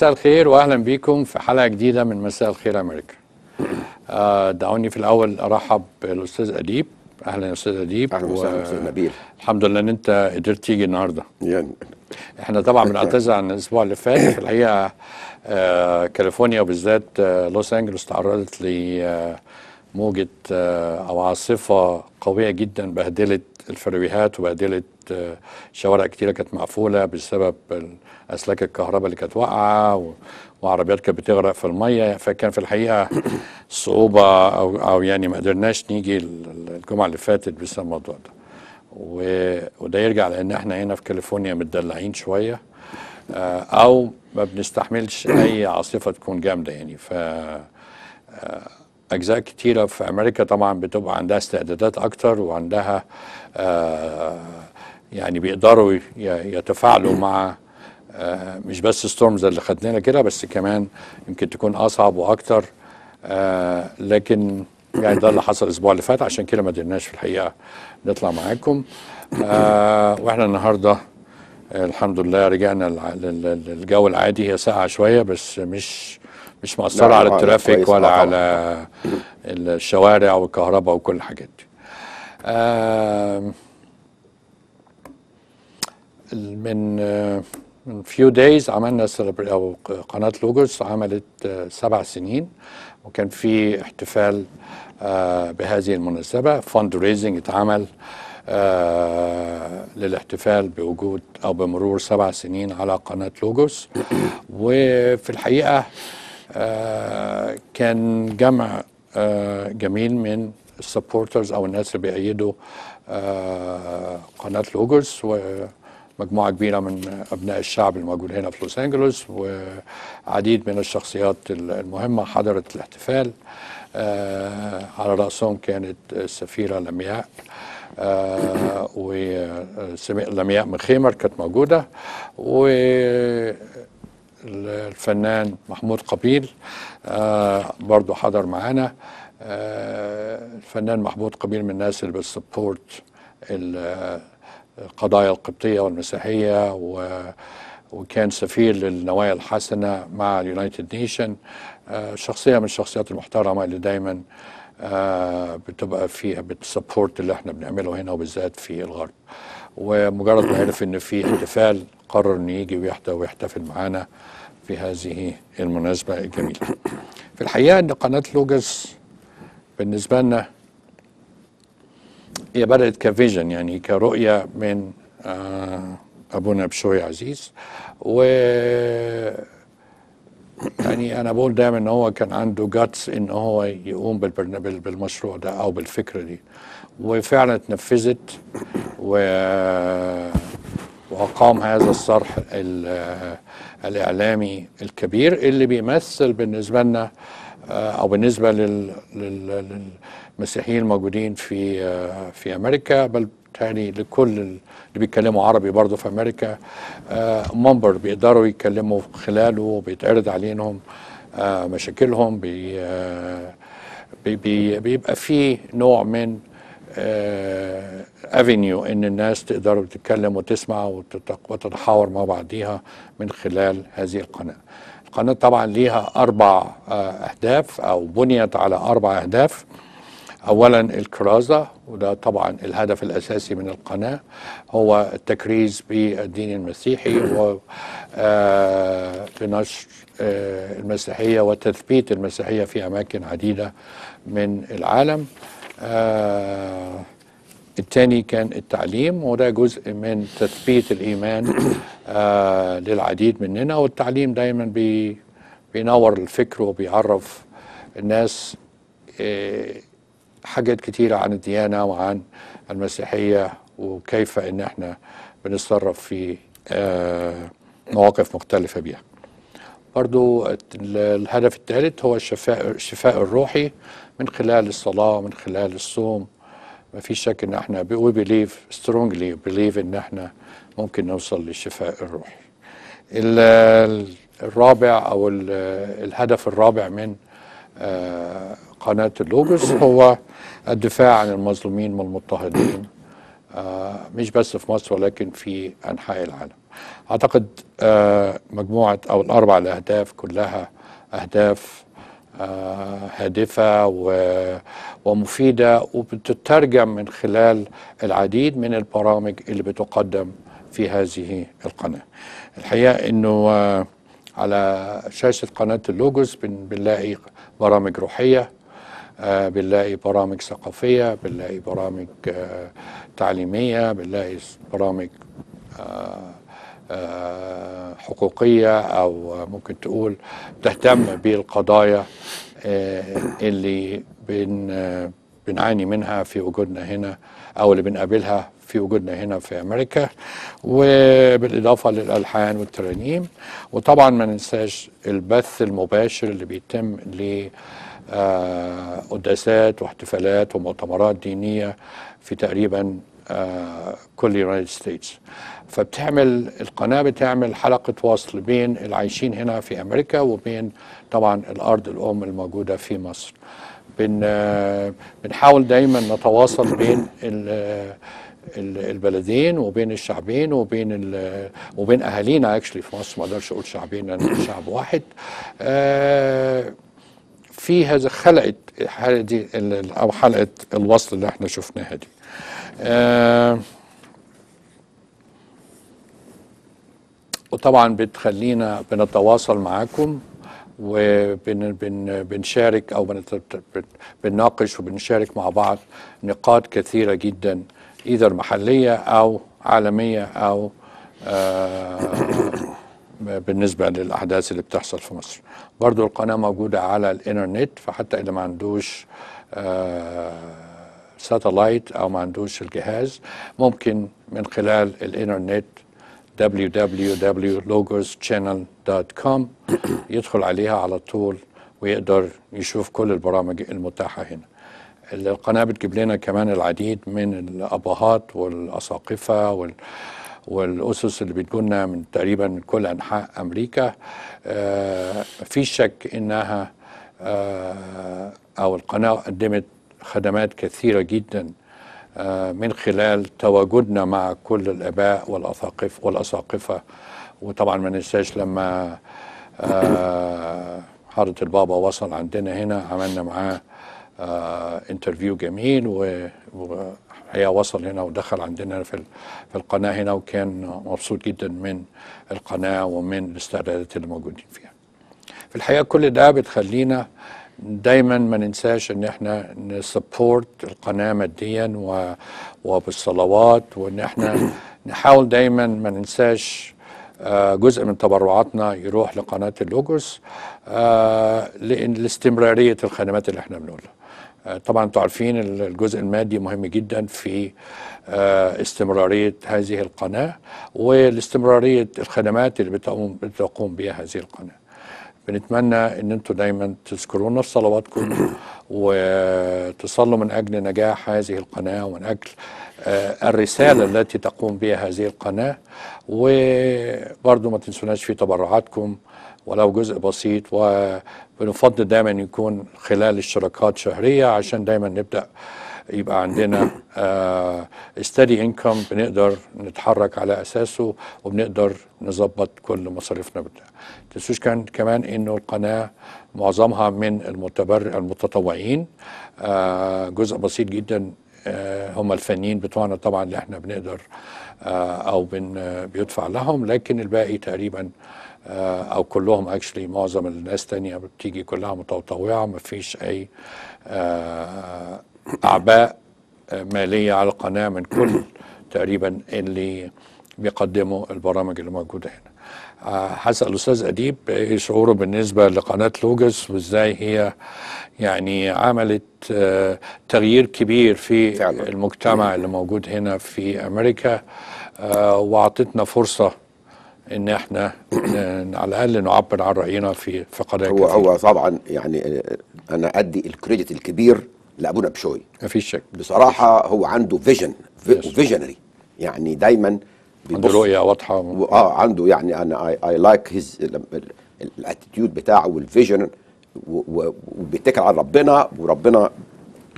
مساء الخير واهلا بيكم في حلقة جديدة من مساء الخير أمريكا. آه، دعوني في الأول أرحب بالأستاذ أديب. أهلا يا أستاذ أديب. أهلا وسهلا أستاذ نبيل. الحمد لله إن أنت قدرت تيجي النهارده. يعني إحنا طبعا بنعتذر عن الأسبوع اللي فات. في الحقيقة آه، كاليفورنيا وبالذات آه، لوس أنجلوس تعرضت لموجه أو عاصفة قوية جدا بهدلت الفريويهات وبهدلت شوارع كتيرة كانت مقفولة بسبب اسلاك الكهرباء اللي كانت واقعة وعربيات كانت بتغرق في المية فكان في الحقيقة صعوبة أو أو يعني ما قدرناش نيجي ال- الجمعة اللي فاتت بسبب الموضوع ده. وده يرجع لأن إحنا هنا في كاليفورنيا متدلعين شوية آه، أو ما بنستحملش أي عاصفة تكون جامدة يعني ف آه، أجزاء كتيرة في أمريكا طبعا بتبقى عندها استعدادات أكتر وعندها آه، يعني بيقدروا يتفاعلوا مع آه، مش بس storms اللي خدنانا كده بس كمان يمكن تكون أصعب وأكتر آه، لكن يعني ده اللي حصل الأسبوع اللي فات عشان كده ما قدرناش في الحقيقة نطلع معاكم آه، وإحنا النهارده الحمد لله رجعنا للجو العادي هي ساقعة شوية بس مش مش مأثرة لا، على الترافيك ولا. على الشوارع والكهرباء وكل الحاجات دي. من آه، من few days عملنا أو قناة لوجوس عملت آه، سبع سنين. وكان في احتفال آه، بهذه المناسبة. fundraising اتعمل آه، للاحتفال بوجود أو بمرور سبع سنين على قناة لوجوس وفي الحقيقة آه، كان جمع آه، جميل من السبورترز أو الناس اللي بيأيدوا قناة لوجوس ومجموعه كبيرة من أبناء الشعب الموجود هنا في لوس أنجلوس وعديد من الشخصيات المهمة حضرت الاحتفال. آه، على رأسهم كانت السفيرة لمياء. آه، ولمياء مخيمر كانت موجودة. و الفنان محمود قبيل آه برضو حضر معانا. الفنان محمود قبيل من الناس اللي بت support القضايا القبطية والمسيحية و وكان سفير للنوايا الحسنة مع ال United Nations. آه شخصية من الشخصيات المحترمة اللي دايما آه بتبقى فيها بت support اللي إحنا بنعمله هنا وبالذات في الغرب. ومجرد ما عرف إن في احتفال قرر انه يجي ويحتفل معانا في هذه المناسبة الجميلة. في الحقيقة إن قناة لوجس بالنسبة لنا هي بدأت كفيجن يعني كرؤية من آه أبونا بشوي عزيز. و يعني أنا بقول دايما إن هو كان عنده جاتس إن هو يقوم بالمشروع ده أو بالفكرة دي. وفعلا اتنفذت و وأقام هذا الصرح ال- الإعلامي الكبير اللي بيمثل بالنسبة لنا آه، لل- لل- للمسيحيين الموجودين في آه، في أمريكا بل تاني لكل اللي بيتكلموا عربي برضه في أمريكا منبر بيقدروا يتكلموا خلاله وبيتعرض عليهم آه، مشاكلهم بي آه، بي بي بيبقى فيه نوع من avenue إن الناس تقدر تتكلم وتسمع وتت- وتتحاور مع بعضيها من خلال هذه القناة. القناة طبعا ليها أربع آه، أهداف أو بنيت على أربع أهداف. اولا الكرازة وده طبعا الهدف الأساسي من القناة هو التكريز بالدين المسيحي و آه، آه، المسيحية وتثبيت المسيحية في أماكن عديدة من العالم. الثاني كان التعليم وده جزء من تثبيت الإيمان آه للعديد مننا. والتعليم دايما بي بينور الفكر وبيعرف الناس آه حاجات كتيرة عن الديانة وعن المسيحية وكيف إن إحنا بنتصرف في آه مواقف مختلفة بيها. برضو ال- الهدف الثالث هو الشفاء الشفاء الروحي من خلال الصلاة ومن خلال الصوم. ما في شك إن إحنا we believe strongly believe إن إحنا ممكن نوصل للشفاء الروحي ال- الرابع أو ال- الهدف الرابع من آه، قناة اللوجوس هو الدفاع عن المظلومين والمضطهدين آه، مش بس في مصر ولكن في أنحاء العالم. أعتقد آه، مجموعة أو الأربع الأهداف كلها أهداف آه، هادفة و- ومفيدة وبتترجم من خلال العديد من البرامج اللي بتقدم في هذه القناة. الحقيقة إنه آه، على شاشة قناة اللوجوس بن- بنلاقي برامج روحية آه، بنلاقي برامج ثقافية بنلاقي برامج آه، تعليمية بنلاقي برامج آه، حقوقية أو ممكن تقول تهتم بالقضايا آه، اللي بن آه، بنعاني منها في وجودنا هنا أو اللي بنقابلها في وجودنا هنا في أمريكا وبالإضافة للألحان والترانيم. وطبعا ما ننساش البث المباشر اللي بيتم ل قداسات واحتفالات ومؤتمرات دينية في تقريبا كل يونايتد ستيتس فبتعمل القناة بتعمل حلقة وصل بين العايشين هنا في أمريكا وبين طبعا الأرض الأم الموجودة في مصر. بن بنحاول دايما نتواصل بين ال- ال- البلدين وبين الشعبين وبين وبين أهالينا اكشلي في مصر. ما أقدرش أقول شعبين لأن شعب واحد. آه، في هذا خلقت الحلقة دي أو حلقة الوصل اللي إحنا شفناها دي. وطبعا بتخلينا بنتواصل معاكم وبنشارك أو بنناقش وبنشارك مع بعض نقاط كثيرة جدا ايذر محلية أو عالمية أو آه، بالنسبة للأحداث اللي بتحصل في مصر. برضو القناة موجودة على الإنترنت فحتى اللي ما عندوش ساتلايت أو ما عندوش الجهاز ممكن من خلال الإنترنت www.logoschannel.com يدخل عليها على طول ويقدر يشوف كل البرامج المتاحة هنا. القناة بتجيب لنا كمان العديد من الأبهات والأساقفة وال والأسس اللي بتجولنا من تقريبا من كل أنحاء أمريكا. آه مفيش شك إنها آه أو القناة قدمت خدمات كثيرة جدا آه، من خلال تواجدنا مع كل الآباء والاساقف والأساقفة وطبعا ما ننساش لما آه، حضرة البابا وصل عندنا هنا عملنا معاه آه، انترفيو جميل و- وهي وصل هنا ودخل عندنا في في القناة هنا وكان مبسوط جدا من القناة ومن الاستعدادات اللي موجودين فيها. في الحقيقة كل ده بتخلينا دايما ما ننساش إن إحنا نسبورت القناة ماديا و- وبالصلوات وإن إحنا نحاول دايما ما ننساش آه، جزء من تبرعاتنا يروح لقناة اللوجوس آه، لاستمرارية الخدمات اللي إحنا بنقولها. آه، طبعا أنتوا عارفين ال- الجزء المادي مهم جدا في استمرارية هذه القناة والاستمرارية الخدمات اللي بتقوم بتقوم بها هذه القناة. بنتمنى إن أنتوا دايما تذكرونا في صلواتكم وتصلوا من أجل نجاح هذه القناة ومن أجل آه، الرسالة التي تقوم بها هذه القناة. وبرضو ما تنسوناش في تبرعاتكم ولو جزء بسيط وبنفضل دايما يكون خلال اشتراكات شهرية عشان دايما نبدأ يبقى عندنا ستدي انكم بنقدر نتحرك على أساسه وبنقدر نظبط كل مصاريفنا بتاع تنسوش كان كمان إنه القناة معظمها من المتبر المتطوعين. آه، جزء بسيط جدا آه، هم الفنيين بتوعنا طبعا اللي إحنا بنقدر آه، أو بن بيدفع لهم لكن الباقي تقريبا أو كلهم اكشلي معظم الناس تانية بتيجي كلها متطوعة ما فيش أي أعباء مالية على القناة من كل تقريبا اللي بيقدموا البرامج اللي موجودة هنا. آه، هسأل الأستاذ أديب إيه شعوره بالنسبة لقناة لوجس وإزاي هي يعني عملت آه، تغيير كبير في فعلا. المجتمع اللي موجود هنا في أمريكا. آه، وأعطتنا فرصة إن إحنا ن- على الأقل نعبر عن رأينا في في قضايا هو كثيرة. هو طبعا يعني آه، أنا أدي ال credit الكبير لأبونا بشوي. مفيش شك. بصراحة هو عنده vision. visionary يعني دايما عنده بيبص. رؤية واضحة. و- آه عنده يعني أنا I like his ال attitude بتاعه وال vision وبيتكل على ربنا وربنا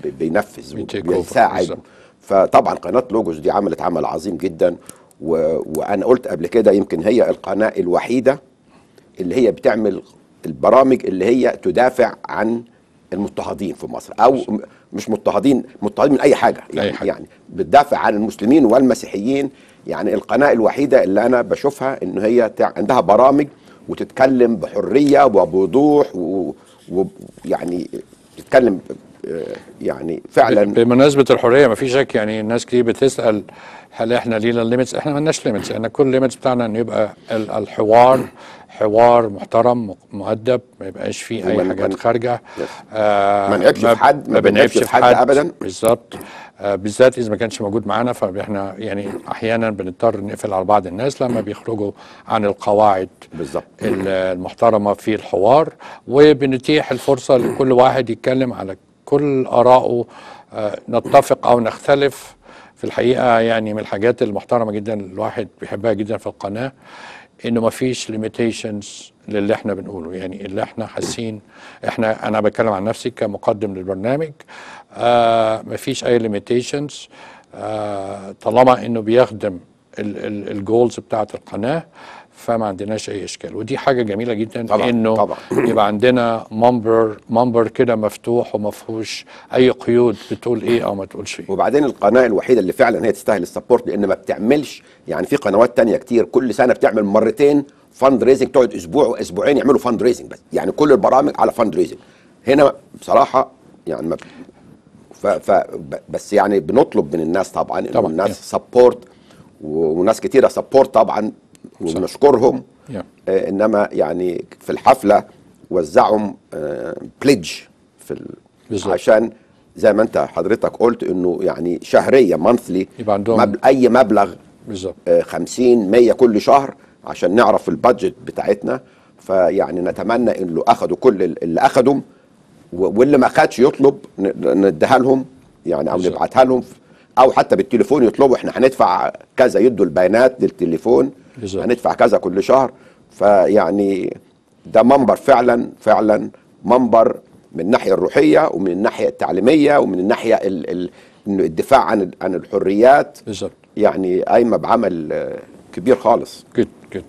بي- بينفذ وبيساعد. فطبعا قناة لوجوس دي عملت عمل عظيم جدا و... وأنا قلت قبل كده يمكن هي القناة الوحيدة اللي هي بتعمل البرامج اللي هي تدافع عن المضطهدين في مصر أو مش مضطهدين مضطهدين من أي حاجة يعني, أي حاجة. يعني بتدافع عن المسلمين والمسيحيين يعني القناة الوحيدة اللي أنا بشوفها إن هي تع- عندها برامج وتتكلم بحرية وبوضوح ويعني تتكلم آه، يعني فعلا بمناسبة الحرية ما في شك يعني الناس كتير بتسأل هل إحنا لينا limits إحنا ما لناش limits إحنا كل limits بتاعنا إن يبقى ال- الحوار حوار محترم مؤدب ما يبقاش فيه أي حاجات خارجة. آه ما نعيبش في حد، ما بنعيبش في حد. أبداً. بالظبط. آه بالذات إذا ما كانش موجود معانا فإحنا يعني أحيانا بنضطر نقفل على بعض الناس لما بيخرجوا عن القواعد بالظبط. ال- المحترمة في الحوار. وبنتيح الفرصة لكل واحد يتكلم على كل آرائه. آه، نتفق أو نختلف. في الحقيقة يعني من الحاجات المحترمة جدا الواحد بيحبها جدا في القناة. إنه ما فيش ليميتيشنز للي إحنا بنقوله. يعني اللي إحنا حاسين إحنا أنا بتكلم عن نفسي كمقدم للبرنامج آه ما فيش أي limitations آه طالما إنه بيخدم ال goals بتاعت القناة فما عندناش أي إشكال. ودي حاجة جميلة جدا طبعاً، إنه طبعاً. يبقى عندنا منبر منبر كده مفتوح وما فيهوش أي قيود بتقول إيه أو ما تقولش إيه. وبعدين القناة الوحيدة اللي فعلا هي تستاهل ال support لأن ما بتعملش يعني في قنوات تانية كتير كل سنة بتعمل مرتين fund raising تقعد أسبوع وأسبوعين يعملوا fund raising بس. يعني كل البرامج على fund raising هنا بصراحة يعني ما ف ف بس يعني بنطلب من الناس طبعا طبعاً، الناس support وناس كتيرة support طبعا وبنشكرهم Yeah. آه إنما يعني في الحفلة وزعوا pledge في ال... بالظبط. عشان زي ما انت حضرتك قلت إنه يعني شهريا monthly مبل... أي مبلغ بالظبط. آه، 50 100 كل شهر عشان نعرف البادجت بتاعتنا. فيعني نتمنى إنه اخذوا كل ال- اللي اخذهم واللي ما خدش يطلب نديها لهم يعني أو. نبعتها لهم. أو حتى بالتليفون يطلبوا. إحنا هندفع كذا يدوا البيانات للتليفون. بالظبط. هندفع كذا كل شهر. فيعني ده منبر فعلا فعلا منبر من الناحية الروحية ومن الناحية التعليمية ومن الناحية ال ال إنه الدفاع عن ال- عن الحريات. بالظبط. يعني قايمه بعمل كبير خالص. جد جد.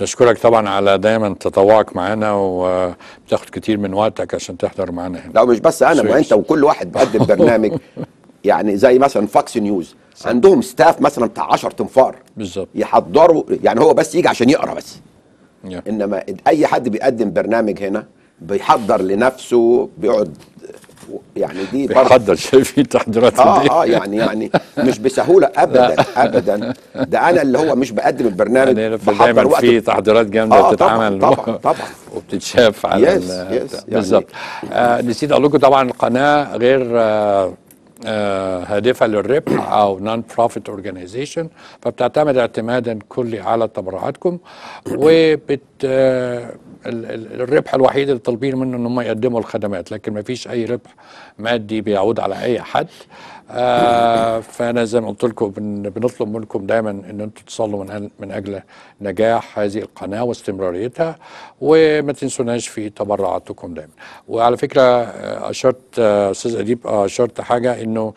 بشكرك طبعا على دايما تطوعك معانا وبتاخد كتير من وقتك عشان تحضر معانا هنا لا مش بس أنا ما. أنت وكل واحد بيقدم برنامج. يعني زي مثلا فاكس نيوز عندهم staff مثلا بتاع 10 تنفار بالظبط. يحضروا يعني هو بس يجي عشان يقرأ بس. Yeah. إنما أي حد بيقدم برنامج هنا بيحضر لنفسه بيقعد يعني دي بيحضر. شايفين تحضيرات آه دي؟ آه يعني يعني مش بسهولة ابدا ابدا. ده أنا اللي هو مش بقدم البرنامج يعني في بحضر دايما وقت في تحضيرات جامدة آه، بتتعمل. طبعاً، طبعاً، طبعاً. وبتتشاف على Yes, ال- yes، يعني- بالظبط آه نسيت أقول لكم طبعا القناة غير آه هادفه للربح أو non profit organization فبتعتمد اعتمادا كلي على تبرعاتكم. وبت آه الربح الوحيد اللي طالبين منه إن هم يقدموا الخدمات لكن ما فيش أي ربح مادي بيعود على أي حد. آه فأنا زي ما قلت لكم بن بنطلب منكم دايما إن أنتم تصلوا من من أجل نجاح هذه القناة واستمراريتها وما تنسوناش في تبرعاتكم دايما. وعلى فكرة آه، أشرت آه، أستاذ أديب آه، أشرت حاجة إنه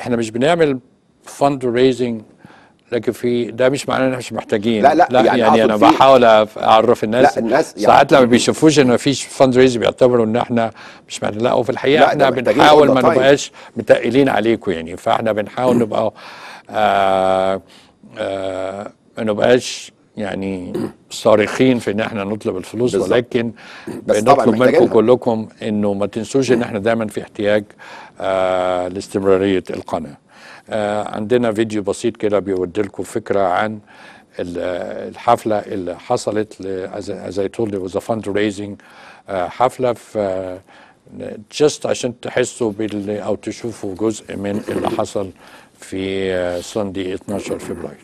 إحنا مش بنعمل فند ريزنج لكن في ده مش معناه إن إحنا مش محتاجين لا، لا، لا يعني يعني, أنا بحاول أعرف الناس لا، الناس يعني- ساعات لما بيشوفوش إن مفيش فند ريز بيعتبروا إن إحنا مش محتاجين لا وفي الحقيقة إحنا بنحاول ما time. نبقاش متقلين عليكم يعني فإحنا بنحاول نبقى آه آه ما نبقاش يعني صارخين في إن إحنا نطلب الفلوس بالظبط. ولكن بنطلب منكم. كلكم إنه ما تنسوش إن إحنا دايما في احتياج آه لاستمرارية القناة. آه عندنا فيديو بسيط كده بيودي لكم فكرة عن ال- الحفلة اللي حصلت I told you was a fundraising آه حفلة جست عشان تحسوا بال أو تشوفوا جزء من اللي حصل في ساندي 12 فبراير.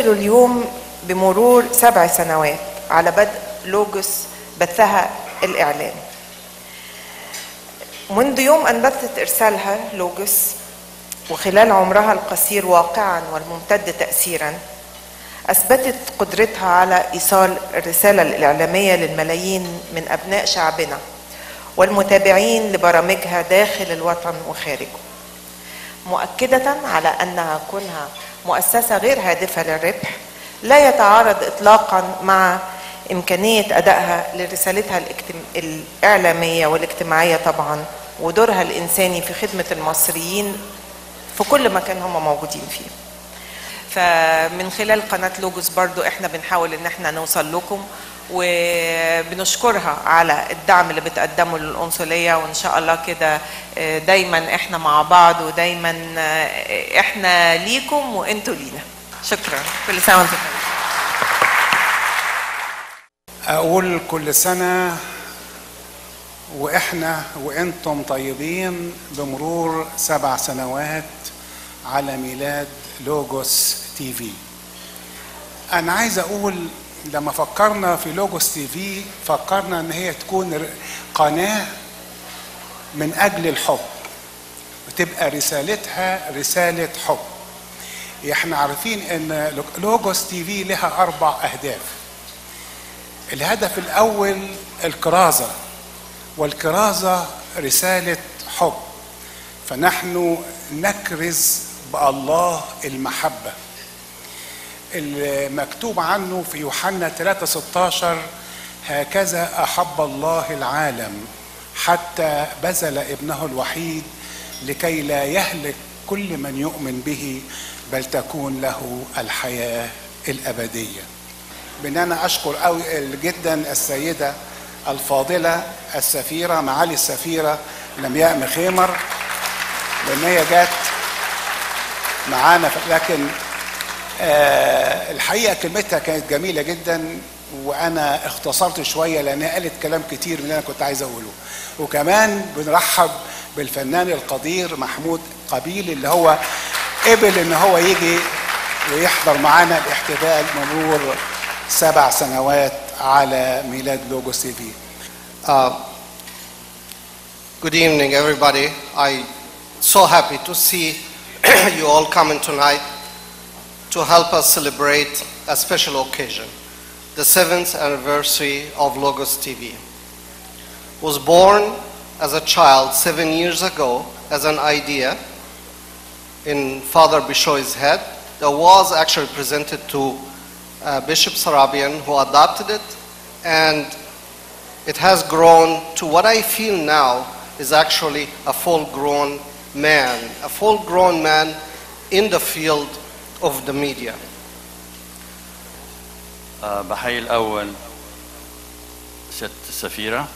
نحتفل اليوم بمرور سبع سنوات على بدء لوجوس بثها الإعلام. منذ يوم أن بثت إرسالها لوجوس وخلال عمرها القصير واقعا والممتد تأثيرا أثبتت قدرتها على إيصال الرسالة الإعلامية للملايين من أبناء شعبنا والمتابعين لبرامجها داخل الوطن وخارجه. مؤكدة على أنها كونها مؤسسة غير هادفة للربح لا يتعارض إطلاقا مع إمكانية أدائها لرسالتها الإعلامية والاجتماعية طبعا ودورها الإنساني في خدمة المصريين في كل مكان هم موجودين فيه. فمن خلال قناة لوجوس برضو إحنا بنحاول إن إحنا نوصل لكم وبنشكرها على الدعم اللي بتقدمه للقنصلية وإن شاء الله كده آه، دايما إحنا مع بعض ودايما آه، إحنا ليكم وإنتوا لينا. شكرا. كل سنة طيبين. أقول كل سنة وإحنا وإنتم طيبين بمرور سبع سنوات على ميلاد لوجوس تي في. أنا عايز أقول لما فكرنا في لوجوس تي في فكرنا إن هي تكون قناة من أجل الحب. وتبقى رسالتها رسالة حب. إحنا عارفين إن لوجوس تي في لها أربع أهداف. الهدف الأول الكرازة. والكرازة رسالة حب. فنحن نكرز بالله المحبة. المكتوب عنه في يوحنا 3 16 هكذا أحب الله العالم حتى بذل ابنه الوحيد لكي لا يهلك كل من يؤمن به بل تكون له الحياة الأبدية. بأن أنا أشكر قوي جدا السيدة الفاضلة السفيرة معالي السفيرة لمياء مخيمر لأن هي جت معانا لكن الحقيقة كلمتها كانت جميلة جدا وأنا اختصرت شوية لأن هي قالت كلام كتير من اللي أنا كنت عايز أقوله. وكمان بنرحب بالفنان القدير محمود قبيل اللي هو قبل إن هو يجي ويحضر معانا الاحتفال مرور سبع سنوات على ميلاد لوجوس تي في. Uh, good evening, everybody. I so happy to see you all coming tonight. To help us celebrate a special occasion, the seventh anniversary of Logos TV. Was born as a child seven years ago as an idea in Father Bishoy's head that was actually presented to uh, Bishop Sarabian, who adopted it, and it has grown to what I feel now is actually a full grown man, a full grown man in the field of the media. آه، بحيي الأول ست السفيرة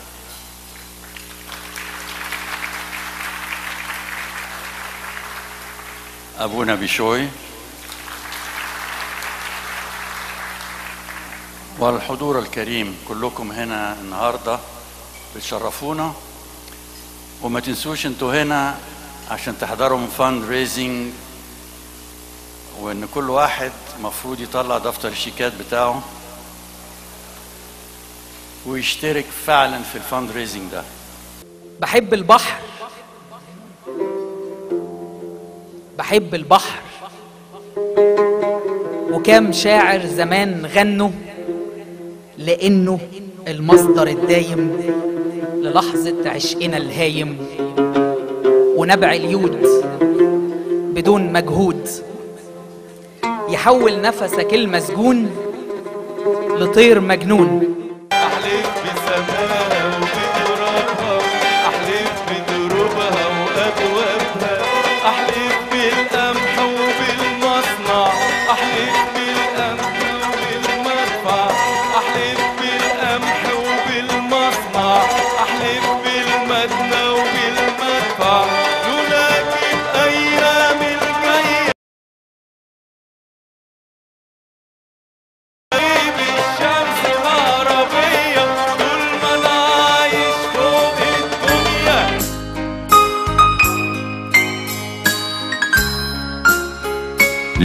أبونا بشوي والحضور الكريم كلكم هنا النهاردة بتشرفونا. وما تنسوش أنتوا هنا عشان تحضروا fund raising وإن كل واحد مفروض يطلع دفتر الشيكات بتاعه ويشترك فعلا في ال fund raising ده. بحب البحر. بحب البحر. وكام شاعر زمان غنوا لأنه المصدر الدايم للحظة عشقنا الهايم ونبع اليود بدون مجهود. يحول نفسك المسجون لطير مجنون.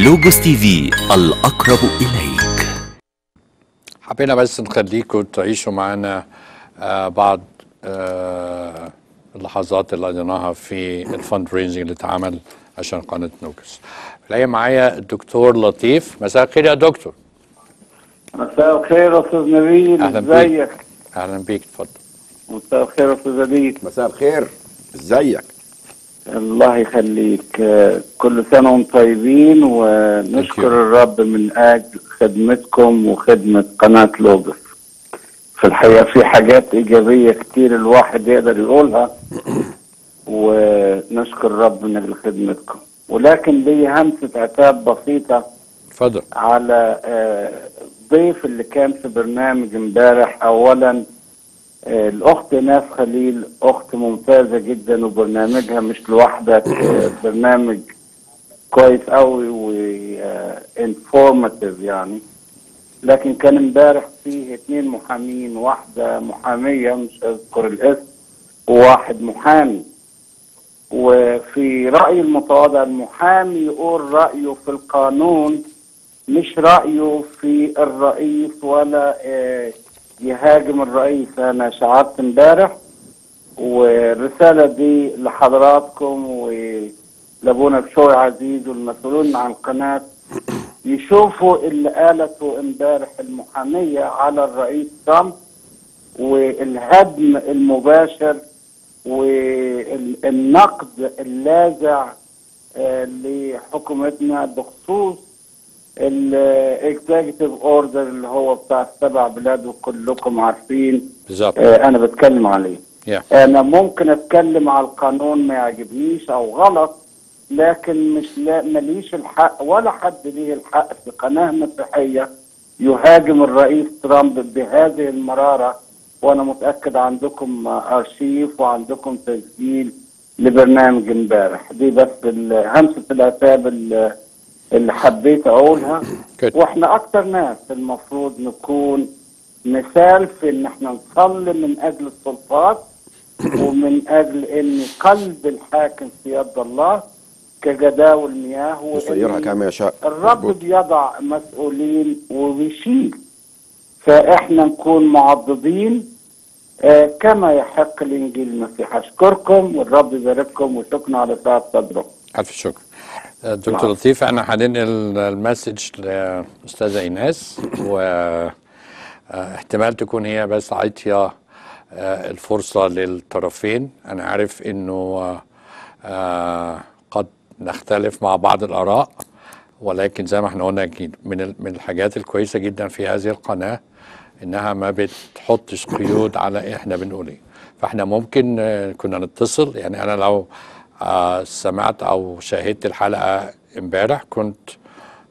لوجوس تي في الأقرب إليك. حبينا بس نخليكم تعيشوا معنا آه بعض آه اللحظات اللي قضيناها في ال fund raising اللي اتعمل عشان قناة لوجوس. الحقيقة معايا الدكتور لطيف. مساء الخير يا دكتور. مساء الخير أستاذ نبيل. أهلا بيك. إزيك؟ أهلا بيك اتفضل مساء الخير أستاذ نبيل. مساء الخير. إزيك؟ الله يخليك. كل سنة وأنتم طيبين ونشكر الرب من أجل خدمتكم وخدمة قناة لوجس. في الحقيقة في حاجات إيجابية كتير الواحد يقدر يقولها. ونشكر الرب من أجل خدمتكم. ولكن لي همسة عتاب بسيطة اتفضل. على آه، ضيف اللي كان في برنامج امبارح. اولا آه، الأخت ناس خليل أخت ممتازة جدا وبرنامجها مش لوحدك آه، برنامج كويس قوي وانفورماتيف يعني. لكن كان امبارح فيه اتنين محامين واحدة محامية مش أذكر الاسم وواحد محامي. وفي رأي المتواضع المحامي يقول رأيه في القانون مش رأيه في الرئيس ولا آه، يهاجم الرئيس أنا شعرت امبارح والرسالة دي لحضراتكم ولأبونا بشوي عزيز والمسؤولين عن القناة يشوفوا اللي قالته امبارح المحامية على الرئيس ترامب والهدم المباشر والنقد اللاذع آه، لحكومتنا بخصوص ال executive order اللي هو بتاع السبع بلاد وكلكم عارفين. بالظبط. آه، أنا بتكلم عليه. يا أنا ممكن أتكلم على القانون ما يعجبنيش أو غلط لكن مش لا ماليش الحق ولا حد ليه الحق في قناة مسيحية يهاجم الرئيس ترامب بهذه المرارة. وأنا متأكد عندكم أرشيف وعندكم تسجيل لبرنامج امبارح. دي بس همسة العتاب اللي اللي حبيت أقولها. وإحنا أكتر ناس المفروض نكون مثال في إن إحنا نصلي من أجل السلطات ومن أجل إن قلب الحاكم في يد الله كجداول مياه وإن يصيرها كما يشاء الرب. بيضع مسؤولين وبيشيل. فإحنا نكون معضدين آه، كما يحق الإنجيل المسيح. أشكركم والرب يبارككم وشكرا على ساعة صدركم ألف شكر. دكتور لطيف أنا هننقل المسج لأستاذة إيناس واحتمال تكون هي بس عاطيه آه، الفرصة للطرفين. أنا عارف إنه آه، آه، قد نختلف مع بعض الآراء ولكن زي ما إحنا قلنا من من الحاجات الكويسة جدا في هذه القناة إنها ما بتحطش قيود على إحنا بنقول إيه. فإحنا ممكن آه، كنا نتصل يعني أنا لو آه، سمعت أو شاهدت الحلقة امبارح. كنت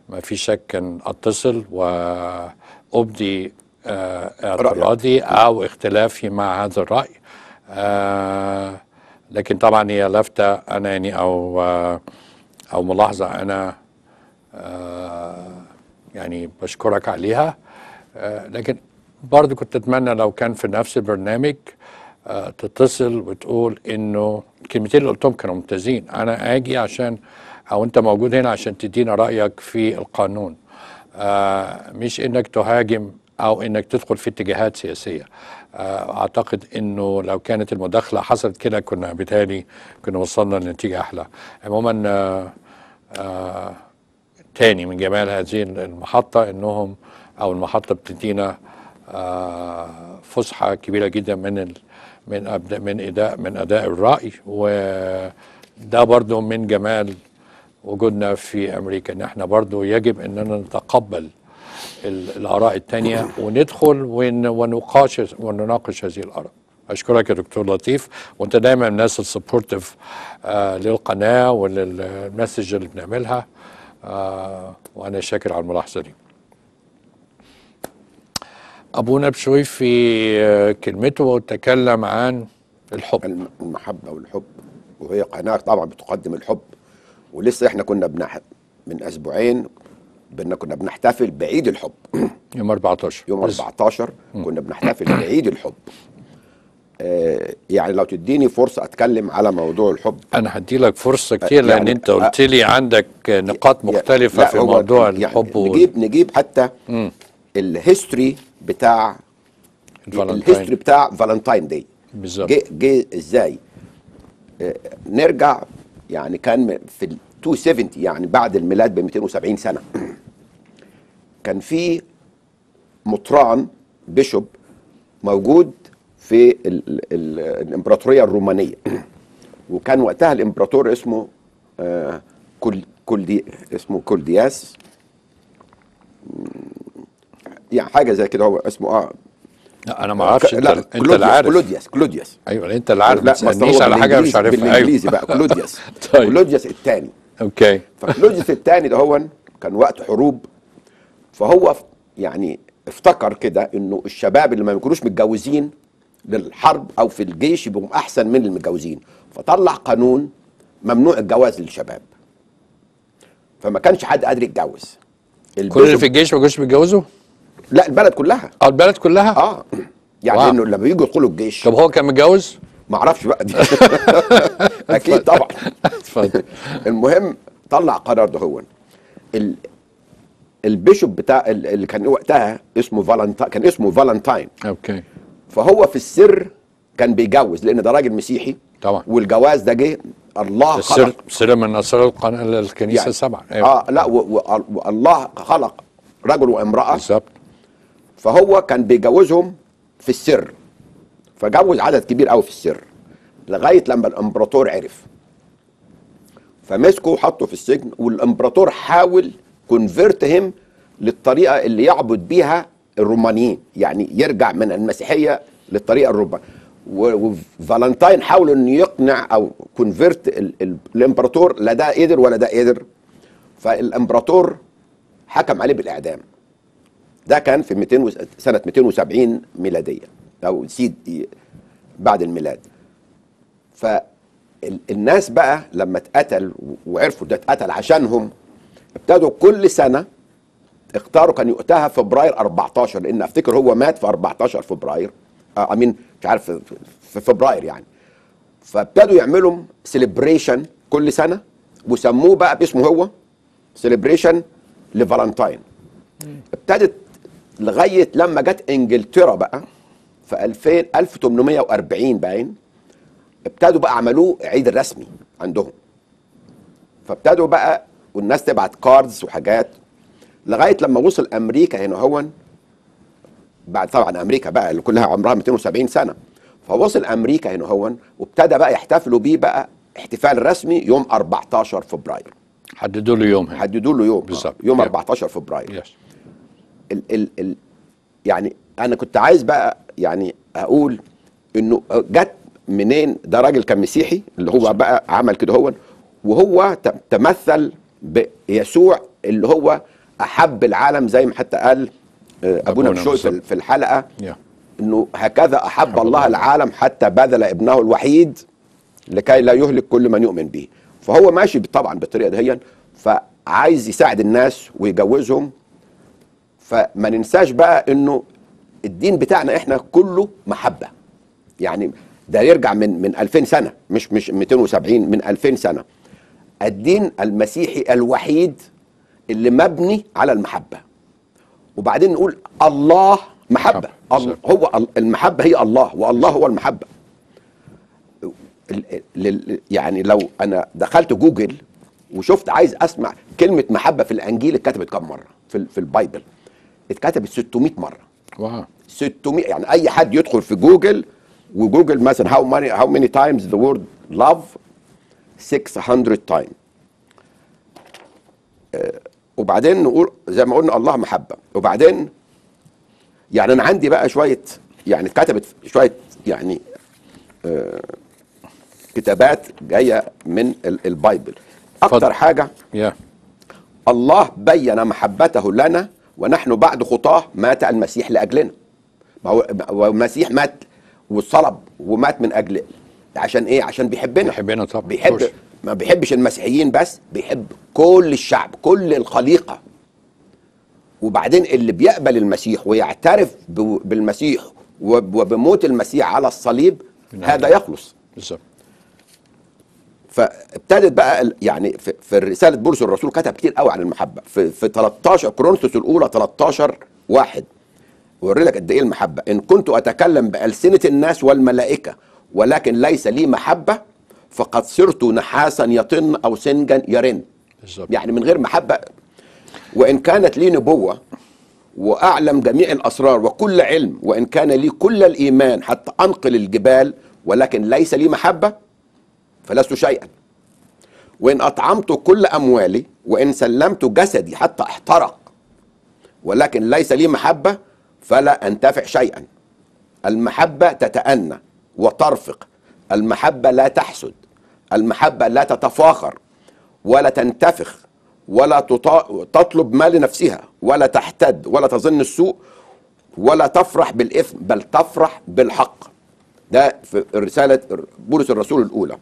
ما في شك ان أتصل وأبدي آه، اعتراضي أو اختلافي مع هذا الرأي. آه، لكن طبعا هي لفته أنا يعني أو آه، أو ملاحظة أنا آه، يعني بشكرك عليها. آه، لكن برضه كنت أتمنى لو كان في نفس البرنامج آه، تتصل وتقول إنه الكلمتين اللي قلتهم كانوا ممتازين. أنا آجي عشان أو أنت موجود هنا عشان تدينا رأيك في القانون. آه، مش إنك تهاجم أو إنك تدخل في اتجاهات سياسية. آه، أعتقد إنه لو كانت المداخلة حصلت كده كنا بالتالي كنا وصلنا لنتيجة أحلى. عموما آه، آه، تاني من جمال هذه المحطة إنهم أو المحطة بتدينا آه، فسحة كبيرة جدا من من من اداء من أداء الرأي وده برضو من جمال وجودنا في أمريكا إن إحنا برضو يجب إننا نتقبل ال- الآراء التانية وندخل ون- ونقاش ونناقش هذه الآراء. أشكرك يا دكتور لطيف وأنت دايما من الناس السبورتيف آه للقناة وللمسج اللي بنعملها آه وأنا شاكر على الملاحظة دي. أبونا بشوي في آه، كلمته تكلم عن الحب. المحبة والحب. وهي قناة طبعا بتقدم الحب. ولسه إحنا كنا بنح من أسبوعين بنا كنا بنحتفل بعيد الحب. يوم 14 يوم 14 كنا بنحتفل بعيد الحب. آه، يعني لو تديني فرصة أتكلم على موضوع الحب. أنا هدي لك فرصة كتير لأن يعني- أنت قلت لي عندك نقاط مختلفة في موضوع يعني الحب نجيب نجيب حتى. ال history بتاع. ال history بتاع Valentine Day بالظبط. جه جه إزاي؟ آه، نرجع يعني كان في ال 270 يعني بعد الميلاد ب 270 سنة. كان في مطران bishop موجود في ال ال ال الإمبراطورية الرومانية. وكان وقتها الإمبراطور اسمه آه كل كل اسمه كولدياس. يعني حاجة زي كده هو اسمه آه. لا أنا ما أعرفش. أنت لا أنت اللي كلوديوس عارف. كلوديوس كلوديوس. أيوه أنت اللي عارف ما تسألنيش على حاجة مش عارفها. بالإنجليزي أيوة. بقى كلوديوس. طيب. كلوديوس الثاني okay. فكلوديوس الثاني ده هو كان وقت حروب. فهو يعني افتكر كده إنه الشباب اللي ما بيكونوش متجوزين للحرب أو في الجيش يبقوا أحسن من المتجوزين. فطلع قانون ممنوع الجواز للشباب. فما كانش حد قادر يتجوز. كل اللي في الجيش ما كانوش بيتجوزوا؟ لا البلد كلها. آه البلد كلها؟ آه. يعني واو. إنه لما بييجوا يدخلوا الجيش. طب هو كان متجوز؟ ما أعرفش بقى. دي أكيد طبعا. اتفضل. المهم طلع قرار ده هو. ال ال bishop بتاع ال- اللي كان وقتها اسمه فالنتاين كان اسمه فالنتاين. Okay. فهو في السر كان بيجوز لأن ده راجل مسيحي. طبعا. والجواز ده جه الله السر خلق. سر من اسرار الكنيسة يعني. السبعه آه لا و- و- والله خلق رجل وامرأة. بالظبط. فهو كان بيجوزهم في السر. فجوز عدد كبير قوي في السر لغاية لما الإمبراطور عرف. فمسكه وحطه في السجن والإمبراطور حاول convert him للطريقة اللي يعبد بيها الرومانيين يعني يرجع من المسيحية للطريقة الرومانية. وفالنتاين حاول إنه يقنع أو convert الإمبراطور لا ده قدر ولا ده قدر. فالإمبراطور حكم عليه بالإعدام. ده كان في 200 و- سنة 270 ميلادية أو سيد بعد الميلاد. فالناس بقى لما اتقتل وعرفوا ده اتقتل عشانهم ابتدوا كل سنة اختاروا كان وقتها فبراير 14 لأن أفتكر هو مات في 14 فبراير آه امين مش عارف في- في فبراير يعني. فابتدوا يعملوا سيلبريشن كل سنة وسموه بقى باسمه هو celebration لفالنتاين. ابتدت لغاية لما جت إنجلترا بقى في 2000 1840 باين ابتدوا بقى عملوه عيد الرسمي عندهم. فابتدوا بقى والناس تبعت cards وحاجات. لغاية لما وصل أمريكا هنا هو بعد طبعا أمريكا بقى اللي كلها عمرها 270 سنة. فوصل أمريكا هنا هو وابتدى بقى يحتفلوا بيه بقى احتفال رسمي يوم 14 فبراير. حددوا له يوم حددوا له يوم بالظبط. يوم يلا. 14 فبراير. يس ال ال ال يعني أنا كنت عايز بقى يعني أقول إنه جت منين ده راجل كان مسيحي اللي هو بقى عمل كده هو وهو تمثل بيسوع اللي هو أحب العالم زي ما حتى قال آه، أبونا بشوي في الحلقة إنه هكذا أحب الله العالم حتى بذل ابنه الوحيد لكي لا يهلك كل من يؤمن به. فهو ماشي طبعا بالطريقة دي فعايز يساعد الناس ويجوزهم فما ننساش بقى إنه الدين بتاعنا إحنا كله محبة. يعني ده يرجع من من 2000 سنة مش مش 270 من 2000 سنة. الدين المسيحي الوحيد اللي مبني على المحبة. وبعدين نقول الله محبة. هو ال- المحبة هي الله والله هو المحبة. يعني لو أنا دخلت جوجل وشفت عايز أسمع كلمة محبة في الإنجيل اتكتبت كم مرة؟ في ال Bible. اتكتبت 600 مرة. Wow. 600 يعني أي حد يدخل في جوجل وجوجل مثلا how many how many times the word love 600 time آه، وبعدين نقول زي ما قلنا الله محبة. وبعدين يعني أنا عندي بقى شوية يعني اتكتبت شوية يعني آه، كتابات جاية من ال- البايبل. أكتر اتفضل. حاجة يا الله بين محبته لنا ونحن بعد خطاه مات المسيح لأجلنا. ما هو المسيح مات واتصلب ومات من أجل عشان إيه؟ عشان بيحبنا. بيحبنا طبعا. بيحب. ما بيحبش المسيحيين بس بيحب كل الشعب كل الخليقة. وبعدين اللي بيقبل المسيح ويعترف بالمسيح وب- وبموت المسيح على الصليب. هذا يخلص. بالظبط. فابتدت بقى يعني في, في رساله بولس الرسول كتب كتير قوي عن المحبة. في, في 13 كورنثوس الأولى 13 واحد. وري لك قد إيه المحبة. إن كنت أتكلم بألسنة الناس والملائكة ولكن ليس لي محبة فقد صرت نحاسا يطن أو سنجا يرن. بالظبط. يعني من غير محبة. وإن كانت لي نبوة وأعلم جميع الأسرار وكل علم وإن كان لي كل الإيمان حتى أنقل الجبال ولكن ليس لي محبة فلست شيئا. وإن أطعمت كل أموالي وإن سلمت جسدي حتى احترق ولكن ليس لي محبة فلا أنتفع شيئا. المحبة تتأنى وترفق. المحبة لا تحسد. المحبة لا تتفاخر ولا تنتفخ ولا تطلب ما لنفسها ولا تحتد ولا تظن السوء ولا تفرح بالإثم بل تفرح بالحق. ده في رسالة بولس الرسول الأولى.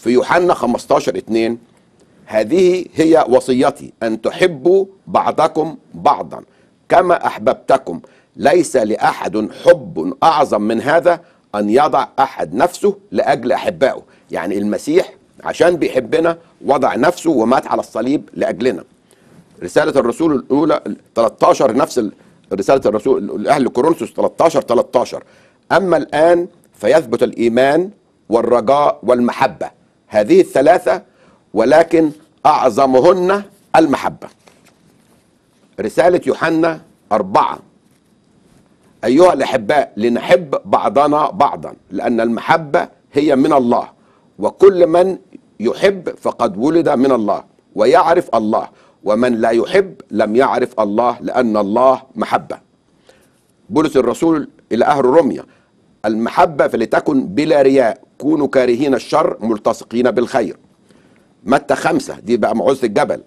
في يوحنا 15 2 هذه هي وصيتي أن تحبوا بعضكم بعضا كما أحببتكم. ليس لأحد حب أعظم من هذا أن يضع أحد نفسه لأجل أحبائه. يعني المسيح عشان بيحبنا وضع نفسه ومات على الصليب لأجلنا. رسالة الرسول الأولى 13 نفس ال- رسالة الرسول لأهل كورنثوس 13 13 أما الآن فيثبت الإيمان والرجاء والمحبة. هذه الثلاثة ولكن أعظمهن المحبة. رسالة يوحنا أربعة. أيها الأحباء لنحب بعضنا بعضا لأن المحبة هي من الله وكل من يحب فقد ولد من الله ويعرف الله ومن لا يحب لم يعرف الله لأن الله محبة. بولس الرسول إلى أهل روميا المحبة فلتكن بلا رياء. كونوا كارهين الشر ملتصقين بالخير. متى خمسة؟ دي بقى موعظة الجبل.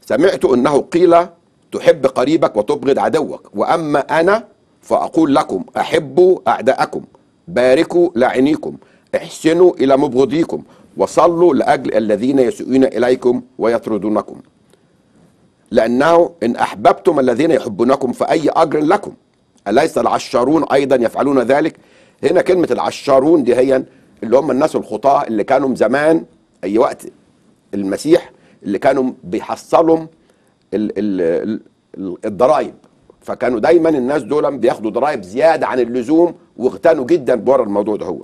سمعت أنه قيل تحب قريبك وتبغض عدوك. وأما أنا فأقول لكم أحبوا أعداءكم. باركوا لاعنيكم احسنوا إلى مبغضيكم. وصلوا لأجل الذين يسيئون إليكم ويطردونكم. لأنه إن أحببتم الذين يحبونكم فأي أجر لكم؟ أليس العشارون أيضا يفعلون ذلك؟ هنا كلمة العشارون دي هي اللي هم الناس الخطاة اللي كانوا زمان أي وقت المسيح اللي كانوا ال- الضرائب. فكانوا دايما الناس دول بياخدوا ضرائب زيادة عن اللزوم واغتنوا جدا بورا الموضوع ده هو.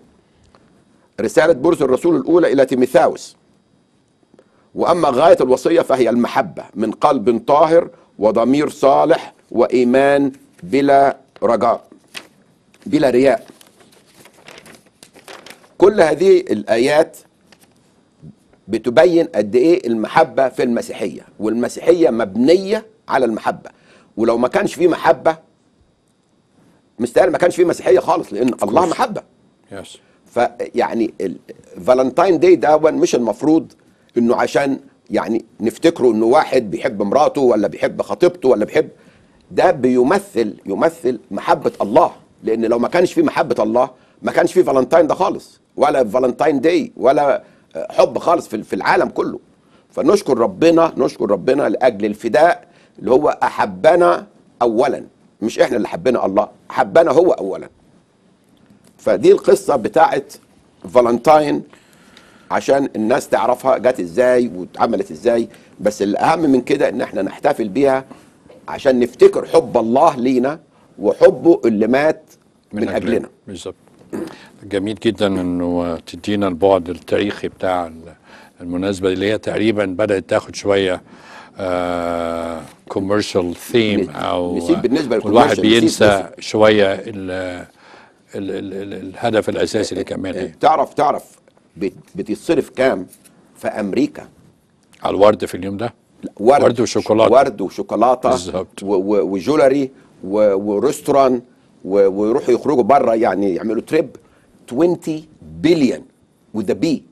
رسالة بولس الرسول الأولى إلى تيميثاوس وأما غاية الوصية فهي المحبة من قلب طاهر وضمير صالح وإيمان بلا رجاء بلا رياء. كل هذه الآيات بتبين قد إيه المحبة في المسيحية والمسيحية مبنية على المحبة. ولو ما كانش في محبة مستاهل ما كانش في مسيحية خالص لأن الله محبة. yes فيعني ال Valentine Day ده مش المفروض إنه عشان يعني نفتكره إنه واحد بيحب مراته ولا بيحب خطيبته ولا بيحب ده بيمثل يمثل محبة الله. لأن لو ما كانش في محبة الله ما كانش في فالنتاين ده خالص ولا Valentine Day ولا حب خالص في العالم كله. فنشكر ربنا نشكر ربنا لأجل الفداء اللي هو أحبنا اولا. مش إحنا اللي حبينا الله حبنا هو اولا. فدي القصة بتاعت فالنتاين عشان الناس تعرفها جت إزاي واتعملت إزاي. بس الأهم من كده إن إحنا نحتفل بيها عشان نفتكر حب الله لينا وحبه اللي مات من, من أجلنا. بالظبط. جميل جدا إنه تدينا البعد التاريخي بتاع ال- المناسبة اللي هي تقريبا بدأت تاخد شوية commercial theme أو لل commercial، نسيب بينسى شوية ال ال ال ال الهدف الأساسي اللي كمان إيه تعرف تعرف بت- بتتصرف كام في أمريكا؟ على الورد في اليوم ده؟ ورد, ورد وشوكولاتة. ورد وشوكولاتة بالظبط. و jewelry و restaurant ويروحوا يخرجوا بره يعني يعملوا trip 20 بليون وذا بي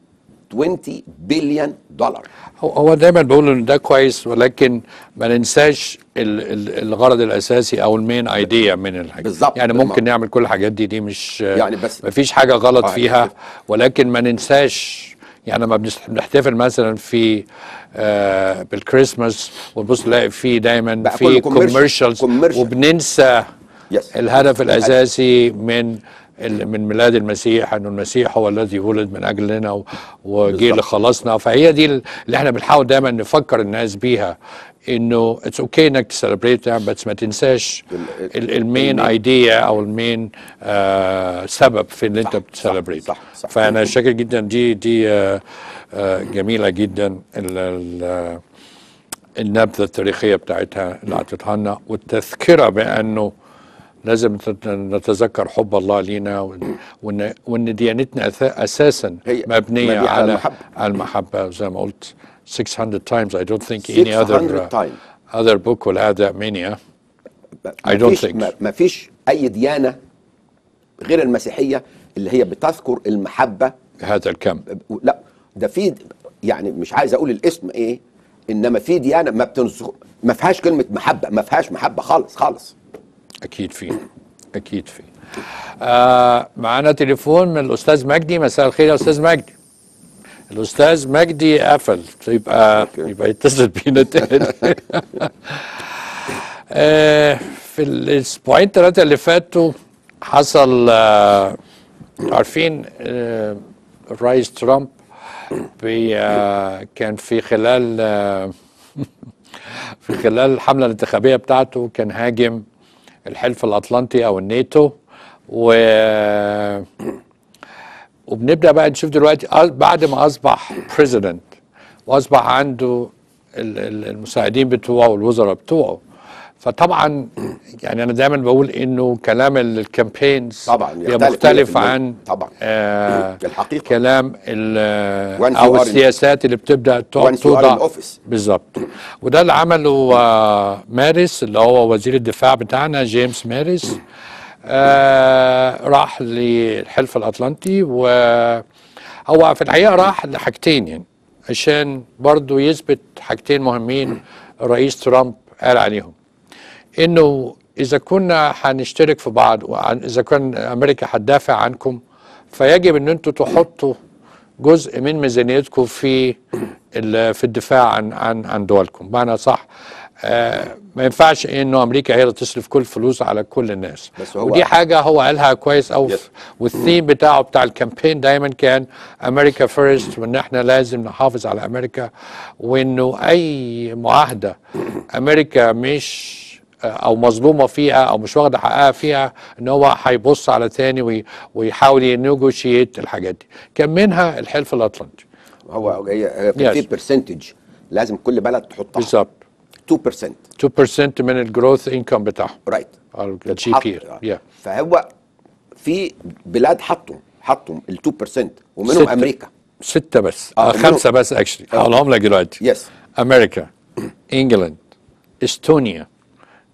20 بليون دولار هو دايما بقول ان ده كويس ولكن ما ننساش ال ال الغرض الأساسي أو ال main idea من الحاجة بالظبط. يعني. ممكن نعمل كل الحاجات دي دي مش يعني بس- ما فيش حاجة غلط آه، فيها ولكن ما ننساش يعني لما بنحتفل مثلا في آه بالكريسماس ونبص نلاقي في دايما في commercials. وبننسى Yes. الهدف الأساسي من من ميلاد المسيح انه المسيح هو الذي ولد من أجلنا و- وجه لخلصنا. فهي دي ال- اللي إحنا بنحاول دايما نفكر الناس بيها إنه it's okay إنك ت celebrate بس ما تنساش ال- ال main idea أو ال main آه سبب في اللي أنت بتسليبريت صح، صح. فأنا شاكر جدا دي دي آه آه جميلة جدا ال- النبذة التاريخية بتاعتها اللي أعطتها لنا والتذكرة بأنه لازم نت- نتذكر حب الله لينا وان وان ديانتنا أساسا مبنية على المحبة. على المحبة زي ما قلت 600 times I don't think any other 600 uh, other book will add that many huh? I don't think. ما- مفيش أي ديانة غير المسيحية اللي هي بتذكر المحبة هذا الكم لا ده في يعني مش عايز أقول الاسم إيه إنما في ديانة ما بتنذكر ما فيهاش كلمة محبة ما فيهاش محبة خالص خالص أكيد في أكيد في آه معانا تليفون من الأستاذ مجدي. مساء الخير يا أستاذ مجدي. الأستاذ مجدي قفل. يبقى يبقى يتصل بينا تاني. آه في الأسبوعين ثلاثة اللي فاتوا حصل آه عارفين آه الرئيس ترامب آه كان في خلال آه في خلال الحملة الانتخابية بتاعته كان هاجم الحلف الأطلنطي أو الناتو. و وبنبدأ بقى نشوف دلوقتي بعد ما أصبح بريزيدنت وأصبح عنده ال- ال- المساعدين بتوعه والوزراء بتوعه. فطبعا يعني أنا دايما بقول إنه كلام ال- الكامبينز طبعا مختلف 100%. عن طبعا آه الحقيقة. كلام in- السياسات اللي in توضع. بالظبط وده اللي عمله آه، مارس اللي هو وزير الدفاع بتاعنا جيمس مارس آه راح للحلف الأطلنطي وهو في الحقيقة راح لحاجتين يعني عشان برضو يثبت حاجتين مهمين الرئيس ترامب قال عليهم إنه إذا كنا هنشترك في بعض وعن إذا كان أمريكا هتدافع عنكم فيجب إن أنتوا تحطوا جزء من ميزانيتكم في في الدفاع عن عن عن دولكم. بمعنى صح آه ما ينفعش إنه أمريكا هي اللي تصرف كل فلوس على كل الناس. بس هو- ودي حاجة هو قالها كويس قوي Yes. والثيم بتاعه بتاع ال campaign دايما كان America first وإن إحنا لازم نحافظ على أمريكا وإنه أي معاهدة أمريكا مش أو مظلومة فيها أو مش واخدة حقها فيها إن هو هيبص على تاني وي- ويحاول ي negotiate الحاجات دي. كان منها الحلف الأطلنطي. هو هي. في percentage لازم كل بلد تحطها. بالظبط. 2% 2% من ال gross income بتاعهم. right الجي بي فهو في بلاد حطوا حطوا ال 2% ومنهم ستة. أمريكا. ستة بس. آه، آه خمسة بس actually هقولهم لك دلوقتي. yes أمريكا England Estonia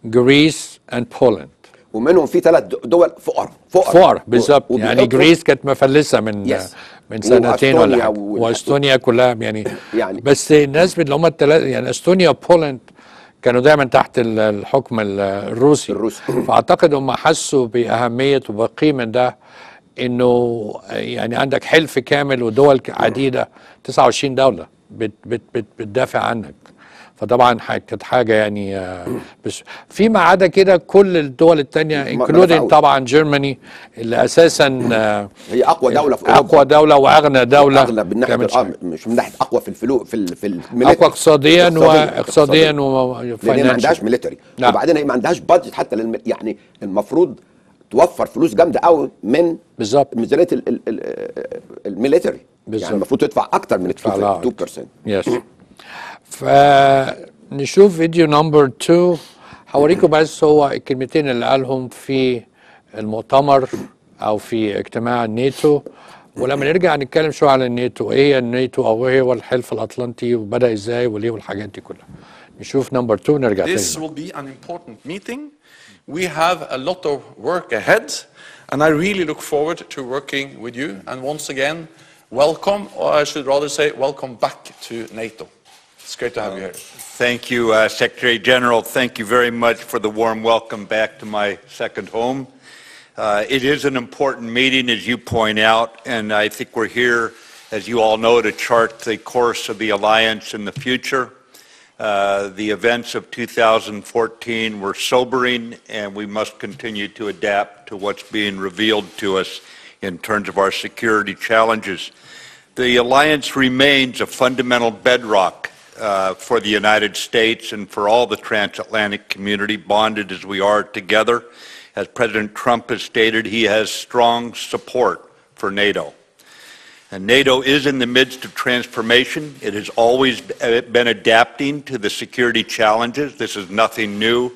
Greece and Poland ومنهم في ثلاث دول فقراء فقراء فقر بالظبط. يعني جريس كانت مفلسة من Yes. من سنتين ولا حاجة. و Estonia كلها يعني. يعني- بس الناس اللي هم الثلاثه يعني Estonia و Poland كانوا دايما تحت ال- الحكم ال- الروسي. الروسي. فأعتقد هم حسوا بأهمية وبقيمة ده إنه يعني عندك حلف كامل ودول عديدة. 29 دولة بت بت بت بتدافع عنك. فطبعا كانت حاجة يعني آه، بس فيما عدا كده كل الدول الثانية نفعوش. طبعا جيرماني اللي أساسا آه، هي أقوى دولة في أوروبا. أقوى دولة وأغنى دولة اغلى من ناحية آه مش من ناحية أقوى في الفلوس في في ال military. أقوى اقتصاديا واقتصاديا لأن ما و financial عندهاش military نعم. وبعدين هي ما عندهاش budget حتى للم... يعني المفروض توفر فلوس جامدة قوي من بالظبط. ميزانية ال- ال- ال- military بالظبط. يعني المفروض تدفع أكتر من تدفع لها 2% yes فنشوف video number 2 هوريكم بس هو الكلمتين اللي قالهم في المؤتمر أو في اجتماع الناتو ولما نرجع نتكلم شوية على الناتو إيه هي الناتو أو إيه هو الحلف الأطلنطي وبدأ إزاي وليه والحاجات دي كلها نشوف نمبر 2 نرجع This تاني will be an important meeting. We have a lot of work ahead, and I really look forward to working with you. And once again, welcome, or I should rather say, welcome back to NATO. It's great to have you here. Thank you, uh, Secretary General. Thank you very much for the warm welcome back to my second home. Uh, it is an important meeting, as you point out, and I think we're here, as you all know, to chart the course of the alliance in the future. Uh, the events of 2014 were sobering, and we must continue to adapt to what's being revealed to us in terms of our security challenges. The alliance remains a fundamental bedrock uh, for the United States and for all the transatlantic community, bonded as we are together. As President Trump has stated, he has strong support for NATO. And NATO is in the midst of transformation. It has always been adapting to the security challenges. This is nothing new.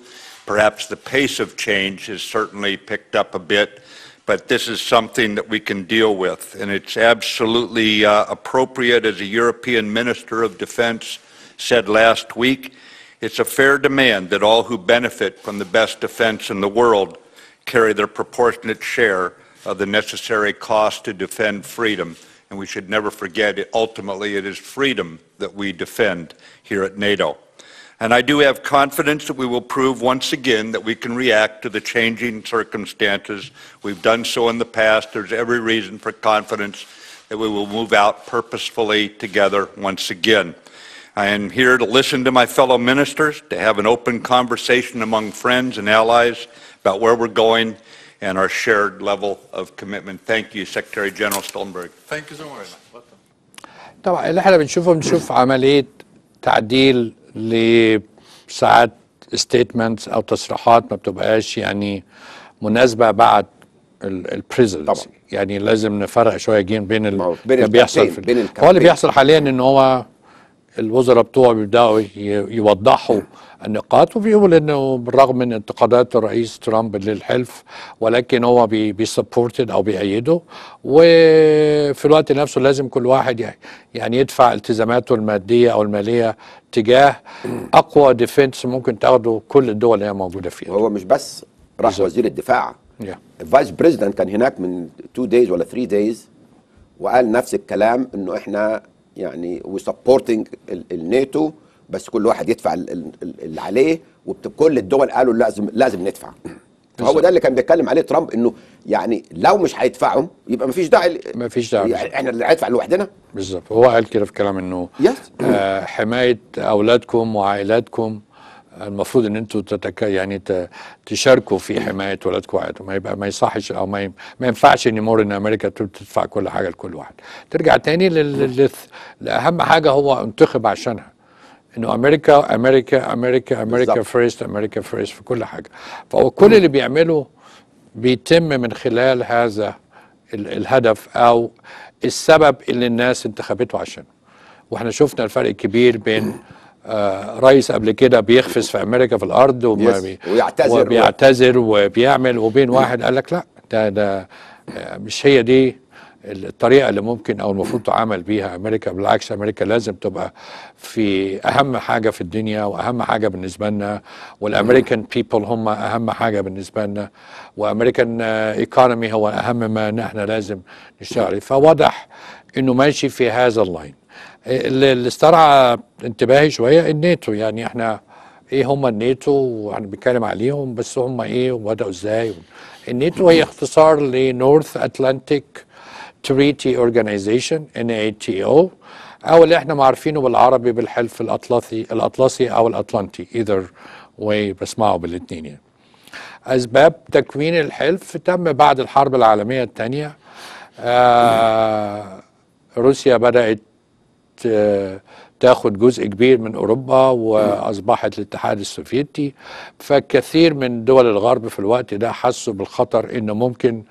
Perhaps the pace of change has certainly picked up a bit, but this is something that we can deal with. And it's absolutely uh, appropriate, as a European Minister of Defense said last week, it's a fair demand that all who benefit from the best defense in the world carry their proportionate share of the necessary cost to defend freedom and we should never forget it. Ultimately, it is freedom that we defend here at NATO. And I do have confidence that we will prove once again that we can react to the changing circumstances. We've done so in the past. There's every reason for confidence that we will move out purposefully together once again. I am here to listen to my fellow ministers, to have an open conversation among friends and allies about where we're going and our shared level of commitment. Thank you, Secretary General Stoltenberg. Thank you so much. طبعا اللي إحنا بنشوفه بنشوف عمليه تعديل لساعات statements أو تصريحات ما بتبقاش يعني مناسبه بعد ال presidency يعني لازم نفرق شوية جين بين ال- بين اللي بيحصل في بين هو اللي. بيحصل حاليا ان هو الوزراء بتوعه بيبدأوا يوضحوا النقاط وبيقول انه بالرغم من انتقادات الرئيس ترامب للحلف ولكن هو بي بي supported أو بيأيده. وفي الوقت نفسه لازم كل واحد يعني- يدفع التزاماته المادية أو المالية تجاه أقوى defense ممكن تاخده كل الدول اللي هي موجودة فيها. وهو مش بس راح وزير الدفاع. Yeah. ال vice president كان هناك من 2 days ولا 3 days وقال نفس الكلام إنه إحنا يعني وسبورتنج الناتو بس كل واحد يدفع ال- ال- ال- اللي عليه وكل الدول قالوا لازم لازم ندفع. هو ده اللي كان بيتكلم عليه ترامب إنه يعني لو مش هيدفعوا يبقى مفيش داعي مفيش داعي. يعني إحنا اللي هندفع لوحدنا. بالظبط. هو قال كده في كلام إنه Yes. آه حماية أولادكم وعائلاتكم المفروض إن أنتوا تتك... يعني ت... تشاركوا في حماية ولادكم وعائلاتكم ما يبقى ما يصحش أو ما, ي... ما ينفعش إن more إن أمريكا تدفع كل حاجة لكل واحد. ترجع تاني لل... لل... لأهم حاجة هو انتخب عشانها. إنه أمريكا أمريكا أمريكا America. first America first في كل حاجة. فهو كل اللي بيعمله بيتم من خلال هذا ال- الهدف أو السبب اللي الناس انتخبته عشانه. وإحنا شفنا الفرق الكبير بين آه رئيس قبل كده بيخفض في أمريكا في الأرض وما. بي ويعتذر. وبيعتذر وبيعمل وبين واحد قال لك لا ده ده آه، مش هي دي الطريقة اللي ممكن أو المفروض تعامل بيها أمريكا بالعكس أمريكا لازم تبقى في أهم حاجة في الدنيا وأهم حاجة بالنسبة لنا وال American people هم أهم حاجة بالنسبة لنا و American economy هو أهم ما نحن لازم نشتغل فواضح إنه ماشي في هذا ال line اللي استرعى انتباهي شوية الناتو يعني إحنا إيه هم الناتو وإحنا بنتكلم عليهم بس هم إيه وبدأوا إزاي. الناتو هي اختصار ل North Atlantic Treaty Organization N A T O أو اللي إحنا عارفينه بالعربي بالحلف الاطلسي الأطلسي أو الأطلنطي either way بسمعه بالاثنين يعني. أسباب تكوين الحلف تم بعد الحرب العالمية الثانية آه روسيا بدأت تاخد جزء كبير من أوروبا وأصبحت الاتحاد السوفيتي. فكثير من دول الغرب في الوقت ده حسوا بالخطر ان ممكن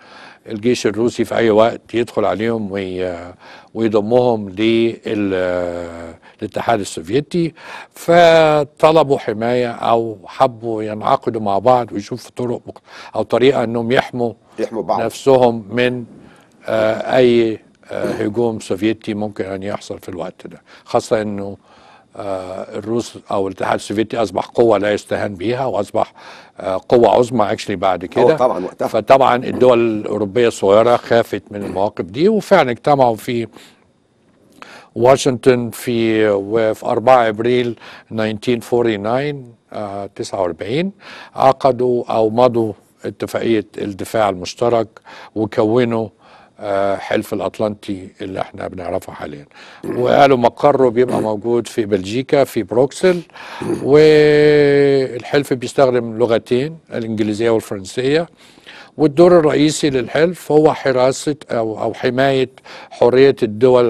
الجيش الروسي في أي وقت يدخل عليهم وي- ويضمهم للاتحاد السوفيتي. فطلبوا حماية أو حبوا ينعقدوا مع بعض ويشوفوا طرق أو طريقة إنهم يحموا يحموا بعض. نفسهم من آه، أي آه، هجوم سوفيتي ممكن أن يحصل في الوقت ده خاصة إنه آه، الروس أو الاتحاد السوفيتي أصبح قوة لا يستهان بها وأصبح آه، قوة عظمى اكشلي بعد كده طبعاً وقتها. فطبعا الدول الأوروبية الصغيرة خافت من المواقف دي وفعلا اجتمعوا في واشنطن في وفي 4 أبريل 1949 آه 49 عقدوا أو مضوا اتفاقية الدفاع المشترك وكونوا آه، حلف الأطلنطي اللي إحنا بنعرفه حاليا. وقالوا مقره بيبقى موجود في بلجيكا في بروكسل. والحلف بيستخدم لغتين الإنجليزية والفرنسية. والدور الرئيسي للحلف هو حراسة أو أو حماية حرية الدول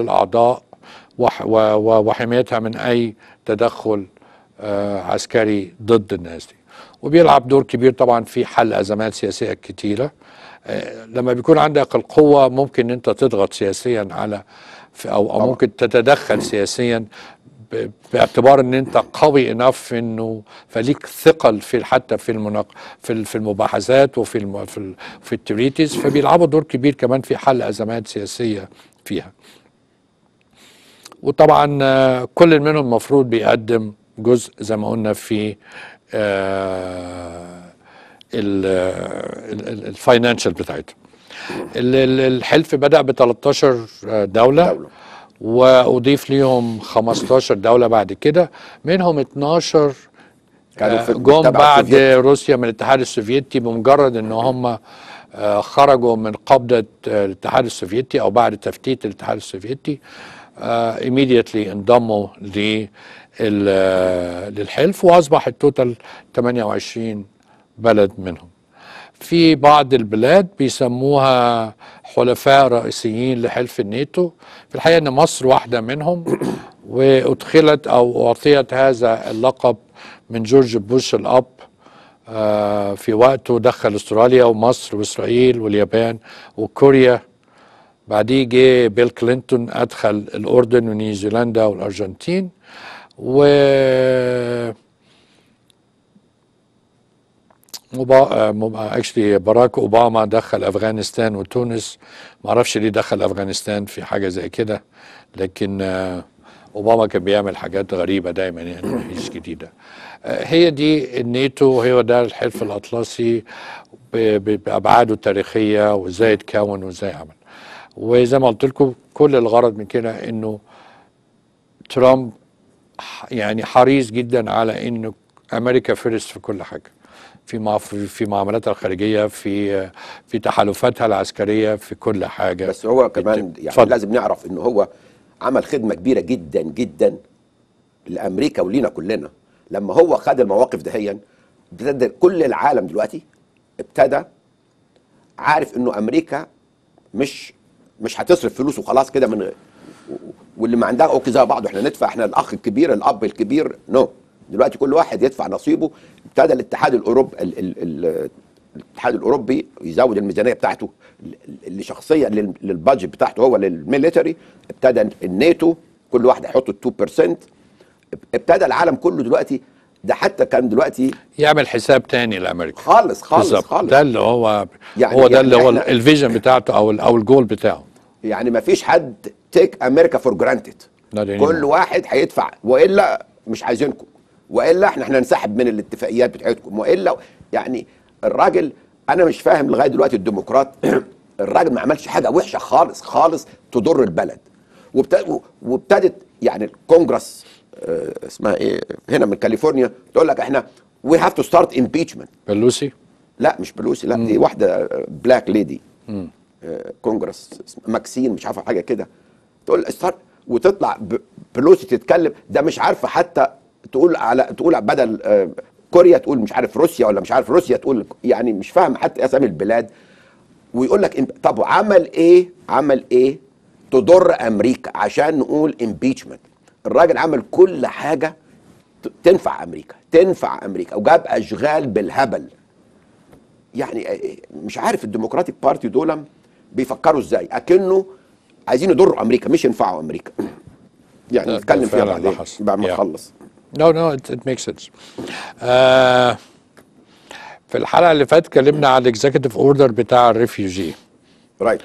و- وحمايتها من أي تدخل آه، عسكري ضد الناس دي. وبيلعب دور كبير طبعا في حل أزمات سياسية كتيرة. آه، لما بيكون عندك القوة ممكن أنت تضغط سياسيا على أو, أو ممكن تتدخل سياسيا باعتبار إن أنت قوي enough إنه فليك ثقل في حتى في المناق في في المباحثات وفي الم في, ال في ال treaties فبيلعبوا دور كبير كمان في حل أزمات سياسية فيها. وطبعا آه، كل منهم المفروض بيقدم جزء زي ما قلنا في ال financial بتاعتهم. ال- ال- الحلف بدأ ب 13 دولة, دولة. وأضيف ليهم 15 دولة بعد كده منهم 12 كانوا في آه، جم بعد. روسيا من الاتحاد السوفيتي بمجرد إن هم آه، خرجوا من قبضة آه، الاتحاد السوفيتي أو بعد تفتيت الاتحاد السوفيتي immediately انضموا لل- للحلف واصبح ال total 28 بلد منهم. في بعض البلاد بيسموها حلفاء رئيسيين لحلف الناتو. في الحقيقة أن مصر واحدة منهم وأدخلت أو أعطيت هذا اللقب من جورج بوش الأب آه، في وقته دخل أستراليا ومصر وإسرائيل واليابان وكوريا. بعديه جه بيل كلينتون أدخل الأردن ونيوزيلندا والأرجنتين. و actually باراك أوباما دخل أفغانستان وتونس. ما أعرفش ليه دخل أفغانستان في حاجة زي كده لكن آه، أوباما كان بيعمل حاجات غريبة دايما يعني مفيش جديدة. آه، هي دي الناتو هو ده الحلف الأطلسي بأبعاده التاريخية وإزاي اتكون وإزاي عمل. وزي ما قلت لكم كل الغرض من كده إنه ترامب يعني حريص جدا على إنه أمريكا فيرست في كل حاجة. في في معاملاتها الخارجية في في تحالفاتها العسكرية في كل حاجة بس هو كمان يعني اتفضل. لازم نعرف ان هو عمل خدمة كبيرة جدا جدا لأمريكا ولينا كلنا لما هو خد المواقف دهيا ابتدى كل العالم دلوقتي ابتدى عارف إنه أمريكا مش مش هتصرف فلوس وخلاص كده من واللي ما عندها okay زي بعض إحنا ندفع إحنا الأخ الكبير الأب الكبير no no. دلوقتي كل واحد يدفع نصيبه. ابتدى الاتحاد الاوروبي ال ال ال الاتحاد الأوروبي يزود الميزانية بتاعته اللي شخصيا لل- لل budget بتاعته هو لل military. ابتدى الناتو كل واحد يحط 2% ابتدى العالم كله دلوقتي ده حتى كان دلوقتي يعمل حساب تاني لأمريكا. خالص خالص بالظبط. خالص. ده اللي هو يعني- هو ده يعني اللي هو ال vision بتاعته أو ال- أو الجول بتاعه. يعني ما فيش حد take أمريكا for granted. كل واحد هيدفع وإلا مش عايزينكم. وإلا إحنا هنسحب من الاتفاقيات بتاعتكم. والا يعني الراجل أنا مش فاهم لغاية دلوقتي الديمقراط. الراجل ما عملش حاجة وحشة خالص خالص تضر البلد. وابت- وابتدت يعني الكونجرس آه، اسمها إيه؟ هنا من كاليفورنيا تقول لك إحنا we have to start impeachment بلوسي؟ لا مش بلوسي لا دي واحدة black lady congress ماكسين مش عارفة حاجة كده. تقول start وتطلع بلوسي تتكلم. ده مش عارفة حتى تقول على تقول بدل آه، كوريا تقول مش عارف روسيا ولا مش عارف روسيا تقول يعني مش فاهم حتى أسامي البلاد. ويقول لك طب عمل إيه؟ عمل إيه؟ تضر أمريكا عشان نقول impeachment الراجل عمل كل حاجة تنفع أمريكا تنفع أمريكا وجاب أشغال بالهبل. يعني آه، مش عارف ال Democratic Party دول بيفكروا إزاي. أكنه عايزين يضروا أمريكا مش ينفعوا أمريكا. يعني نتكلم فيها بعدين. بعد ما Yeah. نخلص No, no, it, it makes sense. آه في الحلقة اللي فاتت اتكلمنا على ال executive order بتاع ال refugee right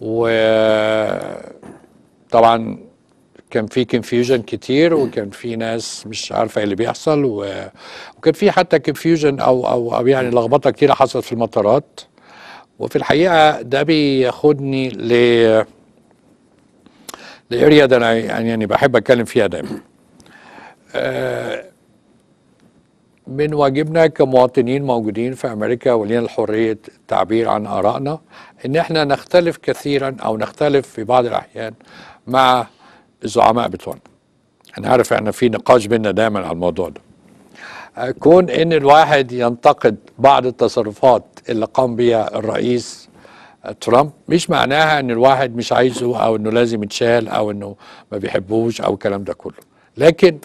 وطبعا كان في confusion كتير وكان في ناس مش عارفة إيه اللي بيحصل و... وكان في حتى confusion أو أو أو يعني لخبطة كتيرة حصلت في المطارات وفي الحقيقة ده بياخدني ل area ده أنا يعني بحب أتكلم فيها دايما. آه، من واجبنا كمواطنين موجودين في أمريكا ولينا حريه التعبير عن آرائنا إن إحنا نختلف كثيرا أو نختلف في بعض الأحيان مع الزعماء بتوعنا. أنا عارف إحنا في نقاش بينا دايما على الموضوع ده. آه، كون إن الواحد ينتقد بعض التصرفات اللي قام بها الرئيس ترامب مش معناها إن الواحد مش عايزه أو إنه لازم يتشال أو إنه ما بيحبوش أو الكلام ده كله. لكن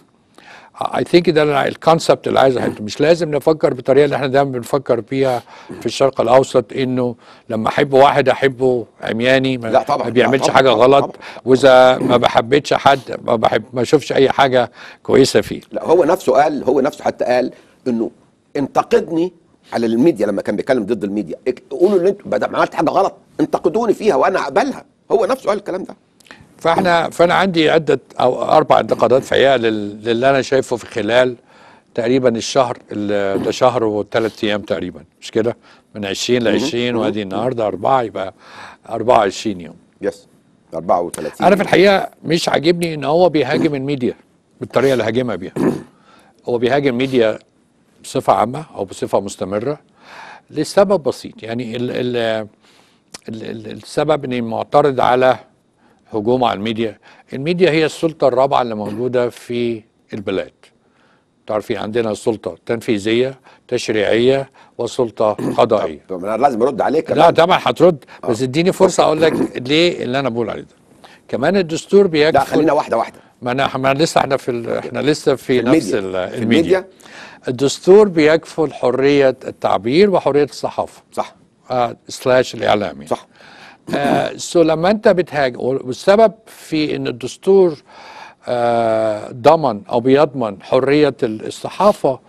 اي ثينك ده الكونسبت اللي عايز احطه مش لازم نفكر بالطريقة اللي إحنا دايما بنفكر بيها في الشرق الأوسط إنه لما أحب واحد أحبه عمياني ما, لا طبعاً، ما بيعملش لا طبعاً، حاجة طبعاً، غلط. وإذا ما بحبتش حد ما بحب ما اشوفش أي حاجة كويسة فيه. لا هو نفسه قال هو نفسه حتى قال إنه انتقدني على الميديا لما كان بيتكلم ضد الميديا. قولوا اللي أنتوا عملت حاجة غلط انتقدوني فيها وأنا أقبلها. هو نفسه قال الكلام ده. فاحنا فانا عندي عدة أو أربع انتقادات في الحقيقة لل- للي أنا شايفه في خلال تقريبا الشهر ال- ده شهر وثلاث أيام تقريبا مش كده؟ من 20 ل 20 وأدي النهارده أربعة يبقى 24 يوم. yes 34 أنا في الحقيقة مش عاجبني إن هو بيهاجم الميديا بالطريقة اللي هاجمها بيها. هو بيهاجم ميديا بصفة عامة أو بصفة مستمرة لسبب بسيط. يعني ال ال ال ال السبب إني معترض على هجوم على الميديا. الميديا هي السلطة الرابعة اللي موجودة في البلاد. تعرفي عندنا سلطة تنفيذية تشريعية وسلطة قضائية. طب أنا لازم أرد عليك لا طبعا هترد بس إديني فرصة أقول لك ليه اللي أنا بقول عليه ده. كمان الدستور بيكفل لا خلينا واحدة واحدة. ما أنا ما لسه إحنا في ال... إحنا لسه في, في نفس الميديا. ال- في الميديا. الدستور بيكفل حرية التعبير وحرية الصحافة. صح. آه slash الاعلام يعني. صح. آه so لما انت بتهاجم والسبب في إن الدستور آه ضمن أو بيضمن حرية ال- الصحافه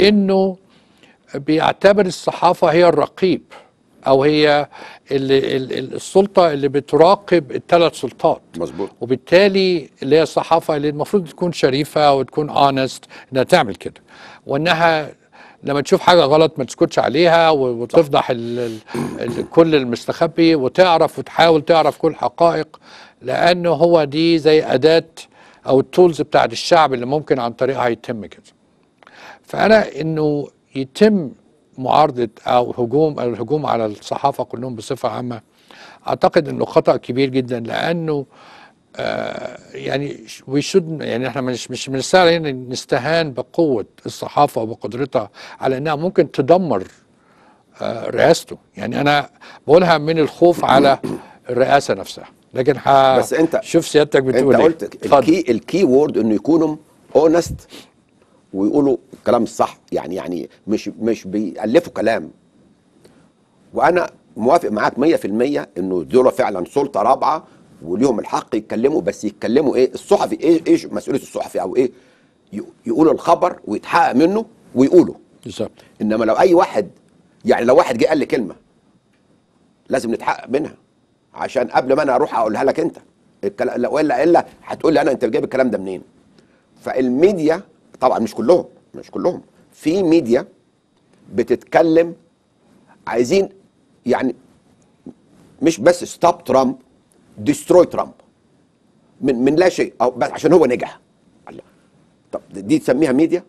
إنه بيعتبر الصحافة هي الرقيب أو هي اللي ال- ال- السلطة اللي بتراقب الثلاث سلطات. مظبوط. وبالتالي اللي هي الصحافة اللي المفروض تكون شريفة وتكون honest إنها تعمل كده. وإنها لما تشوف حاجة غلط ما تسكتش عليها وتفضح ال ال كل المستخبي وتعرف وتحاول تعرف كل الحقائق لأنه هو دي زي أداة أو التولز بتاعت الشعب اللي ممكن عن طريقها يتم كده. فأنا إنه يتم معارضة أو هجوم الهجوم على الصحافة كلهم بصفة عامة أعتقد إنه خطأ كبير جدا لأنه يعني وي شود يعني إحنا مش مش من السهل يعني نستهان بقوة الصحافة وبقدرتها على إنها ممكن تدمر آه رئاسته. يعني أنا بقولها من الخوف على الرئاسة نفسها. لكن ح... بس أنت- شوف سيادتك بتقول أنت إيه. قلت. ال key ال key word إنه يكونوا honest ويقولوا الكلام الصح يعني يعني مش مش بيألفوا كلام. وأنا موافق معاك 100% إنه دول فعلا سلطة رابعة وليهم الحق يتكلموا بس يتكلموا إيه الصحفي إيه إيه مسؤولية الصحفي؟ أو إيه يقولوا الخبر ويتحقق منه ويقولوا. بالظبط. إنما لو أي واحد يعني لو واحد جه قال لي كلمة لازم نتحقق منها. عشان قبل ما أنا أروح أقولها لك أنت. الكلام لا وإلا إلا هتقول لي أنا أنت جايب الكلام ده منين؟ فالميديا طبعا مش كلهم مش كلهم. في ميديا بتتكلم عايزين يعني مش بس stop ترامب destroy ترامب من من لا شيء. أو بس عشان هو نجح. طب دي تسميها ميديا؟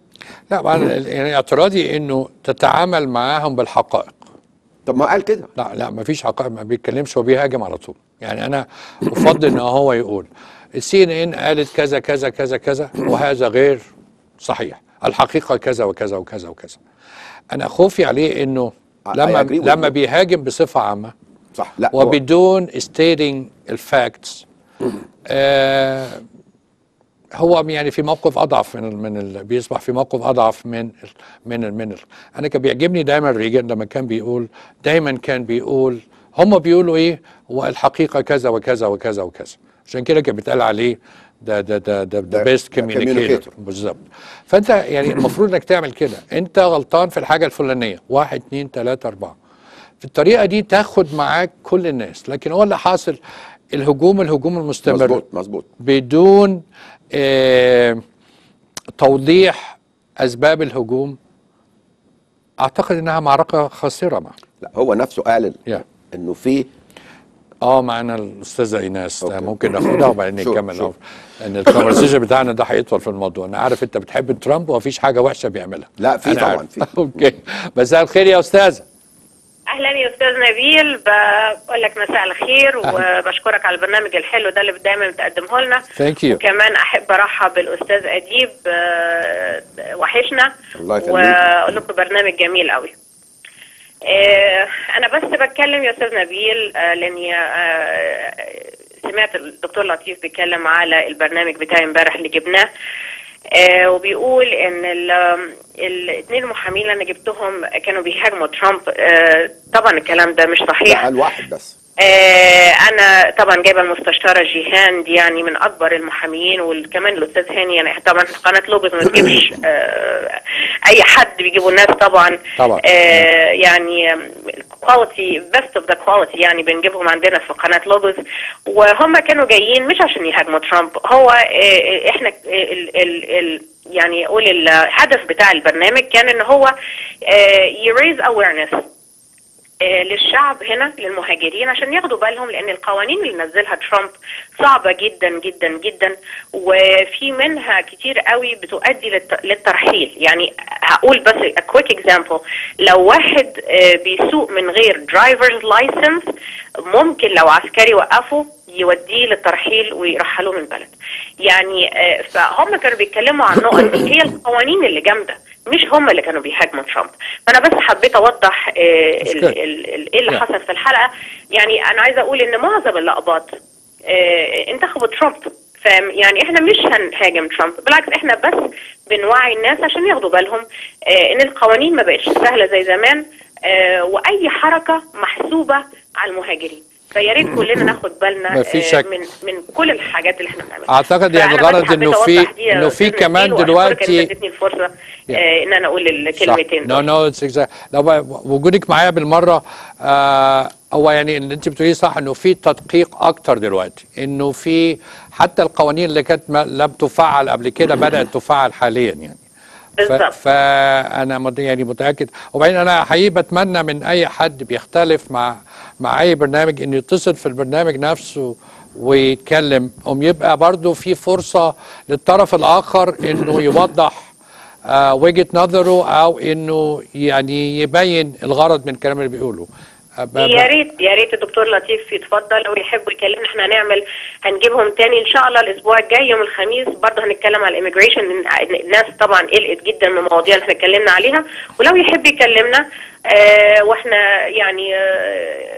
لا يعني اعتراضي إنه تتعامل معاهم بالحقائق. طب ما قال كده. لا لا ما فيش حقائق ما بيتكلمش هو بيهاجم على طول. يعني أنا أفضل إن هو يقول. السي إن إن قالت كذا كذا كذا كذا وهذا غير صحيح. الحقيقة كذا وكذا وكذا وكذا. أنا خوفي عليه إنه لما لما. بيهاجم بصفة عامة صح. لا وبدون stating ال facts آه هو يعني في موقف أضعف من ال من ال بيصبح في موقف أضعف من ال من ال من ال. أنا كان بيعجبني دايما ريجن لما كان بيقول دايما كان بيقول هم بيقولوا إيه؟ هو الحقيقة كذا وكذا وكذا وكذا. عشان كده كان بيتقال عليه ده ده ده ده the best communicator. بالظبط. فأنت يعني المفروض إنك تعمل كده. أنت غلطان في الحاجة الفلانية. واحد اتنين تلاتة أربعة. الطريقة دي تاخد معاك كل الناس لكن هو اللي حاصل الهجوم الهجوم المستمر. مظبوط مظبوط. بدون آه توضيح أسباب الهجوم أعتقد إنها معركة خاسره معه لا هو نفسه قال Yeah. إنه في آه معانا الاستاذه إيناس. ممكن ناخدها وبعدين نكمل. إن ال conversation بتاعنا ده هيطول في الموضوع. أنا عارف أنت بتحب ترامب ومفيش حاجة وحشة بيعملها. لا في طبعا. في. okay. مساء الخير يا استاذه أهلا يا أستاذ نبيل. بقول لك مساء الخير وبشكرك على البرنامج الحلو ده اللي دايما بتقدمه لنا. Thank you. وكمان أحب أرحب بالأستاذ أديب آه، وحشنا. الله يخليك. وأقول لكم برنامج جميل قوي. آه، أنا بس بتكلم يا أستاذ نبيل آه، لاني سمعت الدكتور لطيف بيتكلم على البرنامج بتاعي امبارح اللي جبناه. وبيقول إن الاثنين المحامين اللي أنا جبتهم كانوا بيهاجموا ترامب آه، طبعا الكلام ده مش صحيح. لا الواحد بس. آه، أنا طبعا جايبة المستشارة جيهان دي يعني من أكبر المحاميين وكمان الأستاذ هاني يعني طبعا قناة لوبس ما تجيبش آه، أي حد بيجيبوا الناس طبعا. طبعا. آه، يعني quality best of the quality يعني بنجيبهم عندنا في قناة لوبس وهم كانوا جايين مش عشان يهاجموا ترامب هو آه، إحنا ال ال ال يعني قول الهدف بتاع البرنامج كان إن هو ي raise awareness آه، للشعب هنا للمهاجرين عشان ياخدوا بالهم لأن القوانين اللي نزلها ترامب صعبة جدا جدا جدا وفي منها كتير قوي بتؤدي للت- للترحيل. يعني هقول بس quick example لو واحد آه، بيسوق من غير driver's license ممكن لو عسكري وقفه يوديه للترحيل ويرحلوه من البلد. يعني آه، فهم كانوا بيتكلموا عن نقط هي القوانين اللي جامدة. مش هم اللي كانوا بيهاجموا ترامب. فأنا بس حبيت أوضح آه، إيه اللي. حصل في الحلقة. يعني أنا عايزة أقول إن معظم اللقبات آه، انتخبوا ترامب. فاهم؟ يعني إحنا مش هنهاجم ترامب. بالعكس إحنا بس بنوعي الناس عشان ياخدوا بالهم آه، إن القوانين ما بقتش سهلة زي زمان وأي حركة محسوبة على المهاجرين. فيا ريت كلنا ناخد بالنا آه،. من من كل الحاجات اللي إحنا بنعملها. أعتقد يعني حبيت إنه في إنه في كمان دلوقتي الفرصة آه، إن أنا أقول الكلمتين نو نو لو وجودك معايا بالمرة آه هو يعني اللي انت بتقوليه صح إنه في تدقيق أكتر دلوقتي. إنه في حتى القوانين اللي كانت ما- لم تفعل قبل كده بدأت تفعل حاليا يعني. ف- بالظبط. فأنا يعني متأكد. وبعدين أنا حقيقي بتمنى من أي حد بيختلف مع مع أي برنامج إنه يتصل في البرنامج نفسه ويتكلم. قوم يبقى برضو في فرصة للطرف الآخر إنه يوضح آه وجهة نظره أو إنه يعني يبين الغرض من الكلام اللي بيقوله. يا ريت يا ريت الدكتور لطيف يتفضل. لو يحب يكلمنا إحنا هنعمل هنجيبهم تاني إن شاء الله الأسبوع الجاي يوم الخميس. برضه هنتكلم على ال immigration الناس طبعا قلقت جدا من المواضيع اللي إحنا اتكلمنا عليها. ولو يحب يكلمنا آه وإحنا يعني آه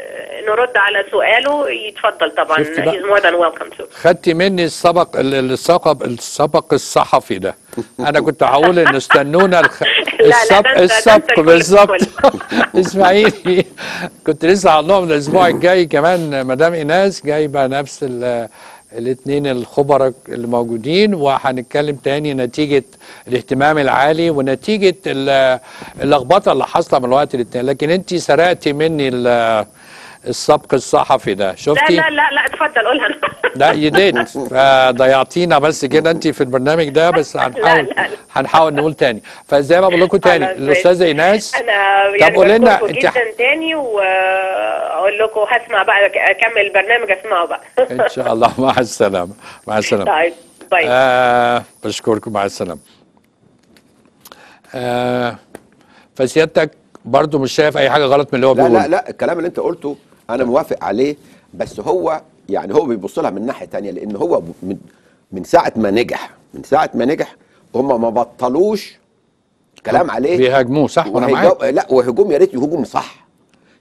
نرد على سؤاله. يتفضل طبعا more than welcome to. خدتي مني السبق ال- ال- السبق السبق الصحفي ده. أنا كنت هقول إن استنونا الخ... السبق السبق بالظبط. إسماعيلي. كنت لسه هقول لهم الأسبوع الجاي كمان مدام إيناس جايبة نفس ال- الاثنين الخبراء اللي موجودين وهنتكلم تاني نتيجة الاهتمام العالي ونتيجة ال- اللخبطة اللي حاصلة من الوقت للتاني. لكن انت سرقتي مني السبق الصحفي ده لا شفتي؟ لا لا لا اتفضل قولها. لا يديت فضيعتينا بس كده انت في البرنامج ده بس هنحاول لا، لا. هنحاول نقول تاني. فزي ما بقول لكم تاني الاستاذه إيناس أنا طب يعني قولي لنا انت جدا تاني وأقول لكم هسمع بقى أكمل البرنامج أسمعه بقى. إن شاء الله. مع السلامة مع السلامة. طيب باي آه بشكركم مع السلامة. آه فسيادتك برضو مش شايف أي حاجة غلط من اللي هو لا بيقوله؟ لا لا الكلام اللي أنت قلته أنا موافق عليه بس هو يعني هو بيبص لها من ناحية تانية لأن هو من, من ساعة ما نجح من ساعة ما نجح هم ما بطلوش كلام عليه. بيهاجموه صح؟ وأنا معاك. لا وهجوم يا ريت هجوم صح.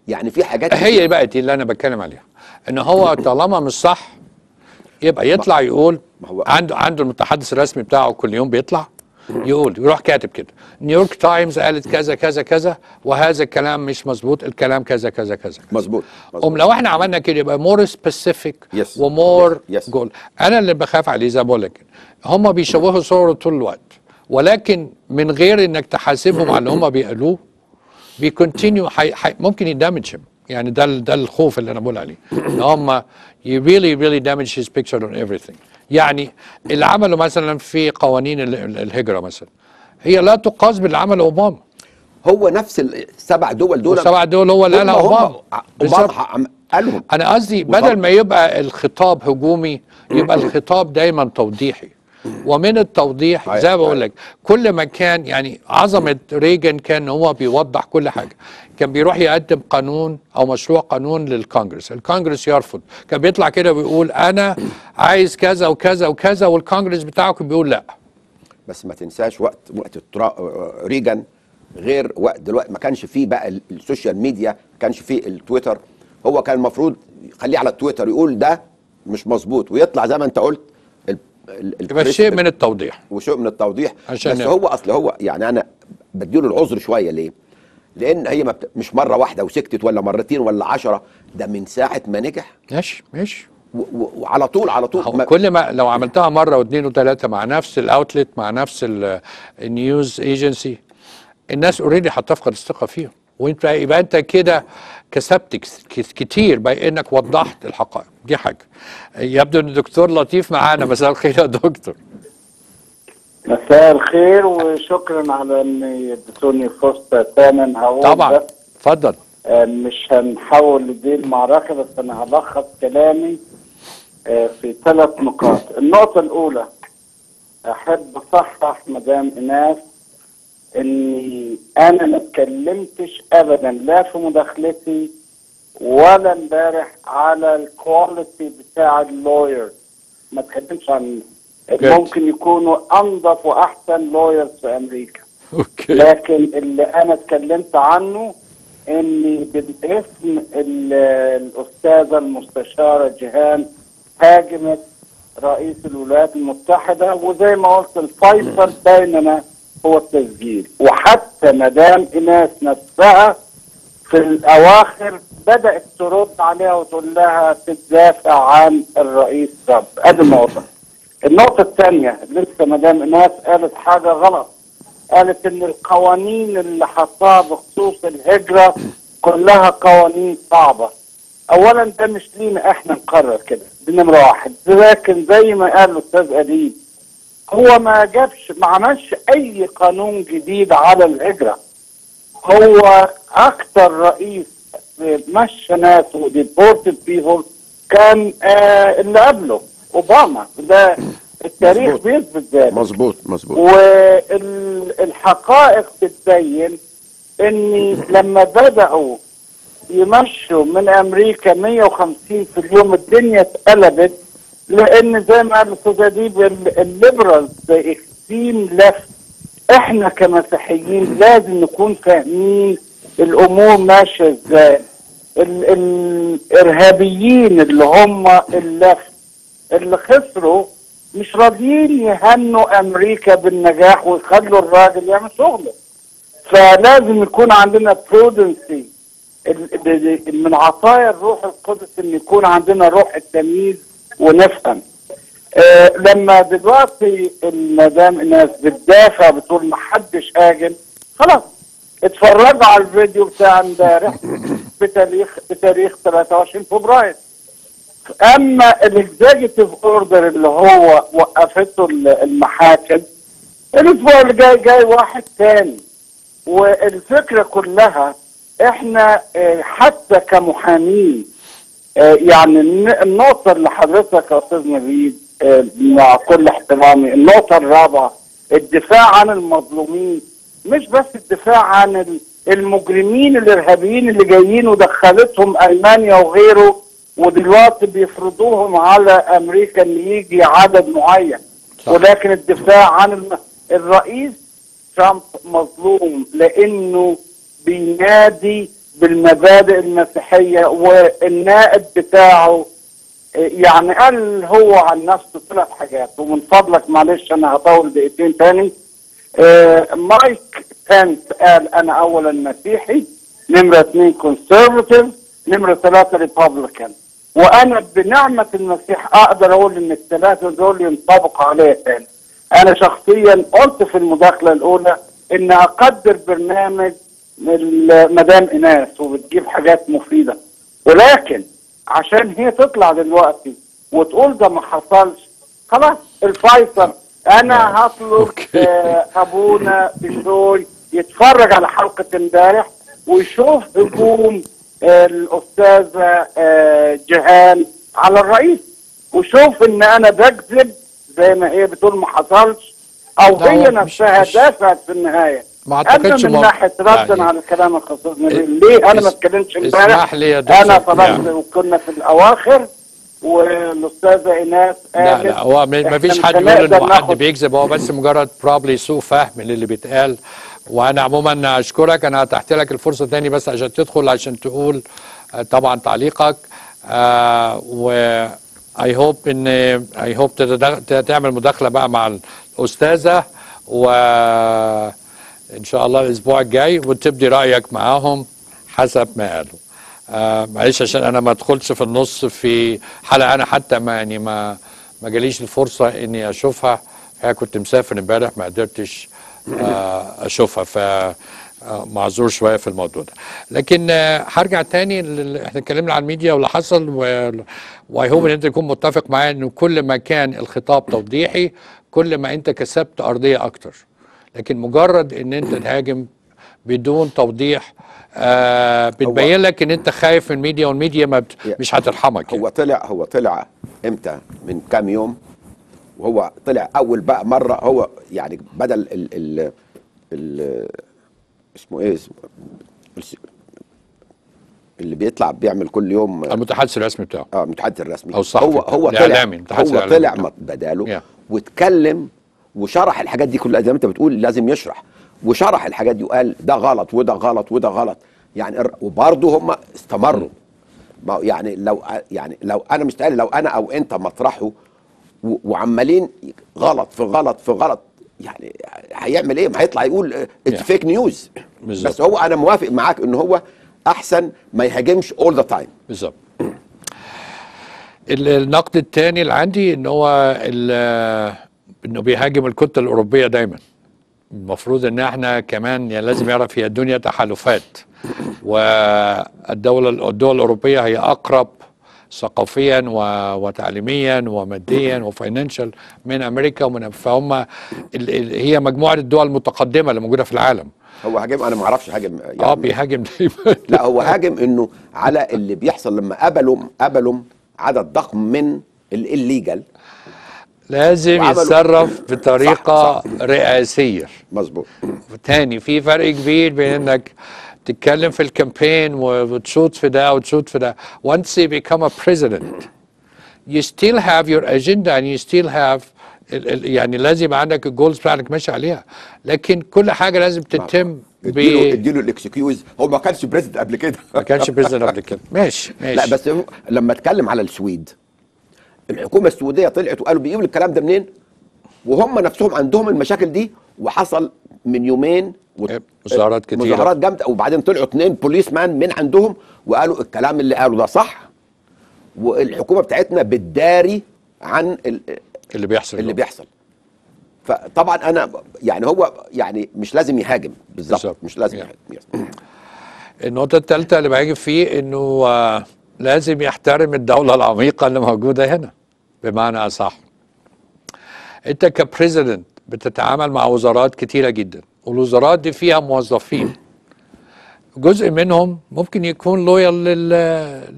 يعني في حاجات هي بقى دي اللي أنا بتكلم عليها إن هو طالما مش صح يبقى يطلع يقول عنده عنده المتحدث الرسمي بتاعه كل يوم بيطلع. يقول يروح كاتب كده نيويورك تايمز قالت كذا كذا كذا وهذا الكلام مش مظبوط الكلام كذا كذا كذا مظبوط قوم لو إحنا عملنا كده يبقى more specific. و more. جول أنا اللي بخاف عليه زي ما بقول لك هم بيشوهوا صوره طول الوقت ولكن من غير إنك تحاسبهم على اللي هم بيقولوه بيكونتينيو. ممكن يدمجهم يعني ده ده الخوف اللي أنا بقول عليه إن هم you really really damage his picture on everything يعني اللي عمله مثلا في قوانين ال- ال- الهجرة مثلا. هي لا تقاس باللي عمله أوباما. هو نفس السبع دول دول. والسبع دول هو اللي قالها أوباما. أوباما قالهم. أنا قصدي بدل ما يبقى الخطاب هجومي يبقى الخطاب دايما توضيحي. ومن التوضيح أيوة، زي ما بقول لك كل ما كان يعني عظمة ريجن كان هو بيوضح كل حاجة. كان بيروح يقدم قانون أو مشروع قانون للكونجرس الكونجرس يرفض. كان بيطلع كده ويقول أنا عايز كذا وكذا وكذا والكونجرس بتاعكم بيقول لا. بس ما تنساش وقت وقت الترا... ريجن غير وقت دلوقتي. ما كانش فيه بقى ال- ال social media ما كانش فيه التويتر. هو كان المفروض يخليه على التويتر يقول ده مش مظبوط. ويطلع زي ما انت قلت. يبقى شيء من التوضيح وشيء من التوضيح عشان بس. هو أصل هو يعني أنا بديله العذر شوية ليه؟ لأن هي ما. مش مرة واحدة وسكتت ولا مرتين ولا عشرة ده من ساعة ما نجح ماشي ماشي. وعلى طول على طول ما... كل ما لو عملتها مرة واثنين وثلاثة مع نفس ال outlet مع نفس ال- ال news agency الناس already هتفقد الثقة فيهم وانت يبقى انت كده كسبت كس- كس- كتير بانك وضحت الحقائق. دي حاجة. يبدو إن الدكتور لطيف معانا. مساء الخير يا دكتور. مساء الخير وشكرا على إن اديتوني فرصة تاني هقول طبعا. اتفضل. آه، مش هنحول لدي المعركة بس أنا هلخص كلامي آه، في ثلاث نقاط. النقطة الأولى أحب أصحح مدام ايناس إني أنا ما اتكلمتش ابدا لا في مداخلتي ولا امبارح على ال quality بتاع ال lawyer. ما اتكلمش عن. ممكن يكونوا أنظف وأحسن lawyers في أمريكا. okay لكن اللي أنا اتكلمت عنه إني بالاسم ال- الأستاذة المستشارة جيهان هاجمت رئيس الولايات المتحدة وزي ما قلت الفيصل بيننا هو التسجيل وحتى مدام ايناس نفسها في الأواخر بدأت ترد عليها وتقول لها تدافع عن الرئيس ترامب. أدي النقطة. النقطة الثانية لسه مدام ايناس قالت حاجة غلط. قالت إن القوانين اللي حطها بخصوص الهجرة كلها قوانين صعبة. اولا ده مش لينا إحنا نقرر كده. دي نمرة واحد. لكن زي ما قال الأستاذ أديب هو ما جابش ما عملش أي قانون جديد على الهجرة. هو أكتر رئيس مشى ناس و deported people كان آه اللي قبله أوباما. ده التاريخ. بيثبت ذلك. مظبوط مظبوط. والحقائق بتبين إن لما بدأوا يمشوا من أمريكا 150 في اليوم الدنيا اتقلبت. لأن زي ما قال الاستاذ اديب ال- ال liberals extreme left. إحنا كمسيحيين لازم نكون فاهمين الأمور ماشية إزاي. ال- الإرهابيين اللي هم اللفت اللي خسروا مش راضيين يهنوا أمريكا بالنجاح ويخلوا الراجل يعمل شغله. فلازم يكون عندنا برودنسي من عطايا الروح القدس إن يكون عندنا روح التمييز. ونفهم آه لما دلوقتي المدام الناس بتدافع بتقول ما حدش هاجم خلاص. اتفرجوا على الفيديو بتاع امبارح بتاريخ بتاريخ 23 فبراير. أما ال executive order اللي هو وقفته المحاكم الأسبوع اللي جاي جاي واحد تاني. والفكرة كلها إحنا آه، حتى كمحامين يعني الن- النقطة اللي حضرتك يا أستاذ نبيل آه، مع كل احترامي النقطة الرابعة الدفاع عن المظلومين مش بس الدفاع عن ال- المجرمين الإرهابيين اللي جايين ودخلتهم ألمانيا وغيره ودلوقتي بيفرضوهم على أمريكا إن يجي عدد معين. ولكن الدفاع عن الم... الرئيس ترامب مظلوم لأنه بينادي بالمبادئ المسيحية والنائب بتاعه يعني قال هو عن نفسه ثلاث حاجات. ومن فضلك معلش أنا هطول دقيقتين تاني. آه، مايك بنس قال أنا اولا مسيحي نمرة اثنين conservative نمرة ثلاثة Republican وأنا بنعمة المسيح أقدر أقول إن الثلاثة دول ينطبقوا عليا تاني. أنا شخصيا قلت في المداخلة الأولى إن أقدر برنامج مدام ايناس وبتجيب حاجات مفيدة. ولكن عشان هي تطلع دلوقتي وتقول ده ما حصلش خلاص الفيصل أنا هطلب آه أبونا بشوي يتفرج على حلقة امبارح ويشوف هجوم آه، الأستاذة آه، جيهان على الرئيس. وشوف إن أنا بكذب زي ما هي بتقول ما حصلش أو هي نفسها دافعت في النهاية. ما أعتقدش أنا من ناحية ردا يعني- على الكلام الخصوصي ليه؟ أنا ما اتكلمتش امبارح. اسمح لي يا دكتور. أنا طلعت يعني. وكنا في الأواخر والأستاذة إيناس لا قالت لا هو ما فيش حد هنقدر إنه حد بيكذب هو بس مجرد بروبلي سوء فهم للي بيتقال. وأنا عموما أشكرك. أنا هتحت لك الفرصة تاني بس عشان تدخل عشان تقول آه، طبعا تعليقك. آه و اي هوب ان اي هوب تعمل مداخلة بقى مع الأستاذة. و إن شاء الله الأسبوع الجاي وتبدي رأيك معاهم حسب ما قالوا. آه معلش عشان أنا ما أدخلش في النص في حلقة أنا حتى ما يعني ما ما جاليش الفرصة إني أشوفها. هي كنت مسافر امبارح ما قدرتش آه أشوفها ف آه، معذور شوية في الموضوع ده. لكن آه، هرجع تاني إحنا اتكلمنا عن الميديا واللي حصل و I hope إن أنت تكون متفق معايا انه كل ما كان الخطاب توضيحي كل ما أنت كسبت أرضية أكتر. لكن مجرد إن أنت تهاجم بدون توضيح آه بتبين لك إن أنت خايف من الميديا والميديا ما بت... مش هترحمك هو طلع هو طلع إمتى؟ من كام يوم؟ وهو طلع أول بقى مرة هو يعني بدل ال ال ال اسمه إيه؟ اسمه اللي بيطلع بيعمل كل يوم المتحدث الرسمي بتاعه. آه المتحدث الرسمي. أو الصحفي هو هو طلع هو طلع بداله Yeah. واتكلم وشرح الحاجات دي كلها زي ما انت بتقول لازم يشرح وشرح الحاجات دي وقال ده غلط وده غلط وده غلط يعني وبرضه هم استمروا ما يعني لو يعني لو أنا مستقل لو أنا أو أنت مطرحه وعمالين غلط في غلط في غلط يعني هيعمل إيه؟ ما هيطلع يقول it's. fake news. بس هو أنا موافق معاك إن هو أحسن ما يهاجمش all the time بالظبط ال- النقد الثاني اللي عندي إن هو إنه بيهاجم الكتله الأوروبية دايما. المفروض إن إحنا كمان يعني لازم يعرف هي الدنيا تحالفات. والدولة الدول الأوروبية هي أقرب ثقافيا وتعليميا وماديا وفاينانشال من أمريكا ومن فهم هي مجموعة الدول المتقدمة اللي موجودة في العالم. هو هاجم؟ أنا ما أعرفش هاجم يعني آه بيهاجم دايما. لا هو هاجم إنه على اللي بيحصل لما قبلوا قبلوا عدد ضخم من الليجل لازم يتصرف بطريقة رئاسية. مظبوط. تاني في فرق كبير بين إنك تتكلم في ال campaign و تـ shoot في ده و تـ shoot في ده. Once you become a president you still have your agenda and you still have يعني لازم عندك ال goals بتاعتك ماشي عليها. لكن كل حاجة لازم تتم اديله اديله ال excuse هو ما كانش president قبل كده. ما كانش president قبل كده. ماشي ماشي. لا بس لما اتكلم على السويد الحكومة السويديه طلعت وقالوا بيجيبوا الكلام ده منين وهم نفسهم عندهم المشاكل دي وحصل من يومين و- مظاهرات كتيرة. مظاهرات جامدة وبعدين طلعوا اثنين بوليس مان من عندهم وقالوا الكلام اللي قالوا ده صح والحكومة بتاعتنا بتداري عن ال- اللي بيحصل اللي. بيحصل فطبعا أنا يعني هو يعني مش لازم يهاجم بالظبط. مش لازم يعني. يهاجم النقطة الثالثة اللي بهاجم فيه إنه آه، لازم يحترم الدولة العميقة اللي موجودة هنا بمعنى أصح أنت ك president بتتعامل مع وزارات كتيرة جدا والوزارات دي فيها موظفين جزء منهم ممكن يكون loyal لل...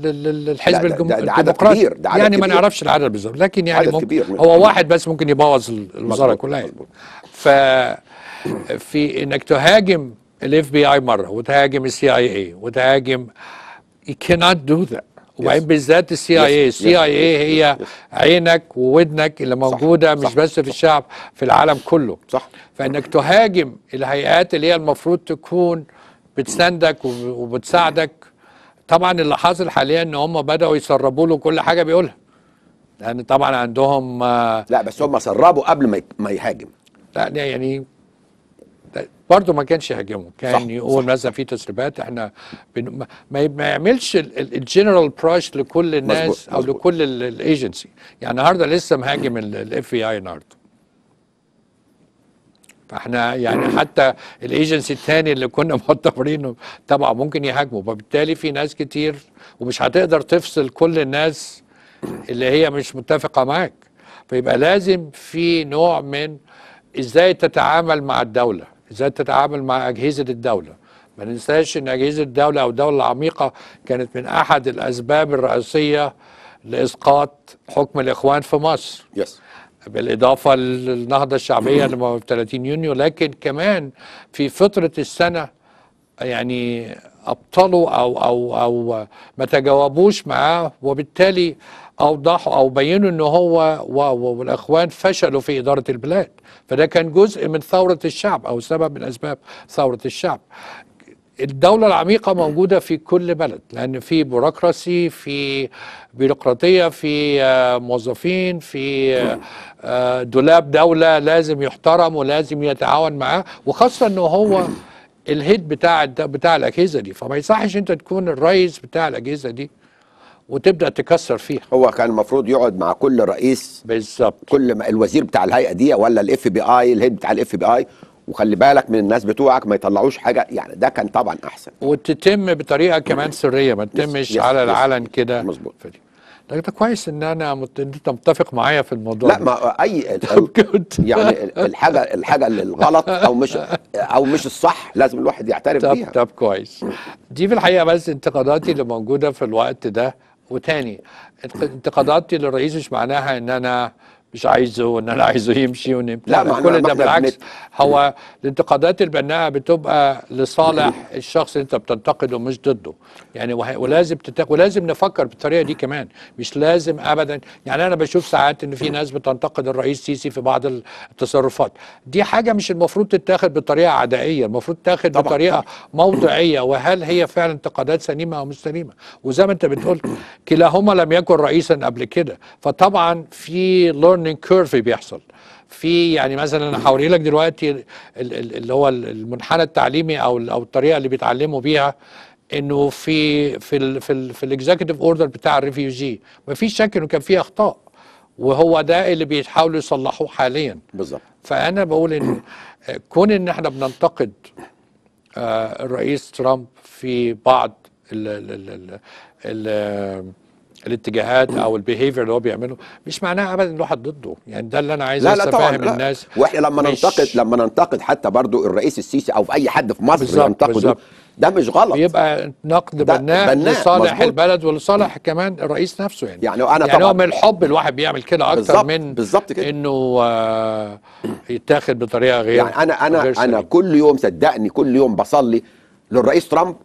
لل... للحزب ده- الجم... ده- ده عدد الديمقراطي كبير، ده عدد يعني ما كبير. نعرفش العدد بالظبط لكن يعني عدد ممكن كبير. هو واحد بس ممكن يبوظ ال- الوزارة مظبوط، كلها يعني. ف في إنك تهاجم ال FBI مرة وتهاجم ال CIA وتهاجم you cannot do that. وبعدين بالذات ال CIA Yes, ال CIA yes, yes, هي yes, عينك وودنك اللي موجودة مش صح، بس في الشعب في العالم كله. صح. فإنك تهاجم الهيئات اللي هي المفروض تكون بتساندك وب- وبتساعدك. طبعا اللي حاصل حاليا إن هم بدأوا يسربوا له كل حاجة بيقولها. لأن طبعا عندهم آه، لا بس هم سربوا قبل ما يهاجم. لا يعني برضه ما كانش يهاجمه كان يقول صح، مثلا في تسريبات إحنا بن... ما- يعملش ال general brush لكل الناس مظبوط، أو مظبوط. لكل الايجنسي يعني النهارده لسه مهاجم ال FBI النهارده. فإحنا يعني حتى الايجنسي الثاني اللي كنا معتبرينه طبعا ممكن يهاجمه. فبالتالي في ناس كتير ومش هتقدر تفصل كل الناس اللي هي مش متفقة معاك. فيبقى لازم في نوع من إزاي تتعامل مع الدولة. إزاي تتعامل مع أجهزة الدولة. ما ننساش إن أجهزة الدولة أو الدولة العميقه كانت من أحد الأسباب الرئيسية لإسقاط حكم الإخوان في مصر. يس بالإضافة للنهضة الشعبية اللي في 30 يونيو. لكن كمان في فترة السنة يعني أبطلوا أو أو أو ما تجاوبوش معاه. وبالتالي أوضحوا أو بينوا ان هو والإخوان فشلوا في إدارة البلاد. فده كان جزء من ثورة الشعب أو سبب من أسباب ثورة الشعب. الدولة العميقة موجودة في كل بلد لأن في بيروقراسي في بيروقراطية في آه، موظفين في آه، آه، دولاب دولة لازم يحترم ولازم يتعاون معاه وخاصة أنه هو الهيد بتاع بتاع الأجهزة دي. فما يصحش أنت تكون الرئيس بتاع الأجهزة دي. وتبدأ تكسر فيها. هو كان المفروض يقعد مع كل رئيس بالظبط. كل ما الوزير بتاع الهيئة دي ولا ال FBI ال head بتاع ال FBI وخلي بالك من الناس بتوعك ما يطلعوش حاجة يعني ده كان طبعا أحسن. وتتم بطريقة كمان سرية ما تتمش على. العلن كده. مظبوط. ده ده كويس إن أنا مت... أنت متفق معايا في الموضوع لا ده. ما أي يعني ال- الحاجة الحاجة اللي الغلط أو مش أو مش الصح لازم الواحد يعترف طب بيها. طب كويس. دي في الحقيقة بس انتقاداتي اللي موجودة في الوقت ده. وتاني انت- انتقاداتي للرئيس مش معناها إن أنا مش عايزه ان أنا عايزه يمشي ون... لا، ما كل ده بالعكس. هو الانتقادات البناءه بتبقى لصالح الشخص اللي انت بتنتقده مش ضده. يعني. ولازم تت... ولازم نفكر بالطريقة دي كمان. مش لازم ابدا. يعني أنا بشوف ساعات إن في ناس بتنتقد الرئيس سيسي في بعض التصرفات. دي حاجة مش المفروض تتاخد بطريقة عدائية. المفروض تاخد طبعاً، بطريقة موضوعيه وهل هي فعلا انتقادات سليمة أو مش سليمة؟ وزي ما أنت بتقول كلاهما لم يكن رئيسا قبل كده. فطبعا في learning curve بيحصل. في يعني مثلا أنا هوري لك دلوقتي ال- ال- اللي هو المنحنى التعليمي أو أو الطريقة اللي بيتعلموا بيها إنه في في ال في ال في ال executive order بتاع ال refugee ما فيش شك إنه كان فيه أخطاء وهو ده اللي بيحاولوا يصلحوه حاليا. بالظبط. فأنا بقول إن كون إن إحنا بننتقد آه، الرئيس ترامب في بعض ال ال ال الاتجاهات أو البيهيفير اللي هو بيعمله مش معناه ابدا إن الواحد ضده يعني ده اللي أنا عايز لا لا طبعا لا. الناس وإحنا لما ننتقد لما ننتقد حتى برضو الرئيس السيسي أو أي حد في مصر ينتقده. ده مش غلط بيبقى نقد بناء, لصالح مظبوط. البلد ولصالح كمان الرئيس نفسه يعني يعني أنا يعني طبعا هو من الحب الواحد بيعمل كده أكتر بالظبط، من بالظبط كده. إنه آه يتاخد بطريقة غير يعني أنا أنا غير أنا. كل يوم صدقني كل يوم بصلي للرئيس ترامب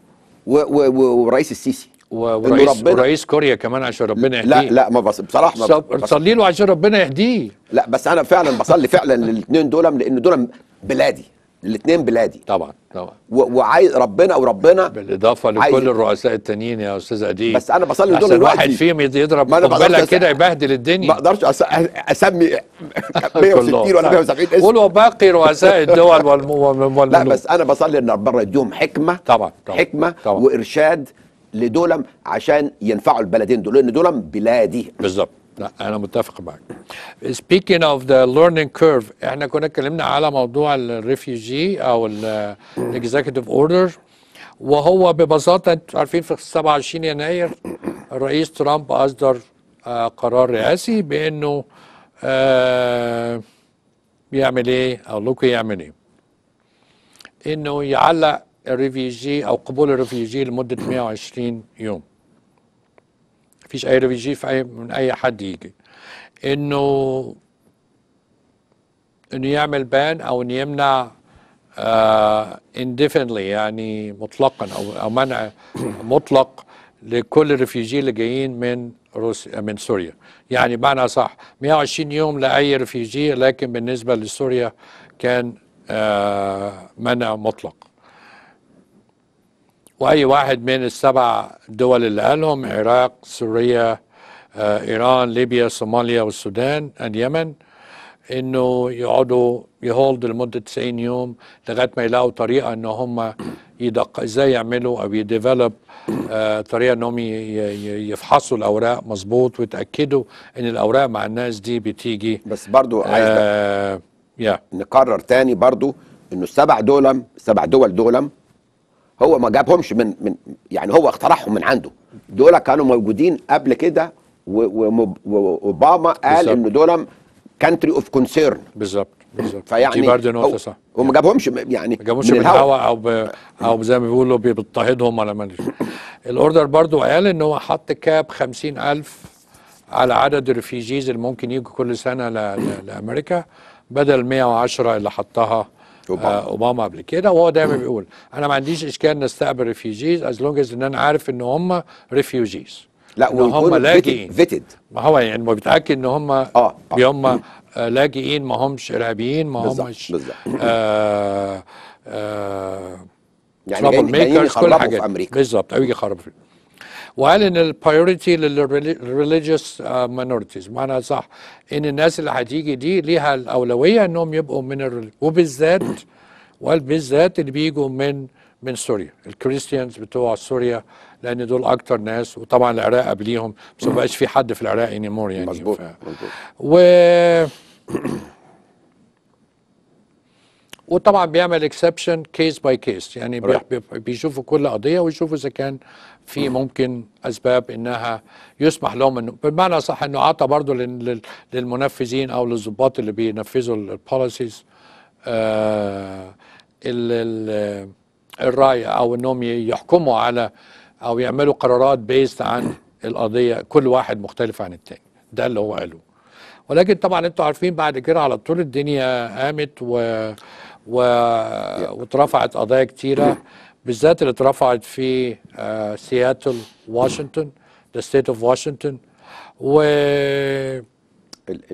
والرئيس السيسي ورئيس ورئيس كوريا كمان عشان ربنا يهديه. لا لا ما بص بصراحة ما صب- بص صلي له عشان ربنا يهديه. لا بس أنا فعلا بصلي فعلا للاثنين دول لأن دول بلادي الاثنين بلادي. طبعا طبعا. وعايز ربنا وربنا بالإضافة لكل الرؤساء التانيين يا أستاذ أديب. بس أنا بصلي دول دلوقتي. واحد فيهم يضرب قنبلة كده يبهدل الدنيا. ما أقدرش أسمي 160 ولا 170 اسم. قول وباقي رؤساء الدول والم... والملوك. لا بس أنا بصلي ان ربنا يديهم حكمة طبعا طبعا حكمة طبعا. وإرشاد لدولم عشان ينفعوا البلدين دول لأن دولم بلادي. بالظبط. لا أنا متفق معك speaking of the learning curve إحنا كنا اتكلمنا على موضوع ال refugee أو ال executive order وهو ببساطة أنتوا عارفين في 27 يناير الرئيس ترامب أصدر آه، قرار رئاسي بأنه آه، يعمل إيه أقول لكم يعمل إيه؟ إنه يعلق ال refugee أو قبول الريفيوجي لمدة 120 يوم. مفيش أي refugee في اي من أي حد يجي. إنه إنه يعمل ban أو إنه يمنع آه indefinitely يعني مطلقا أو أو منع مطلق لكل الريفيجي اللي جايين من روسيا من سوريا. يعني بمعنى صح 120 يوم لأي ريفيجي لكن بالنسبة لسوريا كان آه منع مطلق. وأي واحد من السبع دول اللي قالهم العراق سوريا آه، إيران ليبيا صوماليا والسودان اليمن إنه يقعدوا يهولد لمدة 90 يوم لغاية ما يلاقوا طريقة إن هم يدق إزاي يعملوا أو ي develop آه طريقة إنهم يفحصوا الأوراق مظبوط ويتأكدوا إن الأوراق مع الناس دي بتيجي بس برضو عايز آه يا نكرر تاني برضو إنه السبع دولم السبع دول دولم هو ما جابهمش من من يعني هو اخترعهم من عنده. دول كانوا موجودين قبل كده واوباما قال. إنه دول country of concern بالظبط بالظبط. فيعني دي برضه نقطة صح. هو ما جابهمش يعني ما جابوش بالهواء أو ب... أو زي ما بيقولوا بيضطهدهم ولا ما ال order برضو قال إن هو حط cap 50000 على عدد ال refugees اللي ممكن يجوا كل سنة ل... ل... لأمريكا بدل 110 اللي حطها أوباما. آه أوباما قبل كده وهو دايما بيقول أنا ما عنديش إشكال نستقبل refugees as long as إن أنا عارف إن هم refugees لا إن هم ويكونوا لاجئين فيتد ما هو يعني ما بيتأكد إن هم آه هم آه، لاجئين ما همش إرهابيين ما همش بالظبط. آه آه يعني جايين- يخربوا في حاجات. أمريكا. بالظبط أو يجي يخربوا إن ال priority لل religious minorities معناها صح. إن الناس اللي هتيجي دي ليها الأولوية إنهم يبقوا من. وبالذات وقال بالذات اللي بيجوا من من سوريا. ال Christians بتوع سوريا لأن دول أكتر ناس وطبعا العراق قبليهم بس ما بقاش في حد في العراق anymore يعني. مظبوط ف... و وطبعا بيعمل exception case by case يعني بيشوفوا كل قضية ويشوفوا إذا كان في ممكن أسباب إنها يسمح لهم انه بمعنى صح إنه عطى برضه لل- لل- للمنفذين أو للضباط اللي بينفذوا ال policies آه ال- ال- الرأي أو إنهم يحكموا على أو يعملوا قرارات based عن القضية كل واحد مختلف عن التاني. ده اللي هو قاله. ولكن طبعا أنتوا عارفين بعد كده على طول الدنيا قامت و... و... واترفعت قضايا كتيرة. بالذات اللي اترفعت في آه، سياتل واشنطن the state of واشنطن و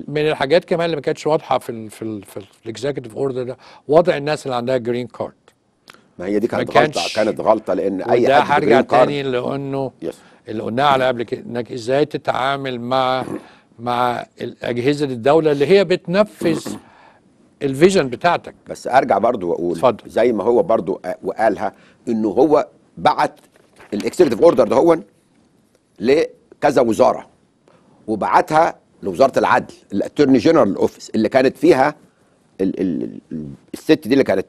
من الحاجات كمان اللي ما كانتش واضحة في ال في ال في ال executive order ده وضع الناس اللي عندها green card ما هي دي كانت غلطة كانت غلطة لأن أي حد هرجع تاني لأنه yes اللي قلناه على قبل كده إنك إزاي تتعامل مع مع أجهزة الدولة اللي هي بتنفذ ال vision بتاعتك. بس أرجع برضو وأقول اتفضل. زي ما هو برضو قا- وقالها إنه هو بعت ال executive order ده هو لكذا وزارة وبعتها لوزارة العدل ال attorney general office اللي كانت فيها ال ال ال الست دي اللي كانت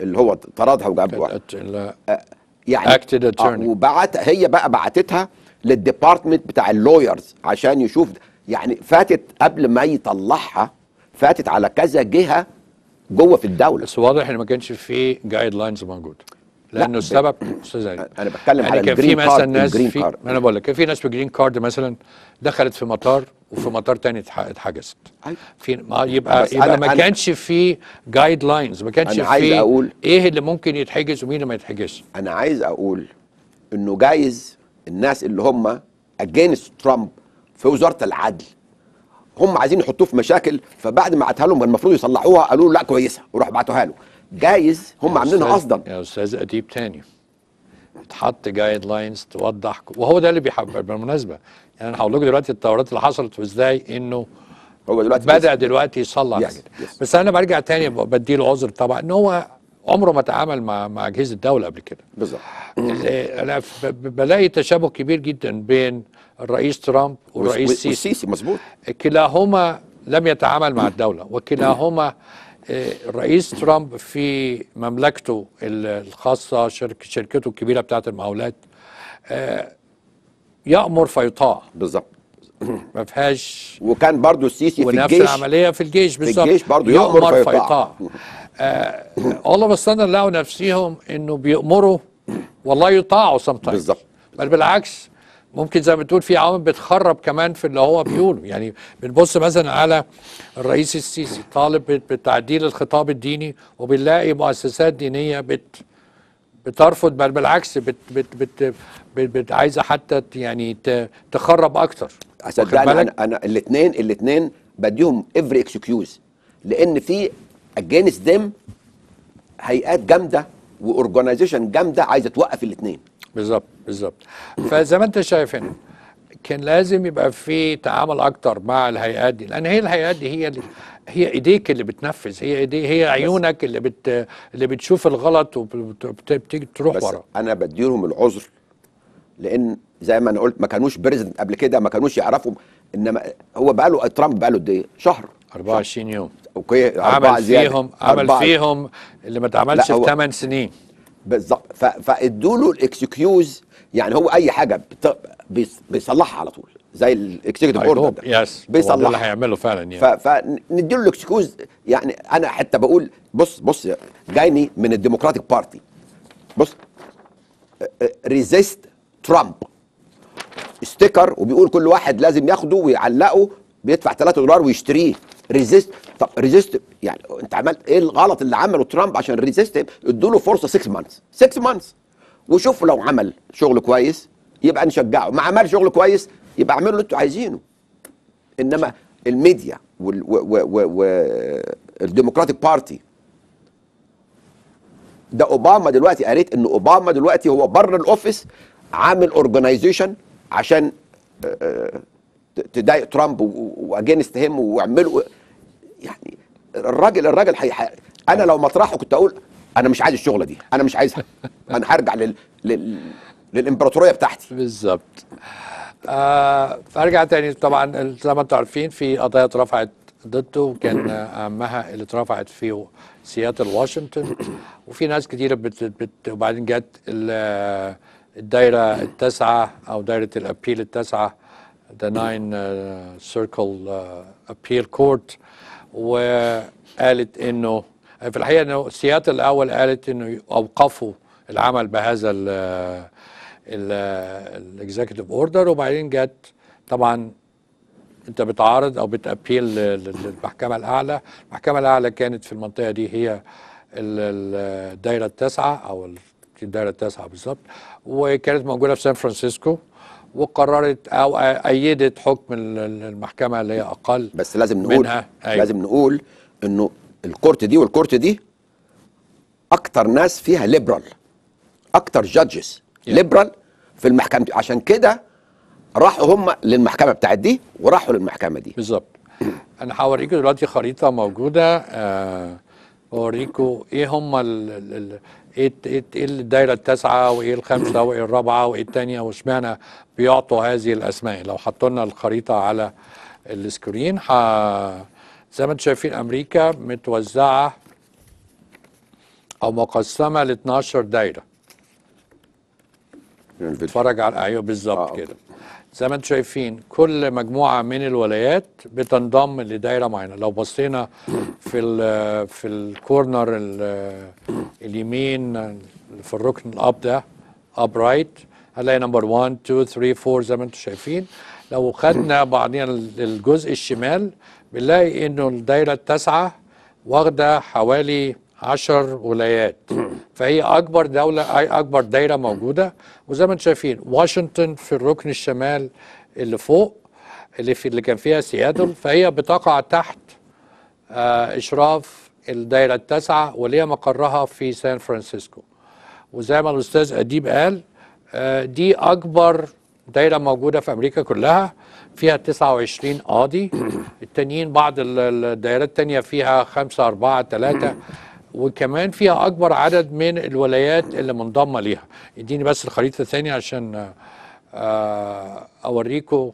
اللي هو طردها وجابها. يعني Acting attorney. آه، وبعت هي بقى بعتتها لل department بتاع ال lawyers عشان يشوف يعني فاتت قبل ما يطلعها فاتت على كذا جهة جوه في الدولة. بس واضح إن ما كانش في guidelines موجود. لأنه السبب أستاذ علي أنا بتكلم يعني على كان في مثلا ناس في ما أنا بقول لك كان في ناس ب green card مثلا دخلت في مطار وفي مطار تاني اتح- اتحجزت. في ما يبقى يبقى ما كانش في guidelines ما كانش أنا عايز في أقول- إيه اللي ممكن يتحجز ومين اللي ما يتحجزش. أنا عايز أقول إنه جايز الناس اللي هم against ترامب في وزارة العدل. هم عايزين يحطوه في مشاكل فبعد ما بعتها لهم المفروض يصلحوها قالوا له لا كويسة وراح بعتوها له. جايز هم عاملينها قصدا يا أستاذ أديب تاني. تحط guidelines توضح. وهو ده اللي بيحب بالمناسبة يعني أنا هقول لكم دلوقتي التطورات اللي حصلت وإزاي إنه هو دلوقتي بدأ دلوقتي يصلح. Yes, حاجات yes. بس أنا برجع تاني ب- بديله عذر طبعا إن هو عمره ما تعامل مع مع أجهزة الدولة قبل كده. بالظبط. أنا بلاقي تشابه كبير جدا بين الرئيس ترامب والرئيس والس- سيسي. والسيسي مظبوط. كلاهما لم يتعامل مع الدولة وكلاهما الرئيس ترامب في مملكته ال- الخاصة شرك شركته الكبيرة بتاعت المقاولات آه، يأمر فيطاع. بالظبط. ما فيهاش وكان برضو السيسي في ونفس الجيش. العملية في الجيش بالظبط. الجيش برضو يأمر فيطاع. فيطاع. آه، all of a sudden لقوا نفسهم إنه بيأمروا والله يطاعوا sometimes. بالظبط. بل بالعكس ممكن زي ما تقول في عوامل بتخرب كمان في اللي هو بيقوله. يعني بنبص مثلا على الرئيس السيسي طالب بت- بتعديل الخطاب الديني وبنلاقي مؤسسات دينية بت بترفض بل بالعكس بت بت بت, بت, بت عايزة حتى يعني تخرب أكتر. صدقني؟ أنا أنا الاثنين الاثنين بديهم every excuse لأن في against them هيئات جامدة و organization جامدة عايزة توقف الاثنين بالظبط بالظبط. فزي ما انت شايف هنا كان لازم يبقى في تعامل أكتر مع الهيئات دي لأن هي الهيئات دي هي اللي هي إيديك اللي بتنفذ هي إيدي هي عيونك اللي بت اللي بتشوف الغلط وبتيجي تروح ورا. أنا بديلهم العذر لأن زي ما أنا قلت ما كانوش president قبل كده ما كانوش يعرفوا إنما هو بقى له ترامب بقى له قد إيه شهر 24 يوم. okay عمل. فيهم عمل. فيهم اللي ما اتعملش في هو- 8 سنين. بالظبط. فادوا له ال excuse يعني هو اي حاجة بيصلحها على طول زي ال executive order. هو ده اللي بيصلحها. هيعمله فعلا يعني. ف... فنديله ال excuse يعني أنا حتى بقول بص بص جايني من ال Democratic Party. بص resist Trump sticker وبيقول كل واحد لازم ياخده ويعلقه بيدفع 3 دولار ويشتريه. resist طب resist يعني انت عملت إيه الغلط اللي عمله ترامب عشان resist ادوا له فرصة 6 months 6 months وشوفوا لو عمل شغل كويس يبقى نشجعه ما عمل شغل كويس يبقى اعملوا اللي أنتوا عايزينه. إنما الميديا وال Democratic Party ده أوباما دلوقتي قريت إن أوباما دلوقتي هو بره ال office عامل organization عشان آه، آه، تضايق ترامب و against him واعملوا يعني الراجل الراجل حي... حي- أنا لو مطرحه كنت أقول أنا مش عايز الشغلة دي أنا مش عايزها. أنا هرجع لل... لل... للإمبراطورية بتاعتي. بالظبط. آه فارجع تاني. طبعا زي ما أنتم عارفين في قضايا اترفعت ضده وكان أهمها اللي اترفعت في سياتل واشنطن. وفي ناس كتيره بت بت وبعدين جت ال- الدايرة التاسعة أو دايرة الأبيل التاسعة the nine uh, circle uh, appeal court. وقالت إنه في الحقيقة إنه سياتل الأول قالت إنه اوقفوا العمل بهذا ال executive order وبعدين جت طبعا أنت بتعارض أو بت appeal لل- للمحكمة الأعلى. المحكمة الأعلى كانت في المنطقة دي هي ال- ال- الدايرة التاسعة أو ال- الدايرة التاسعة بالظبط وكانت موجودة في سان فرانسيسكو. وقررت أو أيدت حكم ال- ال- المحكمة اللي هي أقل بس لازم نقول منها. أيوة. لازم نقول إنه ال court دي وال court دي أكتر ناس فيها liberal أكتر judges liberal في المحكمة دي. عشان كده راحوا هم للمحكمة بتاعت دي وراحوا للمحكمة دي. بالظبط. أنا هوريكم دلوقتي خريطة موجودة آه بوريكم إيه هم ال ال ال إيه إيه إيه الدايرة التاسعة وإيه الخامسة وإيه الرابعة وإيه الثانية واشمعنى بيعطوا هذه الأسماء؟ لو حطوا لنا الخريطة على ال screen ح... زي ما أنتم شايفين أمريكا متوزعة أو مقسمة ل 12 دايرة. اتفرج على أيوه بالظبط آه، كده. زي ما أنتم شايفين كل مجموعة من الولايات بتنضم لدايرة معينة. لو بصينا في ال في ال corner ال- اليمين في الركن ال up ده up right هنلاقي number 1 2 3 4 زي ما أنتم شايفين. لو خدنا بعدين الجزء الشمال بنلاقي إنه الدايرة التاسعة واخدة حوالي 10 ولايات. فهي أكبر دولة أي أكبر دايرة موجودة. وزي ما أنتم شايفين واشنطن في الركن الشمال اللي فوق اللي في اللي كان فيها سياتل. فهي بتقع تحت آه إشراف الدايرة التاسعة واللي هي مقرها في سان فرانسيسكو. وزي ما الأستاذ أديب قال آه، دي أكبر دايرة موجودة في أمريكا كلها. فيها 29 قاضي. التانيين بعض ال- ال- الدائرات التانية فيها 5 4 3 وكمان فيها أكبر عدد من الولايات اللي منضمة ليها. اديني بس الخريطة الثانية عشان آه، أوريكم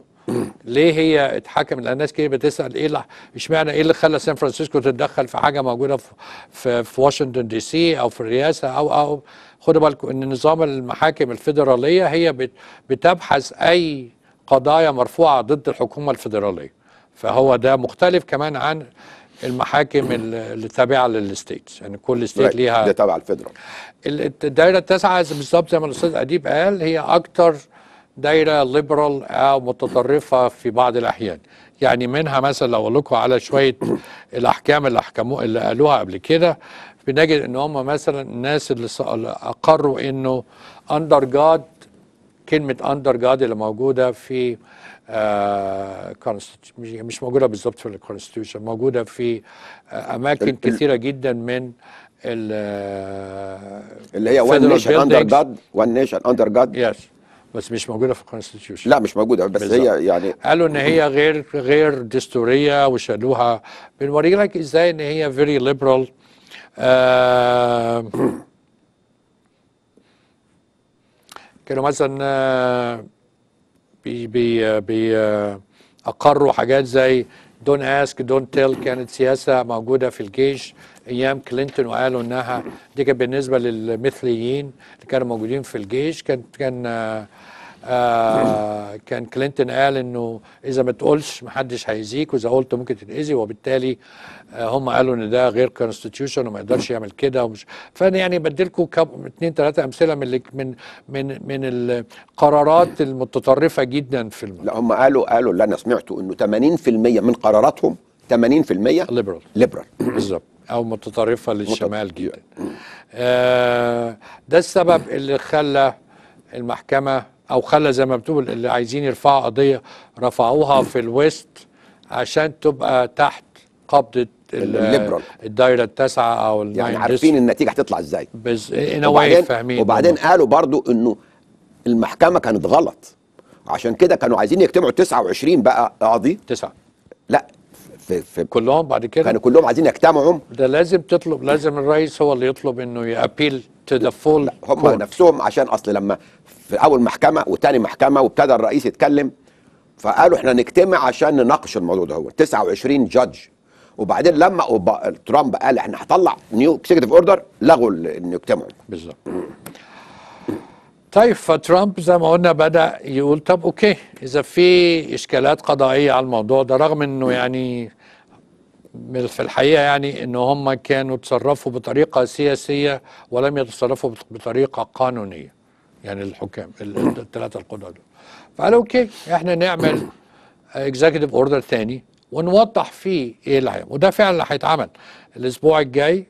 ليه هي اتحكم. لأن الناس كتير بتسأل إيه اشمعنى إيه اللي خلى سان فرانسيسكو تتدخل في حاجة موجودة في في, في واشنطن دي سي أو في الرئاسة أو أو خدوا بالكم إن نظام المحاكم الفيدرالية هي بت- بتبحث أي قضايا مرفوعة ضد الحكومة الفيدرالية. فهو ده مختلف كمان عن المحاكم ال- اللي تابعة لل states. يعني كل state ليها ده تبع ال federal. ال- الدايرة التاسعة بالظبط زي ما الأستاذ أديب قال هي أكتر دايرة liberal أو متطرفة في بعض الأحيان. يعني منها مثلا لو أقول لكم على شوية الأحكام اللي احكموها اللي قالوها قبل كده بنجد إن هم مثلا الناس اللي أقروا إنه under God كلمة under God اللي موجودة في مش- مش موجودة بالظبط في ال constitution موجودة في آه أماكن كثيرة جدا من ال اللي هي وان نيشن اندر. جاد وان نيشن اندر جاد يس بس مش موجودة في ال constitution لا مش موجودة بس بالظبط. هي يعني قالوا إن هي غير غير دستورية وشالوها. بنوري لك إزاي إن هي very liberal كانوا مثلا آه، بي بي بي أقروا حاجات زي don't ask don't tell كانت سياسة موجودة في الجيش أيام كلينتون وقالوا إنها دي كانت بالنسبة للمثليين اللي كانوا موجودين في الجيش. كان كان آه، كان كلينتون قال إنه إذا ما تقولش محدش هيأذيك وإذا قلت ممكن تتأذي وبالتالي آه هم قالوا إن ده غير constitution وما يقدرش يعمل كده ومش فأنا يعني بديلكم كم اثنين ثلاثة أمثلة من من من من القرارات المتطرفة جدا في الم... لا هم قالوا قالوا اللي أنا سمعته إنه 80% من قراراتهم 80% liberal liberal بالظبط. أو متطرفة للشمال جدا. آه ده السبب اللي خلى المحكمة أو خلى زي ما بتقول اللي عايزين يرفعوا قضية رفعوها في ال West عشان تبقى تحت قبضة ال- ال liberal. الدايرة التاسعة أو يعني عارفين. النتيجة هتطلع إزاي. بز... وبعدين فاهمين. وبعدين. قالوا برضو إنه المحكمة كانت غلط. عشان كده كانوا عايزين يجتمعوا 29 بقى قاضي. تسعة. لا في, في كلهم بعد كده؟ كانوا كلهم عايزين يجتمعوا. ده لازم تطلب لازم الرئيس هو اللي يطلب إنه ي appeal to the full هم نفسهم عشان أصل لما في أول محكمة وتاني محكمة وابتدى الرئيس يتكلم فقالوا إحنا نجتمع عشان نناقش الموضوع ده هو. 29 judge وبعدين لما أوبا- ترامب قال إحنا هطلع new executive order لغوا إنه يجتمعوا. بالظبط. طيب فترامب زي ما قلنا بدأ يقول طب okay إذا في إشكالات قضائية على الموضوع ده رغم إنه يعني في الحقيقة يعني ان هم كانوا تصرفوا بطريقة سياسية ولم يتصرفوا بط- بطريقة قانونية. يعني الحكام ال- الثلاثة القضاه دول فقالوا okay إحنا نعمل executive order تاني ونوضح فيه إيه اللي هيعمل وده فعلا اللي هيتعمل. الأسبوع الجاي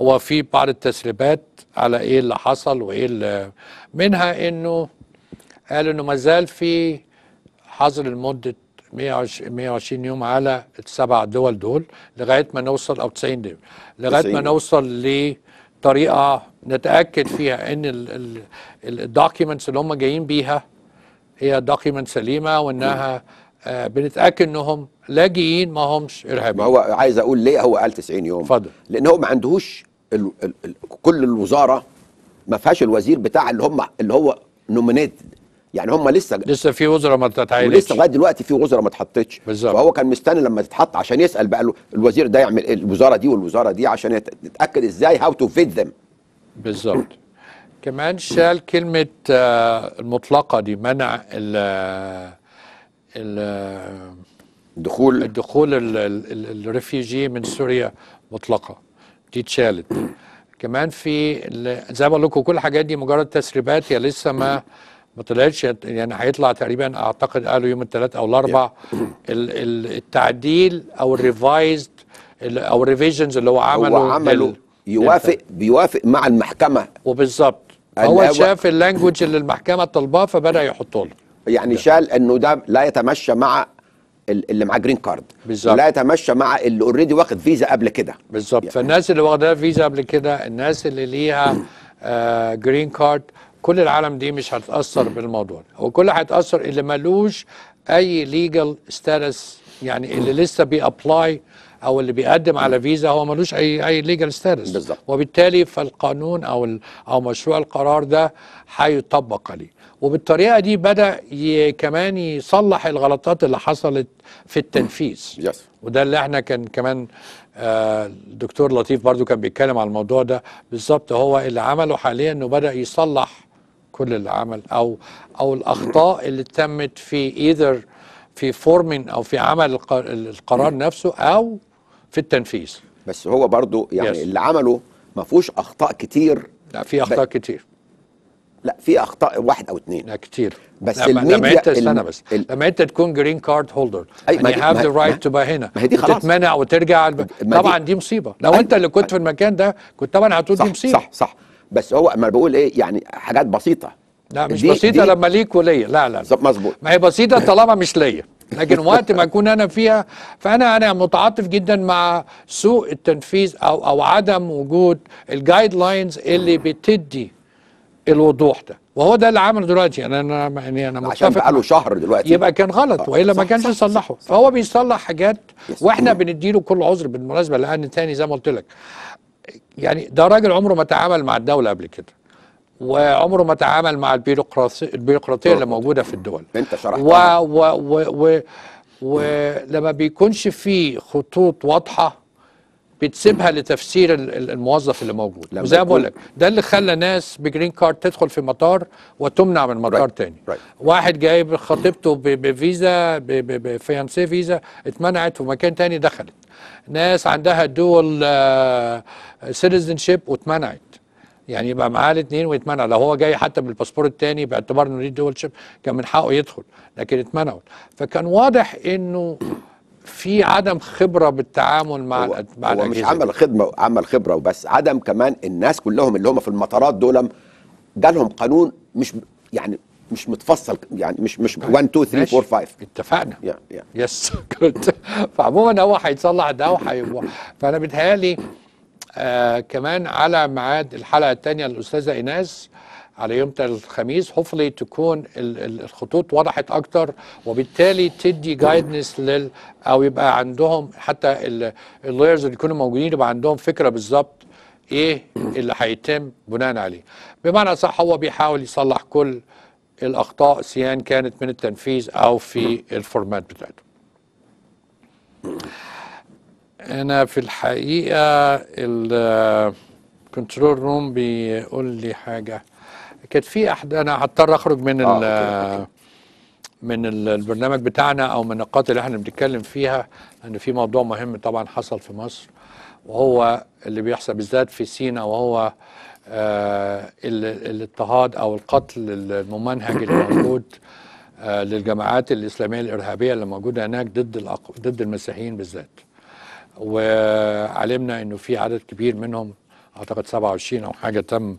هو في بعض التسريبات على إيه اللي حصل وايه اللي منها انه قال انه ما زال في حظر لمدة 120 120 يوم على السبع دول دول لغاية ما نوصل أو 90 دول لغاية 90 ما نوصل لطريقه نتأكد فيها إن ال documents اللي هم جايين بيها هي document سليمة وإنها آه بنتأكد إنهم لاجئين ما همش إرهابيين. ما هو عايز أقول ليه هو قال 90 يوم؟ اتفضل. لأن هو ما عندهوش ال ال ال كل الوزارة ما فيهاش الوزير بتاع اللي هم اللي هو nominate يعني هم لسه لسه في وزراء ما تتعينش ولسه لغاية دلوقتي في وزراء ما اتحطتش بالظبط. فهو كان مستني لما تتحط عشان يسأل بقى له الوزير ده يعمل إيه الوزارة دي والوزارة دي عشان يتأكد إزاي how to vet them بالظبط. كمان شال كلمة آه، المطلقة دي منع ال ال دخول. الدخول ال- ال- ال- ال refugee من سوريا مطلقة. دي اتشالت. كمان في زي ما بقول لكم كل الحاجات دي مجرد تسريبات هي لسه ما ما طلعتش. يعني هيطلع تقريبا أعتقد قالوا يوم الثلاث أو الأربع ال- ال- التعديل أو ال revised أو ال revisions اللي هو عمله هو عمله يوافق بيوافق مع المحكمة. وبالظبط. هو شاف ال language اللي المحكمة طالباه فبدأ يحطه له. يعني شال إنه ده لا يتمشى مع ال- اللي معاه green card بالظبط. ولا يتمشى مع اللي already واخد فيزا قبل كده. بالظبط. فالناس اللي واخدها فيزا قبل كده الناس اللي ليها آه green card كل العالم دي مش هتتاثر بالموضوع ده. هو كل اللي هيتأثر اللي ملوش أي legal status يعني اللي لسه بي apply أو اللي بيقدم على فيزا هو ملوش أي أي legal status بالظبط. وبالتالي فالقانون أو أو مشروع القرار ده هيطبق عليه. وبالطريقة دي بدأ كمان يصلح الغلطات اللي حصلت في التنفيذ. yes وده اللي إحنا كان كمان آه، الدكتور لطيف برضو كان بيتكلم على الموضوع ده. بالظبط هو اللي عمله حاليا إنه بدأ يصلح كل اللي عمل أو أو الأخطاء اللي تمت في either في forming أو في عمل الق- القرار نفسه أو في التنفيذ. بس هو برضو يعني Yes. اللي عمله ما فيهوش أخطاء كتير. لا في أخطاء كتير. لا في أخطاء واحد أو اتنين. لا كتير. بس لما, لما أنت استنى بس. لما أنت تكون green card holder أي، ما يعني have the right هنا هي دي خلاص. وتتمنع وترجع الب... ما دي- طبعا دي مصيبة. لو أنت اللي كنت في المكان ده كنت طبعا هتقول دي مصيبة. صح صح. بس هو اما بقول إيه يعني حاجات بسيطة. لا مش دي- بسيطة دي- لما ليك وليا. لا لا لا. مظبوط. ما هي بسيطة طالما مش ليا. لكن وقت ما أكون أنا فيها فأنا أنا متعاطف جدا مع سوء التنفيذ أو أو عدم وجود الجايد لاينز اللي بتدي الوضوح ده. وهو ده اللي عمله دلوقتي. يعني أنا يعني أنا عشان بقاله شهر دلوقتي. يبقى كان غلط آه، وإلا ما كانش صح، يصلحه. فهو بيصلح حاجات وإحنا بنديله كل عذر بالمناسبة لأن تاني زي ما قلت لك يعني ده راجل عمره ما تعامل مع الدولة قبل كده وعمره ما تعامل مع البيروقراطيه البيروقراطية اللي موجودة في الدول. أنت شرحت و و و و ولما بيكونش في خطوط واضحة بتسيبها لتفسير ال- ال- الموظف اللي موجود. وزي ما بقول لك ده اللي خلى ناس ب green card تدخل في مطار وتمنع من مطار تاني. واحد جايب خطيبته بفيزا ب- ب- ب fiancé visa اتمنعت وفي مكان تاني دخلت. ناس عندها dual citizenship واتمنعت. يعني يبقى معاه الاثنين ويتمنع. لو هو جاي حتى بالباسبور الثاني باعتبار إنه ليه dual ship كان من حقه يدخل لكن اتمنعوا فكان واضح إنه في عدم خبرة بالتعامل مع هو, مع هو مش عمل خدمة عمل خبرة وبس عدم كمان الناس كلهم اللي هم في المطارات دول جالهم قانون مش يعني مش متفصل يعني مش مش 1 2 3 ماشي. 4 5 اتفقنا. يس كنت فعموما هو هيتصلح ده وهيبقى فأنا بيتهيألي آه كمان على ميعاد الحلقة الثانية للأستاذة إيناس على يوم الخميس hopefully تكون ال- ال- الخطوط وضحت أكتر وبالتالي تدي guidance لل أو يبقى عندهم حتى ال lawyers اللي يكونوا موجودين يبقى عندهم فكرة بالظبط إيه اللي هيتم بناء عليه. بمعنى صح هو بيحاول يصلح كل الأخطاء سواء كانت من التنفيذ أو في ال format بتاعته. أنا في الحقيقة ال control room بيقول لي حاجة. كانت في احد أنا هضطر أخرج من آه، ال. من ال- البرنامج بتاعنا أو من النقاط اللي إحنا بنتكلم فيها لأن في موضوع مهم طبعا حصل في مصر وهو اللي بيحصل بالذات في سيناء وهو آه ال- الاضطهاد أو القتل الممنهج اللي موجود آه للجماعات الإسلامية الإرهابية اللي موجودة هناك ضد ضد المسيحيين بالذات وعلمنا إنه في عدد كبير منهم أعتقد 27 أو حاجة تم آه،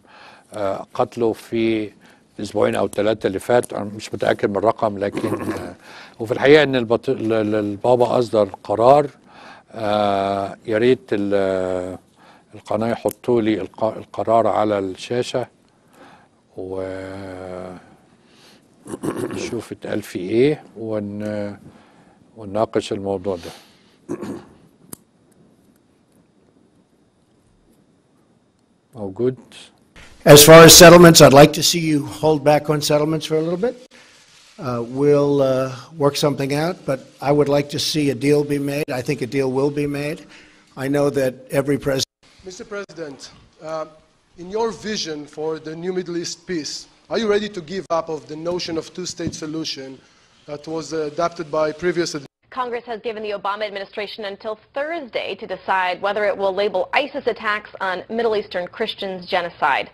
قتله في الاسبوعين أو الثلاثه اللي فاتوا أنا مش متأكد من الرقم لكن آه، وفي الحقيقة إن البط... ال- ال- البابا أصدر قرار آه، يا ريت ال- القناة يحطوا لي الق- القرار على الشاشة و نشوف اتقال في إيه ون... ونناقش الموضوع ده. موجود؟ As far as settlements, I'd like to see you hold back on settlements for a little bit. Uh, We'll uh, work something out, but I would like to see a deal be made. I think a deal will be made. I know that every president Mr. President, uh, in your vision for the new Middle East peace, are you ready to give up of the notion of two-state solution that was uh, adopted by previous Congress has given the Obama administration until Thursday to decide whether it will label ISIS attacks on Middle Eastern Christians genocide.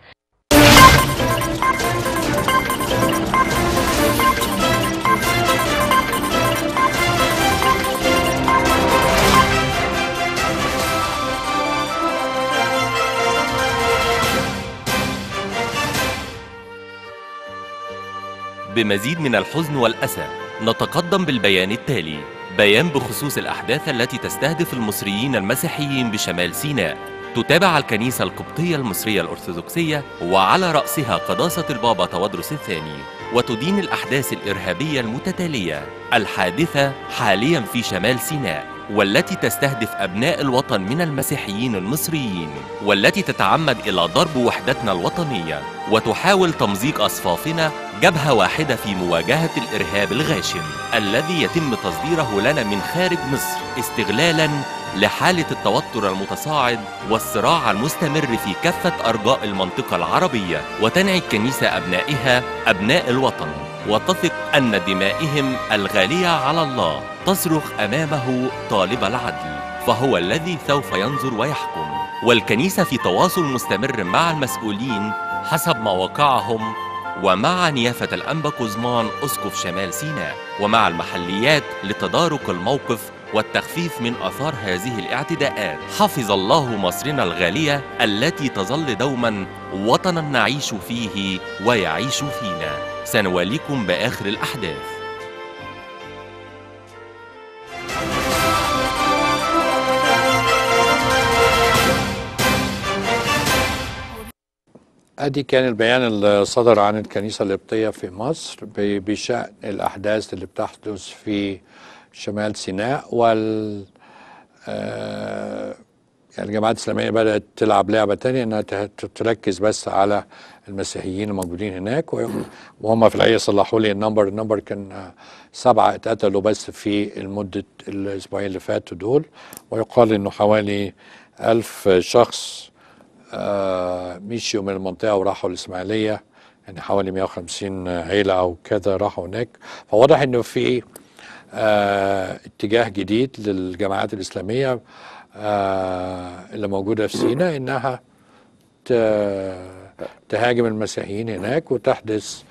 بمزيد من الحزن والأسى نتقدم بالبيان التالي بيان بخصوص الأحداث التي تستهدف المصريين المسيحيين بشمال سيناء. تتابع الكنيسة القبطية المصرية الأرثوذكسية وعلى رأسها قداسة البابا تودرس الثاني وتدين الأحداث الإرهابية المتتالية الحادثة حاليا في شمال سيناء. والتي تستهدف أبناء الوطن من المسيحيين المصريين والتي تتعمد إلى ضرب وحدتنا الوطنية وتحاول تمزيق أصفافنا جبهة واحدة في مواجهة الإرهاب الغاشم الذي يتم تصديره لنا من خارج مصر استغلالا لحالة التوتر المتصاعد والصراع المستمر في كافة أرجاء المنطقة العربية وتنعي الكنيسة أبنائها أبناء الوطن. وتثق أن دمائهم الغالية على الله. تصرخ أمامه طالب العدل فهو الذي سوف ينظر ويحكم. والكنيسة في تواصل مستمر مع المسؤولين حسب مواقعهم ومع نيافة الأنبا قزمان أسقف شمال سيناء ومع المحليات لتدارك الموقف والتخفيف من آثار هذه الاعتداءات. حفظ الله مصرنا الغالية التي تظل دوما وطنا نعيش فيه ويعيش فينا. سنواليكم بآخر الأحداث. ادي كان البيان اللي صدر عن الكنيسة القبطية في مصر بشأن الأحداث اللي بتحدث في شمال سيناء وال آه، يعني الجماعات الإسلامية بدأت تلعب لعبة تانية ت- تركز بس على المسيحيين الموجودين هناك وهم في الحقيقة صلحوا لي ال number ال number كان سبعة اتقتلوا بس في المدة الأسبوعين اللي فاتوا دول ويقال إنه حوالي ألف شخص آه، مشيوا من المنطقة وراحوا الإسماعيلية يعني حوالي 150 عيلة أو كذا راحوا هناك. فواضح إنه في اتجاه جديد للجماعات الإسلامية آه، اللي موجودة في سيناء إنها تهاجم المسيحيين هناك وتحدث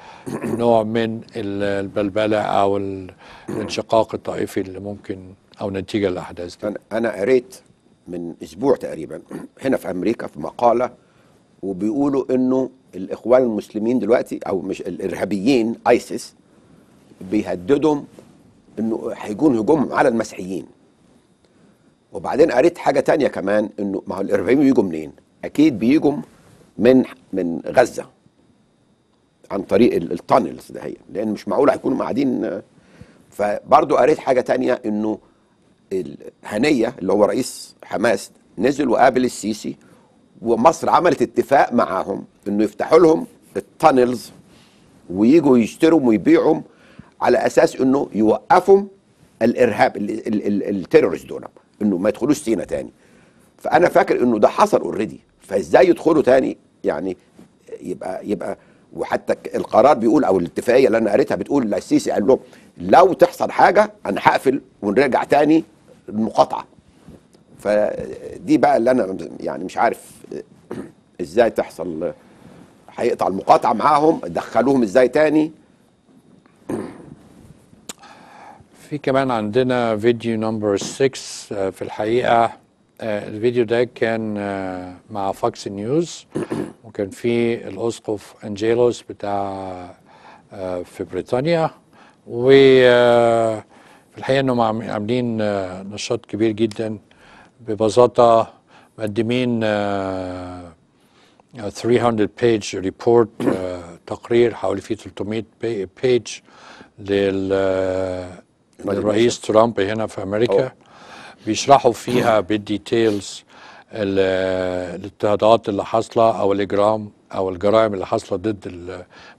نوع من ال- البلبلة أو ال- الانشقاق الطائفي اللي ممكن أو نتيجة للأحداث دي. أنا قريت من أسبوع تقريبا هنا في أمريكا في مقالة وبيقولوا إنه الإخوان المسلمين دلوقتي أو مش الإرهابيين ISIS بيهددهم إنه هيكون هجوم على المسيحيين. وبعدين قريت حاجة تانية كمان إنه ما هو الإرهابيين بيجوا منين؟ أكيد بيجوا من من غزة عن طريق ال- ال tunnels ده هي لأن مش معقول هيكونوا قاعدين. فبرضه قريت حاجة تانية إنه الهنية اللي هو رئيس حماس نزل وقابل السيسي ومصر عملت اتفاق معاهم إنه يفتحوا لهم ال tunnels ويجوا يشتروا ويبيعوا على أساس إنه يوقفوا الإرهاب ال- ال- ال- ال terrorist دول إنه ما يدخلوش سينا تاني. فأنا فاكر إنه ده حصل already فإزاي يدخلوا تاني؟ يعني يبقى يبقى وحتى القرار بيقول أو الاتفاقية اللي أنا قريتها بتقول السيسي قال لهم لو تحصل حاجة أنا هقفل ونرجع تاني المقاطعة. فدي بقى اللي أنا يعني مش عارف إزاي تحصل هيقطع المقاطعة معاهم دخلوهم إزاي تاني؟ في كمان عندنا فيديو number 6 آه، في الحقيقة آه، الفيديو ده كان آه، مع فوكس نيوز وكان فيه الأسقف أنجيلوس بتاع في بريطانيا وفي الحقيقة إنهم عام- عاملين نشاط كبير جدا ببساطة مقدمين آه، 300 page report تقرير حوالي فيه 300 page لل للرئيس ترامب هنا في أمريكا بيشرحوا فيها بال details ال- الاضطهادات اللي حاصلة أو الإجرام أو الجرائم اللي حاصلة ضد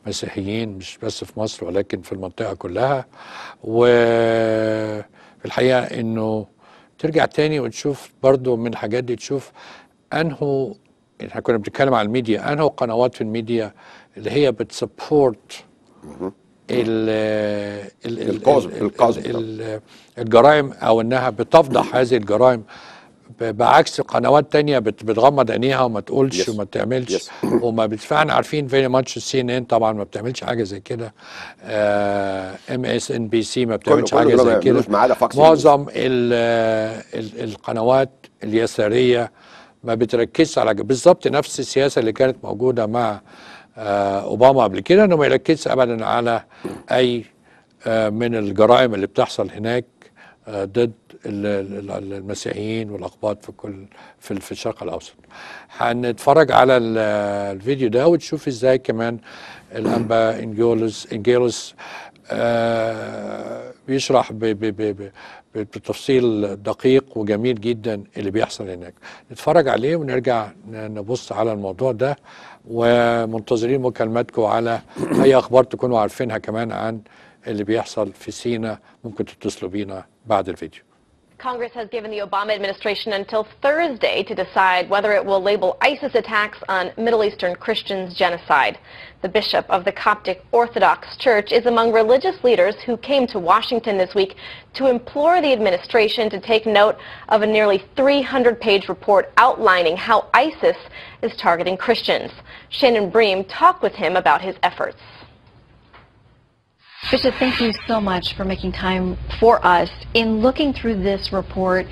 المسيحيين مش بس في مصر ولكن في المنطقة كلها. وفي الحقيقة إنه ترجع تاني وتشوف برضو من الحاجات دي تشوف انه إحنا كنا بنتكلم على الميديا انه قنوات في الميديا اللي هي بت support القاذف- ال- القاذف ال- ال- الجرائم أو إنها بتفضح هذه الجرائم بعكس قنوات تانية بت- بتغمض عينيها وما تقولش Yes. وما تعملش Yes. وما بتفعنا عارفين very much السي ان ان طبعا ما بتعملش حاجة زي كده ام اس ان بي سي ما بتعملش حاجة زي كده. معظم ال ال القنوات اليسارية ما بتركزش على بالظبط نفس السياسة اللي كانت موجودة مع أوباما قبل كده إنه ما يركزش ابدا على أي آه، من الجرائم اللي بتحصل هناك آه، ضد ال- ال- المسيحيين والأقباط في كل في الشرق الأوسط. هنتفرج على ال- الفيديو ده وتشوف إزاي كمان الأنبا إنجيلوس إنجيلوس آه، بيشرح بتفصيل دقيق وجميل جدا اللي بيحصل هناك نتفرج عليه ونرجع نبص على الموضوع ده ومنتظرين مكالماتكم على أي أخبار تكونوا عارفينها كمان عن اللي بيحصل في سينا. ممكن تتصلوا بينا بعد الفيديو. Congress has given the Obama administration until Thursday to decide whether it will label ISIS attacks on Middle Eastern Christians genocide. The bishop of the Coptic Orthodox Church is among religious leaders who came to Washington this week to implore the administration to take note of a nearly 300-page report outlining how ISIS is targeting Christians. Shannon Bream talked with him about his efforts. Bishop, thank you so much for making time for us. In looking through this report,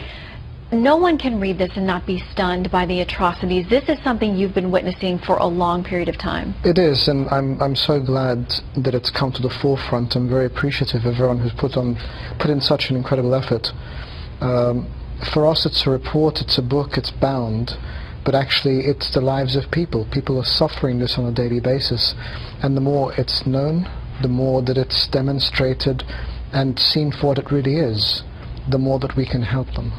no one can read this and not be stunned by the atrocities. This is something you've been witnessing for a long period of time. It is, and I'm I'm so glad that it's come to the forefront. I'm very appreciative of everyone who's put on put in such an incredible effort. Um, for us, it's a report, it's a book, it's bound, but actually, it's the lives of people. People are suffering this on a daily basis, and the more it's known, the more that it's demonstrated and seen for what it really is, the more that we can help them.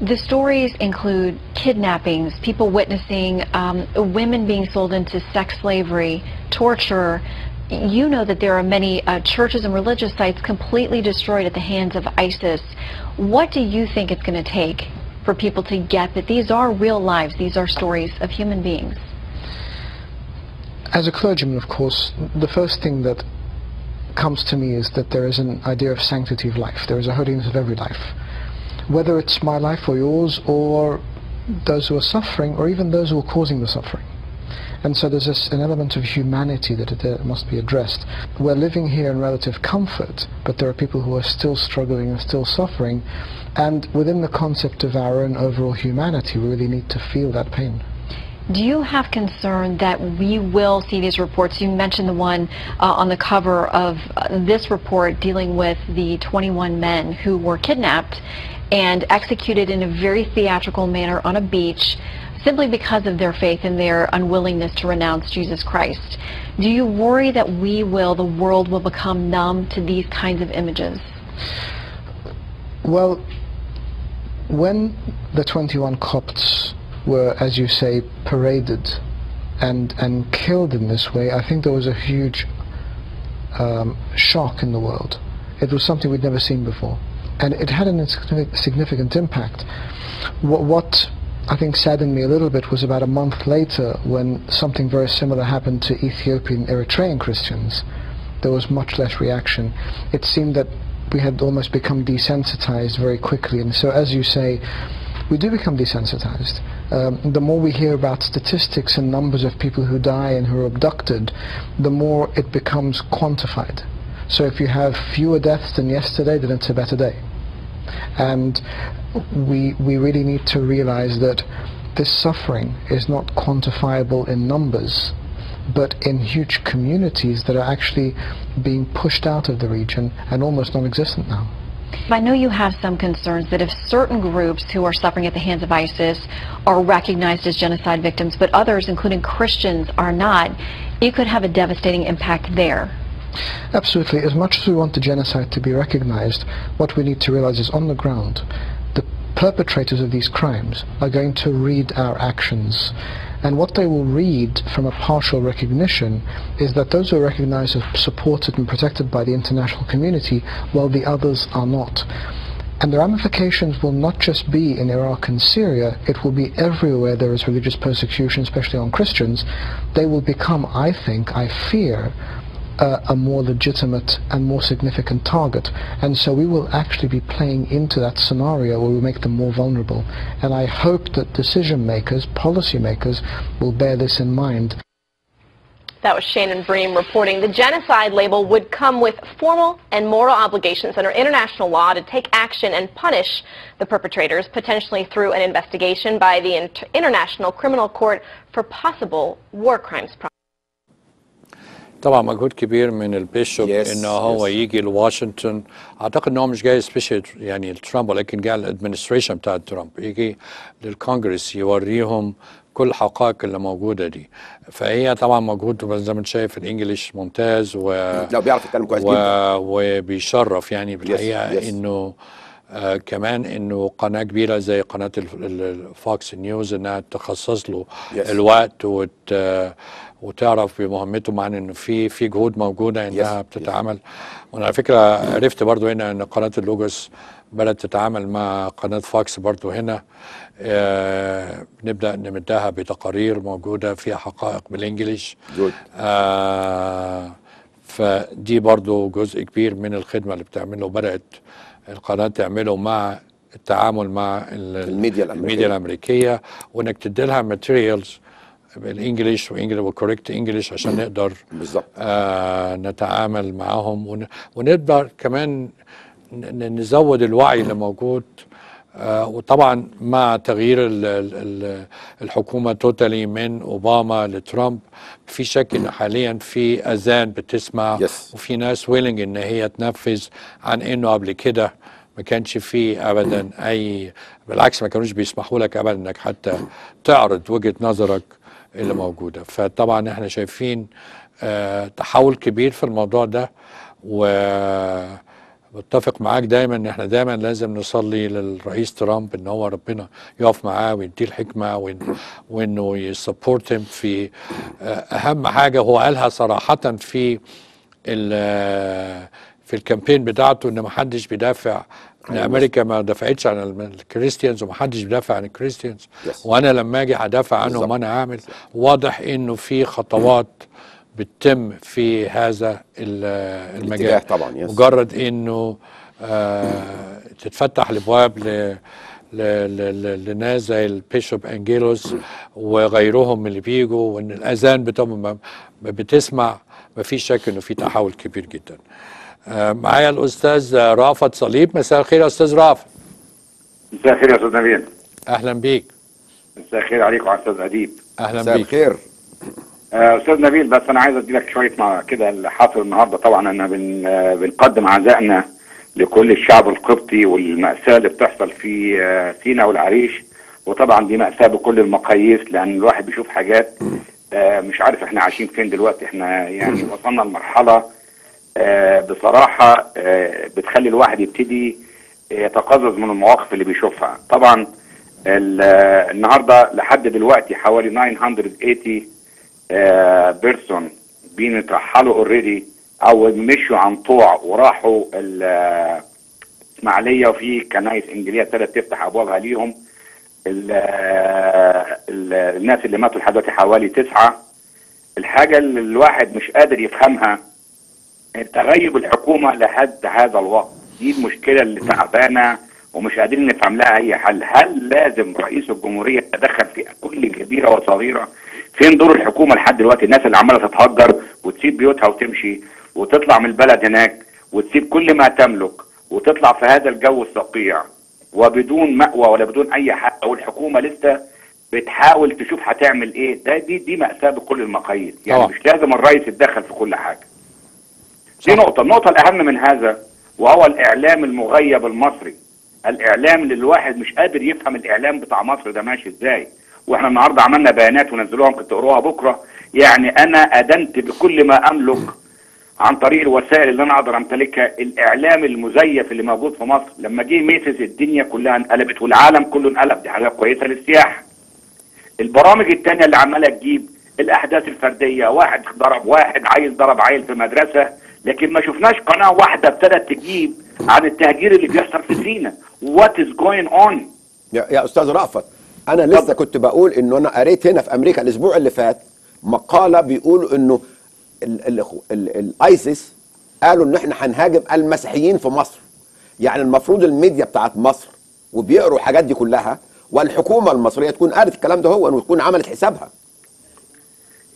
The stories include kidnappings, people witnessing um, women being sold into sex slavery, torture. You know that there are many uh, churches and religious sites completely destroyed at the hands of ISIS. What do you think it's going to take for for people to get that these are real lives, these are stories of human beings? As a clergyman, of course, the first thing that comes to me is that there is an idea of sanctity of life. There is a holiness of every life. Whether it's my life or yours, or those who are suffering, or even those who are causing the suffering. And so there's this, an element of humanity that it, uh, must be addressed. We're living here in relative comfort, but there are people who are still struggling and still suffering. And within the concept of our own overall humanity, we really need to feel that pain. Do you have concern that we will see these reports? You mentioned the one uh, on the cover of uh, this report dealing with the 21 men who were kidnapped and executed in a very theatrical manner on a beach simply because of their faith and their unwillingness to renounce Jesus Christ. Do you worry that we will, the world will become numb to these kinds of images? Well, when the 21 Copts were, as you say, paraded and, and killed in this way, I think there was a huge um, shock in the world. It was something we'd never seen before. And it had a significant impact. What, what I think saddened me a little bit was about a month later when something very similar happened to Ethiopian Eritrean Christians. There was much less reaction. It seemed that we had almost become desensitized very quickly. And so, as you say, we do become desensitized. Um, the more we hear about statistics and numbers of people who die and who are abducted, the more it becomes quantified. So if you have fewer deaths than yesterday, then it's a better day. And we, we really need to realize that this suffering is not quantifiable in numbers, but in huge communities that are actually being pushed out of the region and almost non-existent now. I know you have some concerns that if certain groups who are suffering at the hands of ISIS are recognized as genocide victims, but others, including Christians, are not, it could have a devastating impact there. Absolutely. As much as we want the genocide to be recognized, what we need to realize is on the ground, the perpetrators of these crimes are going to read our actions. And what they will read from a partial recognition is that those who are recognized are supported and protected by the international community, while the others are not. And the ramifications will not just be in Iraq and Syria, it will be everywhere there is religious persecution, especially on Christians. They will become, I think, I fear, uh, a more legitimate and more significant target. And so we will actually be playing into that scenario where we make them more vulnerable. And I hope that decision makers, policy makers, will bear this in mind. That was Shannon Bream reporting the genocide label would come with formal and moral obligations under international law to take action and punish the perpetrators, potentially through an investigation by the Inter International Criminal Court for possible war crimes. طبعا مجهود كبير من ال bishop Yes, ان هو yes. يجي لواشنطن أعتقد ان هو مش جاي special يعني لترامب ولكن جاي ال administration بتاع ترامب يجي للكونجرس يوريهم كل الحقائق اللي موجودة دي فهي طبعا مجهود زي ما انت شايف ال English ممتاز و لا بيعرف يتكلم كويس. جدا وبيشرف يعني بالحقيقة yes. إنه آه كمان إنه قناة كبيرة زي قناة الفوكس نيوز إنها تخصص له Yes. الوقت وت وتعرف بمهمته مع انه في في جهود موجودة إنها Yes, بتتعامل وأنا على فكرة عرفت برضو هنا إن قناة اللوجوس بدأت تتعامل مع قناة فوكس برضو هنا آه بنبدا نمدها بتقارير موجودة فيها حقائق بالإنجليش Good. آه فدي برضو جزء كبير من الخدمة اللي بتعمله بدات القناة تعمله مع التعامل مع ال- الميديا الأمريكية. الميديا الأمريكية وإنك تدي لها materials بال English و English و correct English عشان نقدر بالظبط. آه نتعامل معاهم ون ونقدر كمان ن- نزود الوعي اللي موجود آه وطبعا مع تغيير ال ال ال الحكومة totally من أوباما لترامب مفيش شك إن حاليا في أذان بتسمع. Yes. وفي ناس willing إن هي تنفذ عن إنه قبل كده ما كانش فيه ابدا أي بالعكس ما كانوش بيسمحوا لك ابدا إنك حتى تعرض وجهة نظرك. اللي موجودة. فطبعا إحنا شايفين آه تحول كبير في الموضوع ده و بتفق معاك دايما إن إحنا دايما لازم نصلي للرئيس ترامب إن هو ربنا يقف معاه ويديه الحكمة وإنه يسبورت في آه، أهم حاجة هو قالها صراحة في ال- في ال campaign بتاعته إن ما حدش بيدافع أمريكا ما دافعتش عن ال Christians ومحدش بيدافع عن ال Christians. وأنا لما أجي هدافع عنهم وأنا عامل واضح إنه في خطوات بتتم في هذا ال- المجال. طبعاً، yes. مجرد إنه آه تتفتح الأبواب ل لناس زي ال bishop أنجيلوس وغيرهم اللي بيجوا وإن الأذان بتاعهم بتسمع ما فيش شك إنه في تحول كبير جدا. معايا الأستاذ رافت صليب. مساء الخير يا أستاذ رافت مساء الخير يا أستاذ نبيل. أهلا بيك. مساء الخير عليكم يا أستاذ أديب. أهلا مساء بيك. الخير. آه، أستاذ نبيل بس أنا عايز ادي لك شوية مع كده اللي حاصل النهارده. طبعا أنا بن آه، بنقدم عزائنا لكل الشعب القبطي والمأساة اللي بتحصل في آه، سينا والعريش. وطبعا دي مأساة بكل المقاييس لأن الواحد بيشوف حاجات آه، مش عارف إحنا عايشين فين دلوقتي. إحنا يعني وصلنا لمرحلة آه، بصراحة آه، بتخلي الواحد يبتدي يتقزز من المواقف اللي بيشوفها. طبعا ال- آه، النهارده لحد دلوقتي حوالي 980 person بين اترحلوا already أو مشوا عن طوع وراحوا ال- آه، اسماعيليه وفي كنايس انجيليه ابتدت تفتح أبوابها ليهم. ال- آه، ال- الناس اللي ماتوا لحد دلوقتي حوالي تسعة. الحاجة اللي الواحد مش قادر يفهمها تغيب الحكومة لحد هذا الوقت. دي المشكلة اللي تعبانة ومش قادرين نفهم لها أي حل. هل لازم رئيس الجمهورية يتدخل في كل كبيرة وصغيرة؟ فين دور الحكومة لحد دلوقتي؟ الناس اللي عمالة تتهجر وتسيب بيوتها وتمشي وتطلع من البلد هناك وتسيب كل ما تملك وتطلع في هذا الجو الصقيع وبدون مأوى ولا بدون أي حق والحكومة لسه بتحاول تشوف هتعمل إيه. ده دي دي مأساة بكل المقاييس. يعني طبعا. مش لازم الرئيس يتدخل في كل حاجة. دي نقطة النقطة الأهم من هذا وهو الإعلام المغيب المصري. الإعلام اللي الواحد مش قادر يفهم الإعلام بتاع مصر ده ماشي إزاي. وإحنا النهاردة عملنا بيانات ونزلوها ممكن تقروها بكرة. يعني أنا أدنت بكل ما أملك عن طريق الوسائل اللي أنا أقدر أمتلكها. الإعلام المزيف اللي موجود في مصر لما جه ميسس الدنيا كلها انقلبت والعالم كله انقلب دي حاجة كويسة للسياحة. البرامج التانية اللي عمالة تجيب الأحداث الفردية واحد ضرب واحد عيل ضرب عيل في مدرسة. لكن ما شفناش قناة واحدة ابتدت تجيب عن التهجير اللي بيحصل في سينا. What is going on? يا, أستاذ رأفت أنا لسه كنت بقول إنه أنا قريت هنا في أمريكا الأسبوع اللي فات مقالة بيقول إنه ال- ال- ال- ال ISIS قالوا ان إحنا هنهاجم المسيحيين في مصر. يعني المفروض الميديا بتاعت مصر وبيقروا الحاجات دي كلها والحكومة المصرية تكون قالت الكلام ده هو وتكون عملت حسابها.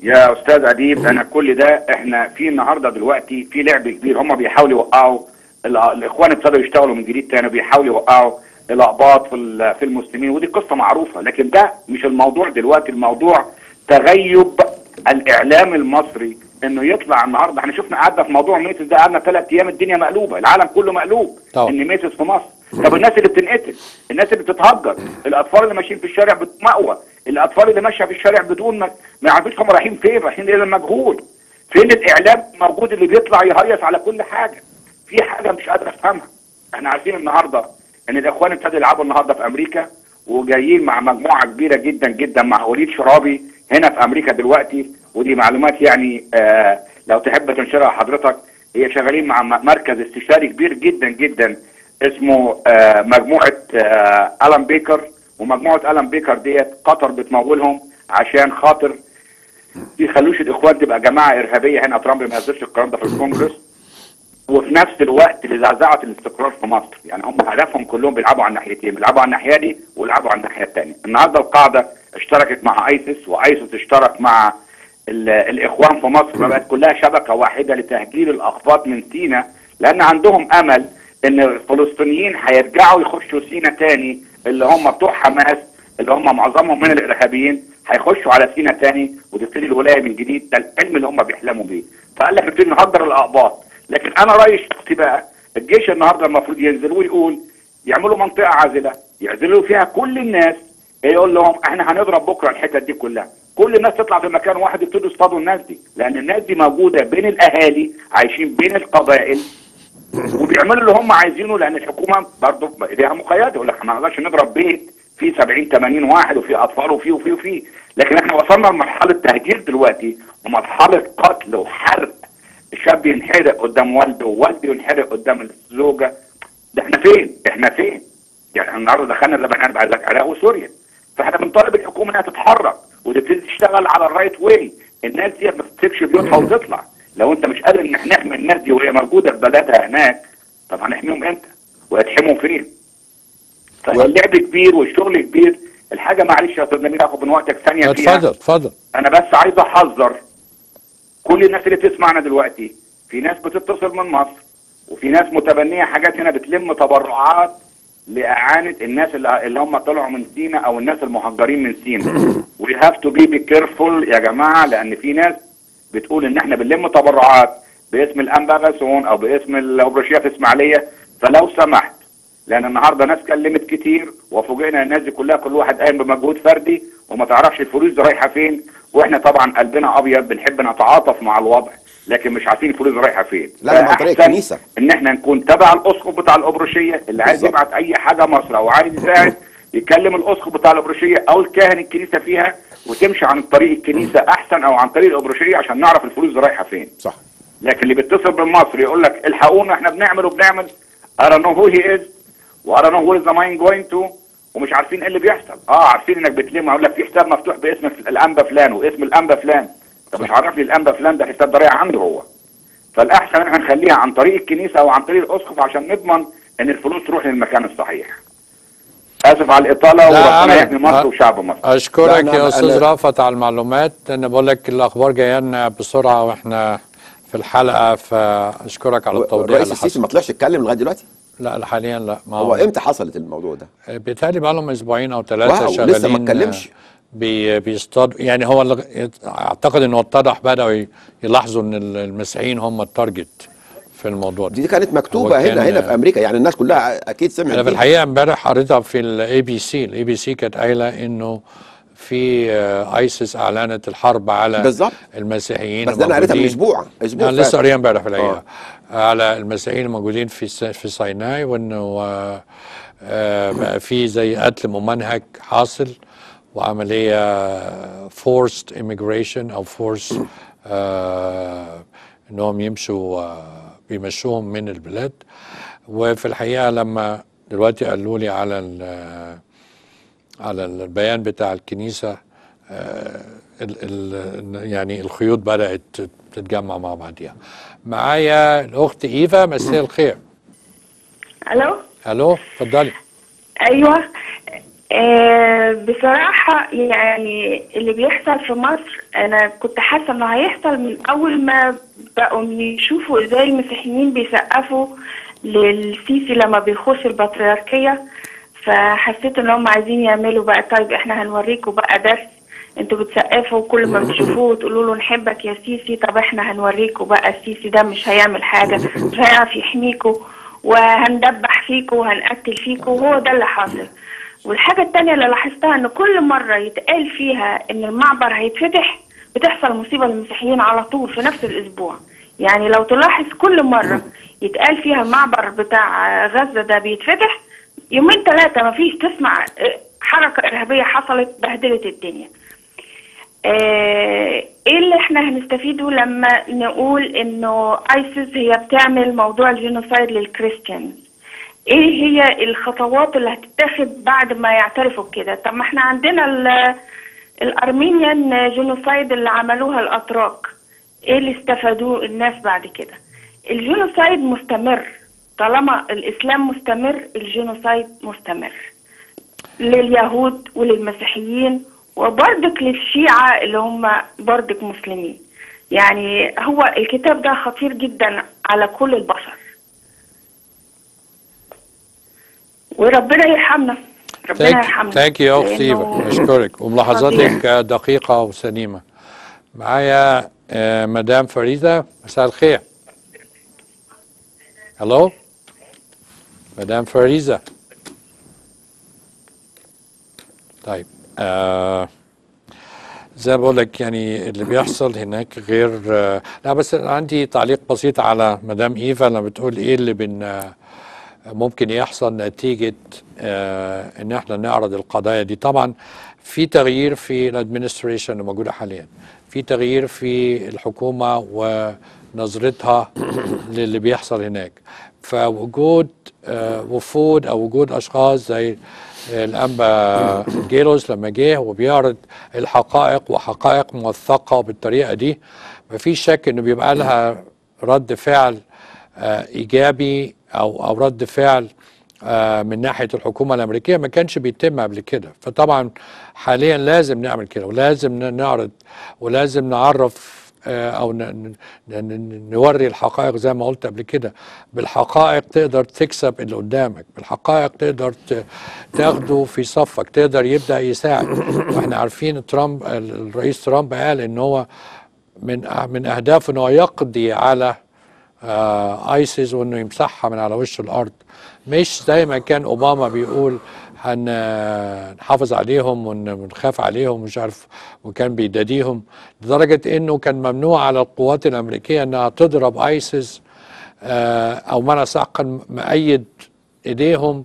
يا أستاذ أديب أنا كل ده إحنا في النهارده دلوقتي في لعب كبير. هم بيحاولوا يوقعوا ال- الإخوان ابتدوا يشتغلوا من جديد تاني بيحاولوا يوقعوا الأقباط في في المسلمين. ودي قصة معروفة لكن ده مش الموضوع دلوقتي. الموضوع تغيب الإعلام المصري إنه يطلع النهارده. إحنا شفنا قعدنا في موضوع ميسس ده قعدنا ثلاث أيام الدنيا مقلوبة العالم كله مقلوب طبعا. إن ميسس في مصر طب الناس اللي بتنقتل الناس اللي بتتهجر الأطفال اللي ماشيين في الشارع بدون مأوى الأطفال اللي ماشية في الشارع بدون ما ما يعرفوش هم رايحين فين رايحين إلى المجهول. فين الإعلام موجود اللي بيطلع يهيص على كل حاجة؟ في حاجة مش قادر أفهمها. إحنا عارفين النهارده إن الإخوان ابتدوا يلعبوا النهارده في أمريكا وجايين مع مجموعة كبيرة جدا جدا مع وليد شرابي هنا في أمريكا دلوقتي. ودي معلومات يعني آه لو تحب تنشرها حضرتك. هي شغالين مع مركز استشاري كبير جدا جدا اسمه آه مجموعة آه ألان بيكر. ومجموعة ألان بيكر ديت قطر بتمولهم عشان خاطر يخلوش الإخوان تبقى جماعة إرهابية. هنا ترامب ما يصدرش الكلام ده في الكونجرس. وفي نفس الوقت لزعزعه الاستقرار في مصر. يعني هم هدفهم كلهم بيلعبوا على الناحيتين بيلعبوا على الناحية دي ويلعبوا على الناحية الثانية النهارده القاعدة اشتركت مع ISIS و ISIS اشترك مع ال- الإخوان في مصر. فبقت كلها شبكة واحدة لتهجير الاقباط من سينا لأن عندهم أمل إن الفلسطينيين هيرجعوا يخشوا سينا تاني اللي هم بتوع حماس اللي هم معظمهم من الإرهابيين هيخشوا على سينا تاني وتبتدي الولاية من جديد ده الحلم اللي هم بيحلموا بيه. فقال لك نبتدي نهجر الاقباط لكن أنا رأيي الشخصي بقى الجيش النهارده المفروض ينزل ويقول يعملوا منطقة عازلة يعزلوا فيها كل الناس يقول لهم إحنا هنضرب بكرة الحتت دي كلها. كل الناس تطلع في مكان واحد يبتدوا يصطادوا الناس دي. لأن الناس دي موجودة بين الأهالي عايشين بين القبائل وبيعملوا اللي هم عايزينه لأن الحكومة برضه إيديها مقيدة يقول لك ما نقدرش نضرب بيت فيه 70 80 واحد وفيه أطفال وفيه وفيه وفيه. لكن إحنا وصلنا لمرحلة تهجير دلوقتي ومرحلة قتل وحرق. شاب ينحرق قدام والده ووالده ينحرق قدام الزوجة. ده إحنا فين؟ إحنا فين؟ يعني النهارده دخلنا اللبنان بعد ذلك العراق وسوريا. فإحنا بنطالب الحكومة إنها تتحرك وتبتدي تشتغل على ال right way. الناس دي ما تسيبش بيوتها وتطلع. لو انت مش قادر ان إحنا نحمي الناس دي وهي موجودة في بلدها هناك طب هنحميهم إمتى؟ وهتحموا فين؟ فاللعب كبير والشغل كبير. الحاجة معلش يا أستاذ نبيل اخد من وقتك ثانية فيها. اتفضل. اتفضل أنا بس عايز أحذر كل الناس اللي بتسمعنا دلوقتي. في ناس بتتصل من مصر وفي ناس متبنية حاجات هنا بتلم تبرعات لإعانة الناس اللي اللي هم طلعوا من سينا أو الناس المهجرين من سينا. we have to be careful يا جماعة لأن في ناس بتقول إن إحنا بنلم تبرعات باسم الأنبا كاراس أو باسم الاوبرشيه في إسماعيلية فلو سمحت لأن النهارده ناس كلمت كتير وفوجئنا الناس دي كلها كل واحد قايم بمجهود فردي وما تعرفش الفلوس دي رايحة فين وإحنا طبعا قلبنا أبيض بنحب نتعاطف مع الوضع لكن مش عارفين الفلوس رايحة فين لا، عن طريق فأحسن الكنيسة. إن إحنا نكون تبع الأسقف بتاع الابرشيه اللي عايز. يبعت أي حاجة مصر أو عايز يساعد يكلم الأسقف بتاع الابرشيه أو الكاهن الكنيسة فيها وتمشي عن طريق الكنيسة أحسن أو عن طريق الابرشيه عشان نعرف الفلوس دي رايحة فين. صح. لكن اللي بيتصل بالمصري يقول لك الحقونا إحنا بنعمل وبنعمل. I don't know who he is و I don't know where is the mind going to. ومش عارفين إيه اللي بيحصل. آه عارفين إنك بتلم أقول لك في حساب مفتوح باسم الأنبا فلان واسم الأنبا فلان. طب مش عارف لي الأنبا فلان ده حساب ده رايح عنده هو. فالأحسن إن إحنا نخليها عن طريق الكنيسة أو عن طريق الأسقف عشان نضمن إن الفلوس تروح للمكان الصحيح. آسف على الإطالة لا، وربنا. يحمي مصر وشعب مصر. أشكرك يا أنا- أستاذ رافت على المعلومات أنا بقول لك الأخبار جاية لنا بسرعة وإحنا في الحلقة فأشكرك على التوضيح الرئيس السيسي ما طلعش يتكلم لغاية دلوقتي؟ لا حاليا لا ما هو إمتى حصلت الموضوع ده؟ بيتهيألي بقى لهم أسبوعين أو ثلاثة و، شغالين لسه ما اتكلمش. بي بيصطاد يعني هو أعتقد إنه اتضح بدأوا يلاحظوا إن ال- المسيحيين هم ال target في الموضوع ده دي كانت مكتوبة هنا هنا في أمريكا يعني الناس كلها أكيد سمعت أنا في. الحقيقة امبارح قريتها في ال ABC ال ABC كانت قايلة إنه في آه، ISIS أعلنت الحرب على بالظبط. المسيحيين بس ده أنا قريتها من أسبوع أسبوع أنا لسه. قاريها امبارح في الحقيقة على المسيحيين الموجودين في في سيناء وإنه آه، آه، بقى في زي قتل ممنهج حاصل وعملية forced immigration أو force إنهم يمشوا آه، بيمشوهم من البلاد. وفي الحقيقة لما دلوقتي قالوا لي على ال- على البيان بتاع الكنيسة آه، ال ال يعني الخيوط بدأت تتجمع مع بعضيها. معايا الأخت إيفا مساء الخير. ألو؟ ألو اتفضلي. أيوه. آه بصراحة يعني اللي بيحصل في مصر أنا كنت حاسة إنه هيحصل من أول ما بقوا يشوفوا إزاي المسيحيين بيسقفوا للسيسي لما بيخش البطريركية. فحسيت إن هم عايزين يعملوا بقى طيب إحنا هنوريكم بقى درس أنتوا بتسقفوا كل ما بتشوفوه تقولوا له نحبك يا سيسي طب إحنا هنوريكم بقى السيسي ده مش هيعمل حاجة مش هيعرف يحميكوا وهندبح فيكوا وهنقتل فيكوا وهو ده اللي حاصل. والحاجة التانية اللي لاحظتها إن كل مرة يتقال فيها إن المعبر هيتفتح بتحصل مصيبة للمسيحيين على طول في نفس الأسبوع. يعني لو تلاحظ كل مرة يتقال فيها المعبر بتاع غزة ده بيتفتح يومين ثلاثة مفيش تسمع حركة إرهابية حصلت بهدلت الدنيا. آه، إيه اللي إحنا هنستفيده لما نقول إنه ISIS هي بتعمل موضوع ال genocide لل Christians إيه هي الخطوات اللي هتتاخد بعد ما يعترفوا بكده؟ طب ما إحنا عندنا ال- ال Armenian genocide اللي عملوها الأتراك. إيه اللي استفادوه الناس بعد كده؟ ال genocide مستمر. طالما الإسلام مستمر ال genocide مستمر. لليهود وللمسيحيين وبرضك للشيعة اللي هم برضك مسلمين. يعني هو الكتاب ده خطير جدا على كل البشر. وربنا يرحمنا. ربنا يرحمنا. thank you يا أختي أشكرك. وملاحظاتك دقيقة وسليمة. معايا آه، مدام فريدة. مساء الخير. ألو مدام فريدة. طيب آه زي ما بقول لك يعني اللي بيحصل هناك غير آه لا بس عندي تعليق بسيط على مدام إيفا لما بتقول إيه اللي بن آه ممكن يحصل نتيجة آه إن إحنا نعرض القضايا دي. طبعا في تغيير في الادمنستريشن اللي موجودة حاليا. في تغيير في الحكومة ونظرتها للي بيحصل هناك. فوجود آه، وفود أو وجود أشخاص زي الأنبا جيروس لما جه وبيعرض الحقائق وحقائق موثقة بالطريقة دي مفيش شك إنه بيبقى لها رد فعل آه، إيجابي أو أو رد فعل آه، من ناحية الحكومة الأمريكية ما كانش بيتم قبل كده. فطبعا حاليا لازم نعمل كده ولازم نعرض ولازم نعرف آه، أو نوري الحقائق زي ما قلت قبل كده. بالحقائق تقدر تكسب اللي قدامك بالحقائق تقدر تاخده في صفك تقدر يبدأ يساعد. وإحنا عارفين ترامب الرئيس ترامب قال إن هو من من أهدافه إن هو يقضي على ISIS وإنه يمسحها من على وش الأرض. مش زي ما كان أوباما بيقول هنحافظ عليهم ون- ونخاف عليهم مش عارف وكان بيداديهم لدرجة إنه كان ممنوع على القوات الأمريكية إنها تضرب ISIS آه أو صح كان مقيد إيديهم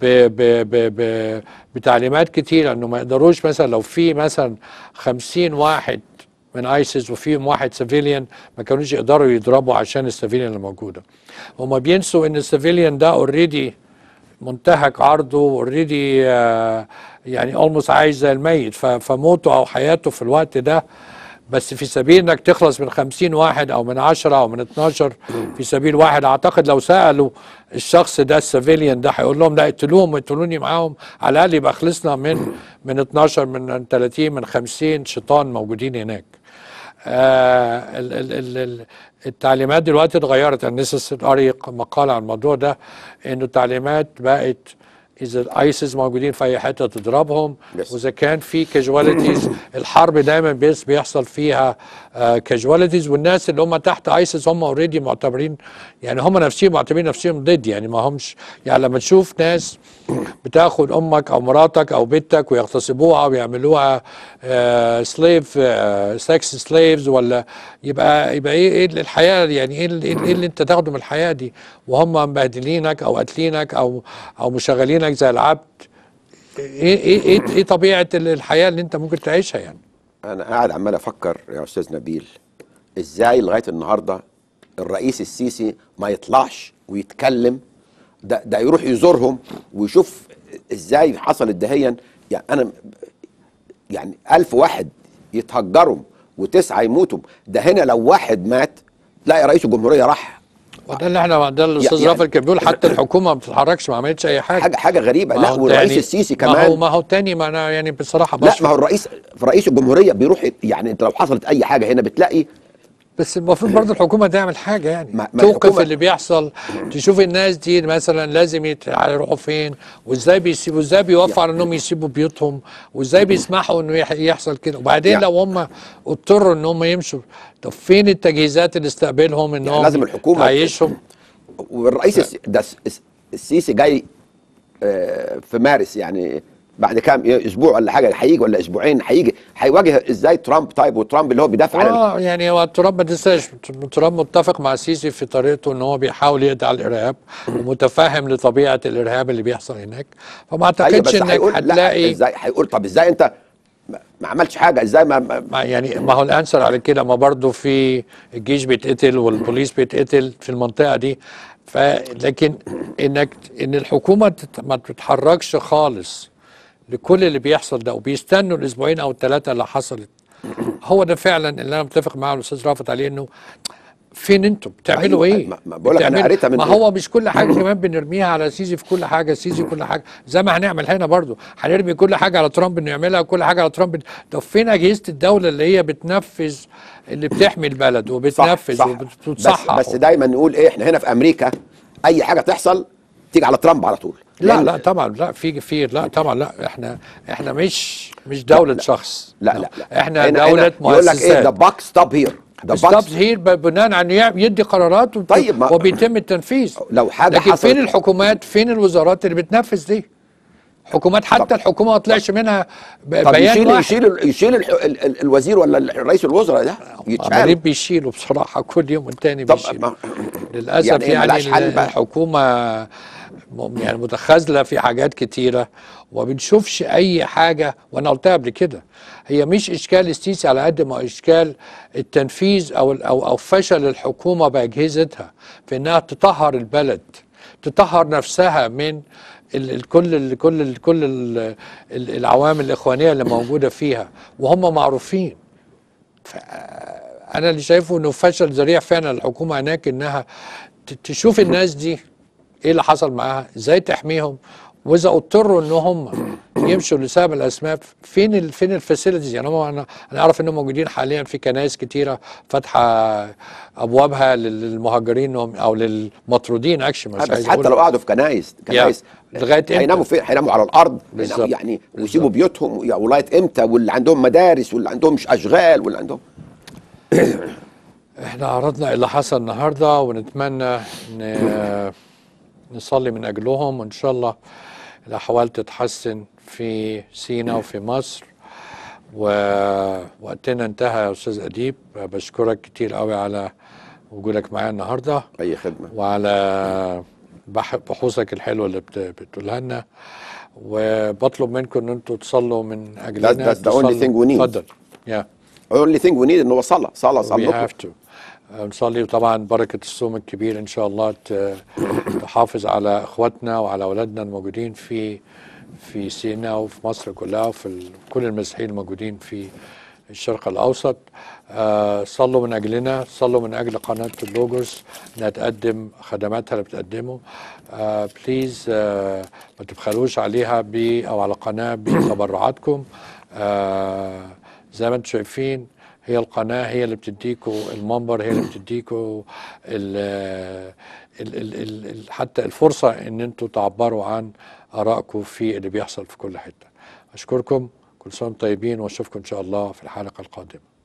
ب ب ب ب بتعليمات كتيرة إنه ما يقدروش مثلا لو في مثلا خمسين واحد من ISIS وفيهم واحد civilian ما كانوش يقدروا يضربوا عشان ال civilian اللي موجودة. هما بينسوا إن ال civilian ده already منتهك عرضه already يعني almost عايش زي الميت فموته أو حياته في الوقت ده. بس في سبيل إنك تخلص من 50 واحد أو من 10 أو من 12 في سبيل واحد أعتقد لو سألوا الشخص ده ال civilian ده هيقول لهم لا اقتلوهم اقتلوني معاهم. على الأقل يبقى خلصنا من من 12 من 30 من 50 شيطان موجودين هناك. التعليمات دلوقتي اتغيرت. أنا لسه قاري مقال عن الموضوع ده إنه التعليمات بقت إذا ال ISIS موجودين في أي حتة تضربهم وإذا كان في casualties الحرب دايما بيحصل فيها casualties والناس اللي هم تحت ISIS هم already معتبرين يعني هم نفسهم معتبرين نفسهم ضد يعني ما همش يعني لما تشوف ناس بتاخد أمك أو مراتك أو بنتك ويغتصبوها ويعملوها slave sex slaves ولا يبقى يبقى إيه إيه الحياة يعني إيه اللي, إيه اللي أنت تاخده من الحياة دي؟ وهم مبهدلينك أو قاتلينك أو أو مشغلينك زي العبد. إيه إيه إيه, إيه طبيعة الحياة اللي أنت ممكن تعيشها يعني؟ أنا قاعد عمال أفكر يا أستاذ نبيل إزاي لغاية النهارده الرئيس السيسي ما يطلعش ويتكلم؟ ده ده يروح يزورهم ويشوف إزاي حصلت دهيا. يعني أنا يعني ألف واحد يتهجروا وتسعة يموتوا ده هنا لو واحد مات تلاقي رئيس الجمهورية راح. وده اللي إحنا ده الأستاذ يعني- رافل كان بيقول حتى الحكومة ما بتتحركش ما عملتش أي حاجة. حاجة حاجة غريبة. لا هو والرئيس تاني- السيسي ما هو كمان. ما هو تاني ما أنا يعني بصراحة لا بشوف ما هو الرئيس رئيس الجمهورية بيروح يعني أنت لو حصلت أي حاجة هنا بتلاقي بس المفروض برضه الحكومة تعمل حاجة يعني. ما- توقف اللي بيحصل تشوف الناس دي مثلا لازم يروحوا فين وإزاي بيسيبوا إزاي بيوافقوا على إنهم يسيبوا بيوتهم وإزاي بيسمحوا إنه يح- يحصل كده. وبعدين يعني- لو هم اضطروا إن هم يمشوا طب فين التجهيزات اللي استقبلهم انهم يعني لازم الحكومة تعيشهم؟ والرئيس ده الس- الس- السيسي جاي آه، في مارس يعني بعد كام أسبوع ولا حاجة هيجي ولا أسبوعين هيجي. هيواجه إزاي ترامب طيب وترامب اللي هو بيدافع عن آه يعني هو ترامب ما تنساش ترامب متفق مع السيسي في طريقته إن هو بيحاول يقضي على الإرهاب ومتفهم لطبيعة الإرهاب اللي بيحصل هناك. فما أيوة، أعتقدش إنك هيقول- لا، هتلاقي إزاي؟ هيقول طب إزاي أنت ما- عملتش حاجة؟ إزاي ما, ما ما يعني ما هو الأنسر على كده ما برضه في الجيش بيتقتل والبوليس بيتقتل في المنطقة دي. ف لكن انك إن الحكومة ما تتحركش خالص لكل اللي بيحصل ده وبيستنوا الأسبوعين أو الثلاثه اللي حصلت. هو ده فعلا اللي أنا متفق مع الاستاذ رافت عليه إنه فين أنتم؟ بتعملوا أيوة، إيه؟ ما- بقول لك بتعملوا- قريتها من ما؟ هو مش كل حاجة كمان بنرميها على سيسي في كل حاجة سيسي كل حاجة. زي ما هنعمل هنا برضو. هنرمي كل حاجة على ترامب إنه يعملها وكل حاجة على ترامب. طب فين أجهزة الدولة اللي هي بتنفذ اللي بتحمي البلد وبتنفذ صح بس, وبتصحح بس دايما نقول إيه إحنا هنا في أمريكا أي حاجة تحصل تيجي على ترامب على طول. لا. لا طبعا لا في في لا طبعا لا إحنا إحنا مش مش دولة شخص. لا لا. لا إحنا هنا- دولة هنا يقول لك إيه؟ مؤسسات. ذا باك ستوب هير ذا ستوب هير بناء على إنه يدي قرارات وبت- طيب ما- وبيتم التنفيذ. لو حاجة لكن حصلت فين الحكومات؟ فين الوزارات اللي بتنفذ دي؟ حكومات حتى الحكومة ما طلعش منها ب- طب بيان يشيل واحد. يشيل يشيل الح- ال- ال- الوزير ولا ال- رئيس الوزراء ده؟ يتشال. بيشيلوا بصراحة كل يوم والتاني طب ما- للأسف يعني يعني, بقى؟ الحكومة يعني متخاذلة في حاجات كتيرة وما بنشوفش أي حاجة وأنا قلتها قبل كده هي مش إشكال السيسي على قد ما إشكال التنفيذ أو أو أو فشل الحكومة بأجهزتها في إنها تطهر البلد تطهر نفسها من ال ال كل كل ال كل ال ال العوامل الإخوانية اللي موجودة فيها وهم معروفين. أنا اللي شايفه إنه فشل ذريع فعلا الحكومة هناك إنها تشوف الناس دي إيه اللي حصل معاها؟ إزاي تحميهم؟ واذا اضطروا ان هم يمشوا لسبب الاسباب فين ال فين ال facilities؟ يعني هم أنا أنا اعرف انهم موجودين حاليا في كنائس كتيرة فاتحة ابوابها لل- للمهاجرين أو للمطرودين اكشن مش بس حتى لو قعدوا في كنايس كنايس لغاية إمتى؟ هيناموا فين هيناموا على الأرض يعني ويسيبوا بيوتهم ولغايه إمتى؟ واللي عندهم مدارس واللي عندهم مش أشغال واللي عندهم إحنا عرضنا اللي حصل النهارده ونتمنى إن نصلي من أجلهم وإن شاء الله الأحوال تتحسن في سينا وفي مصر. ووقتنا انتهى يا أستاذ أديب. بشكرك كتير قوي على وجودك معايا النهارده. أي خدمة. وعلى بح- بحوثك الحلوة اللي بت- بتقولها لنا. وبطلب منكم إن أنتم تصلوا من أجلنا. That's the only thing we need. اتفضل. Yeah. only thing we need إن هو صلاة. صلاة We صلوا have to. آه، نصلي وطبعا بركة الصوم الكبير إن شاء الله تحافظ على إخواتنا وعلى أولادنا الموجودين في في سيناء وفي مصر كلها وفي كل المسيحيين الموجودين في الشرق الأوسط. آه، صلوا من أجلنا صلوا من أجل قناة اللوجوس. إنها تقدم خدماتها اللي بتقدمه. آه، بليز آه، ما تبخلوش عليها ب أو على قناة بتبرعاتكم. آه، زي ما أنتم شايفين هي القناة هي اللي بتديكوا المنبر هي اللي بتديكوا حتى الفرصة إن أنتوا تعبروا عن آرائكم في اللي بيحصل في كل حتة. أشكركم كل وأنتم طيبين وأشوفكم إن شاء الله في الحلقة القادمة.